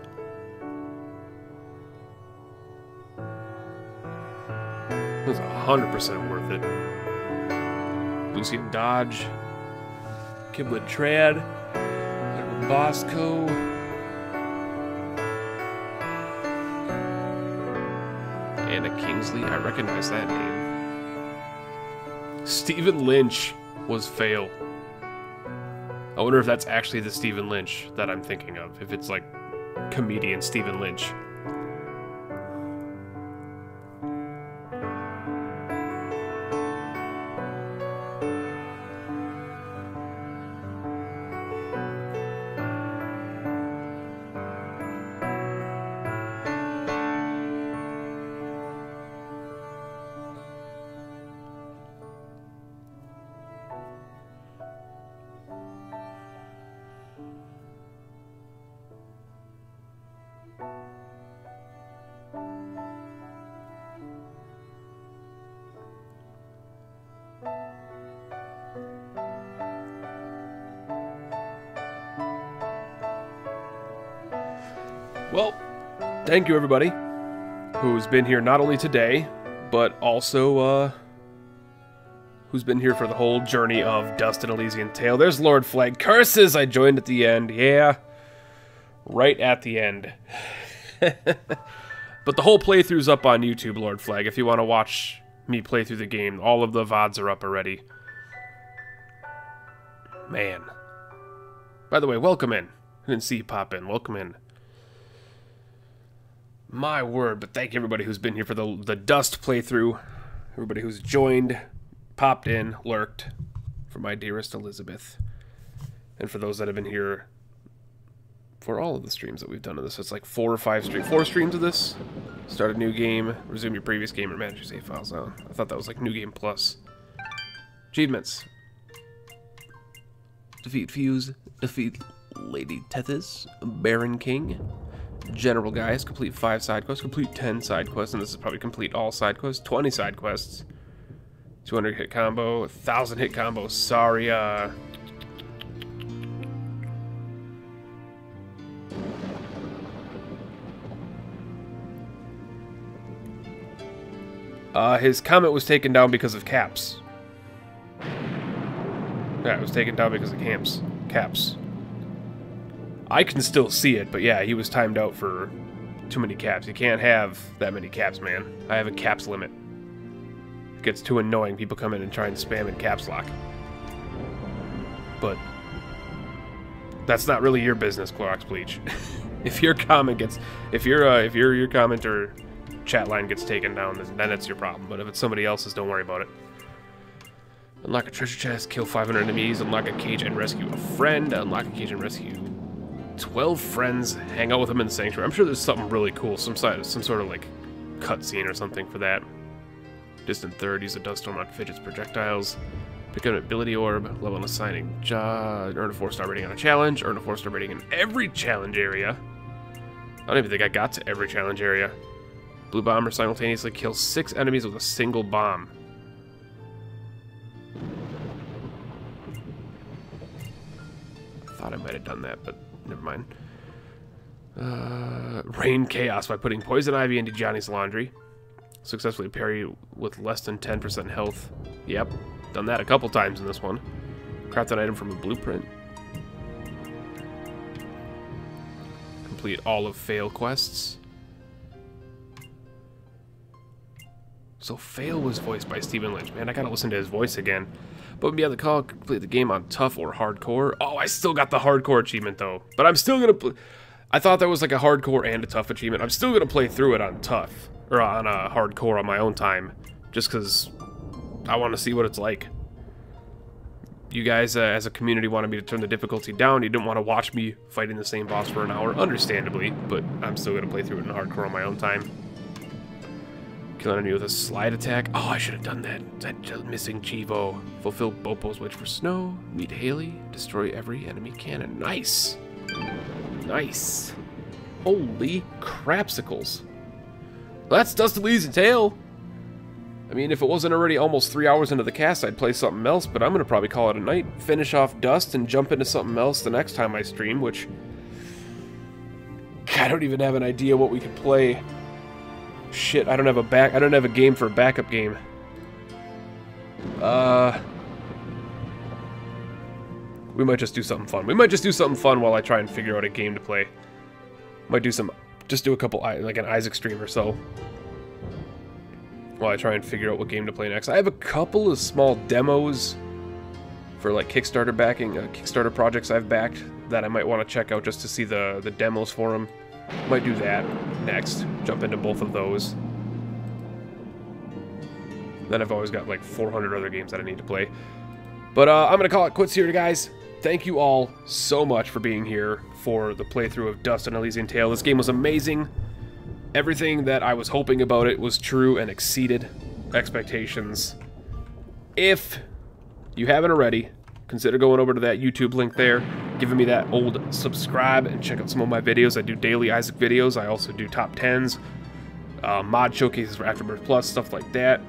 Was 100% worth it. Lucien Dodge, Kiblet Trad, Bosco. Anna Kingsley, I recognize that name. Stephen Lynch was fail. I wonder if that's actually the Stephen Lynch that I'm thinking of. If it's like comedian Stephen Lynch. Thank you everybody who's been here not only today, but also uh, who's been here for the whole journey of Dust and Elysian Tail. There's Lord Flag. Curses! I joined at the end. Yeah. Right at the end. but the whole playthrough's up on YouTube, Lord Flag, if you want to watch me play through the game. All of the VODs are up already. Man. By the way, welcome in. I didn't see you pop in. Welcome in. My word, but thank everybody who's been here for the, the Dust playthrough. Everybody who's joined, popped in, lurked. For my dearest Elizabeth. And for those that have been here for all of the streams that we've done of this. It's like four or five streams. Four streams of this. Start a new game, resume your previous game, or manage your save files. Oh, I thought that was like New Game Plus. Achievements. Defeat Fuse, defeat Lady Tethys, Baron King, General Gaius. complete 5 side quests, complete 10 side quests, and this is probably complete all side quests, 20 side quests, 200 hit combo, 1000 hit combo, sorry, uh... Uh, his comment was taken down because of caps. Yeah, it was taken down because of camps. Caps. I can still see it, but yeah, he was timed out for too many caps. You can't have that many caps, man. I have a caps limit. It gets too annoying. People come in and try and spam in caps lock. But that's not really your business, Clorox Bleach. if your comment gets, if your uh, if your your comment or chat line gets taken down, then it's your problem. But if it's somebody else's, don't worry about it. Unlock a treasure chest, kill 500 enemies, unlock a cage and rescue a friend, unlock a cage and rescue 12 friends, hang out with them in the sanctuary. I'm sure there's something really cool, some side, some sort of like cutscene or something for that. Distant third, use a dust storm on fidgets projectiles. Pick up an ability orb, level and assigning job, earn a 4-star rating on a challenge, earn a 4-star rating in every challenge area. I don't even think I got to every challenge area. Blue Bomber simultaneously kills six enemies with a single bomb. Thought I might have done that, but never mind. Uh, rain Chaos by putting Poison Ivy into Johnny's laundry. Successfully parry with less than 10% health. Yep, done that a couple times in this one. Craft an item from a blueprint. Complete all of Fail quests. So Fail was voiced by Stephen Lynch. Man, I gotta listen to his voice again. But be on the call, complete the game on tough or hardcore. Oh, I still got the hardcore achievement though. But I'm still gonna. play. I thought that was like a hardcore and a tough achievement. I'm still gonna play through it on tough or on a hardcore on my own time, just because I want to see what it's like. You guys, uh, as a community, wanted me to turn the difficulty down. You didn't want to watch me fighting the same boss for an hour, understandably. But I'm still gonna play through it in hardcore on my own time. Kill enemy with a slide attack. Oh, I should have done that. That missing Chivo. Fulfill Bopo's wish for snow. Meet Haley. Destroy every enemy cannon. Nice. Nice. Holy crapsicles. That's Dust Elysian Tail. I mean, if it wasn't already almost three hours into the cast, I'd play something else, but I'm going to probably call it a night, finish off Dust, and jump into something else the next time I stream, which... I don't even have an idea what we could play. Shit, I don't have a back... I don't have a game for a backup game. Uh... We might just do something fun. We might just do something fun while I try and figure out a game to play. Might do some... Just do a couple... Like an Isaac stream or so while I try and figure out what game to play next. I have a couple of small demos for like Kickstarter backing, uh, Kickstarter projects I've backed that I might want to check out just to see the, the demos for them. Might do that next, jump into both of those. Then I've always got like 400 other games that I need to play. But uh, I'm going to call it quits here, guys. Thank you all so much for being here for the playthrough of Dust and Elysian Tail. This game was amazing. Everything that I was hoping about it was true and exceeded expectations. If you haven't already, consider going over to that YouTube link there, giving me that old subscribe, and check out some of my videos. I do daily Isaac videos. I also do top 10s, uh, mod showcases for Afterbirth Plus, stuff like that.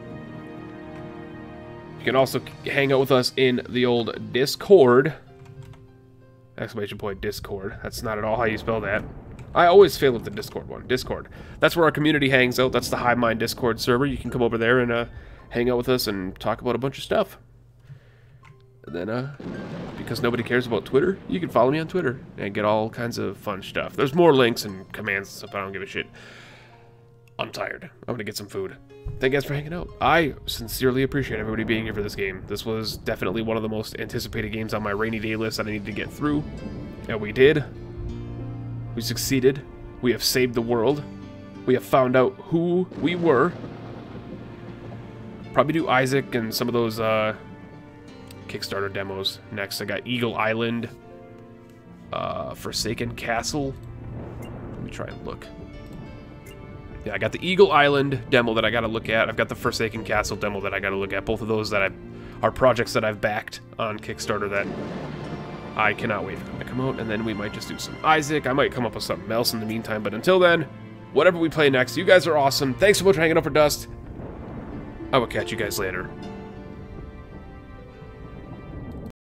You can also hang out with us in the old Discord. Exclamation point Discord. That's not at all how you spell that. I always fail with the Discord one. Discord. That's where our community hangs out. That's the Hive Mind Discord server. You can come over there and uh, hang out with us and talk about a bunch of stuff. And then, uh, because nobody cares about Twitter, you can follow me on Twitter and get all kinds of fun stuff. There's more links and commands and stuff. I don't give a shit. I'm tired. I'm gonna get some food. Thank you guys for hanging out. I sincerely appreciate everybody being here for this game. This was definitely one of the most anticipated games on my rainy day list that I needed to get through. And we did. We succeeded. We have saved the world. We have found out who we were. Probably do Isaac and some of those uh, Kickstarter demos next. I got Eagle Island, uh, Forsaken Castle. Let me try and look. Yeah, I got the Eagle Island demo that I got to look at. I've got the Forsaken Castle demo that I got to look at. Both of those that I are projects that I've backed on Kickstarter that I cannot wait for them to come out, and then we might just do some Isaac. I might come up with something else in the meantime, but until then, whatever we play next, you guys are awesome. Thanks so much for hanging out for Dust. I will catch you guys later.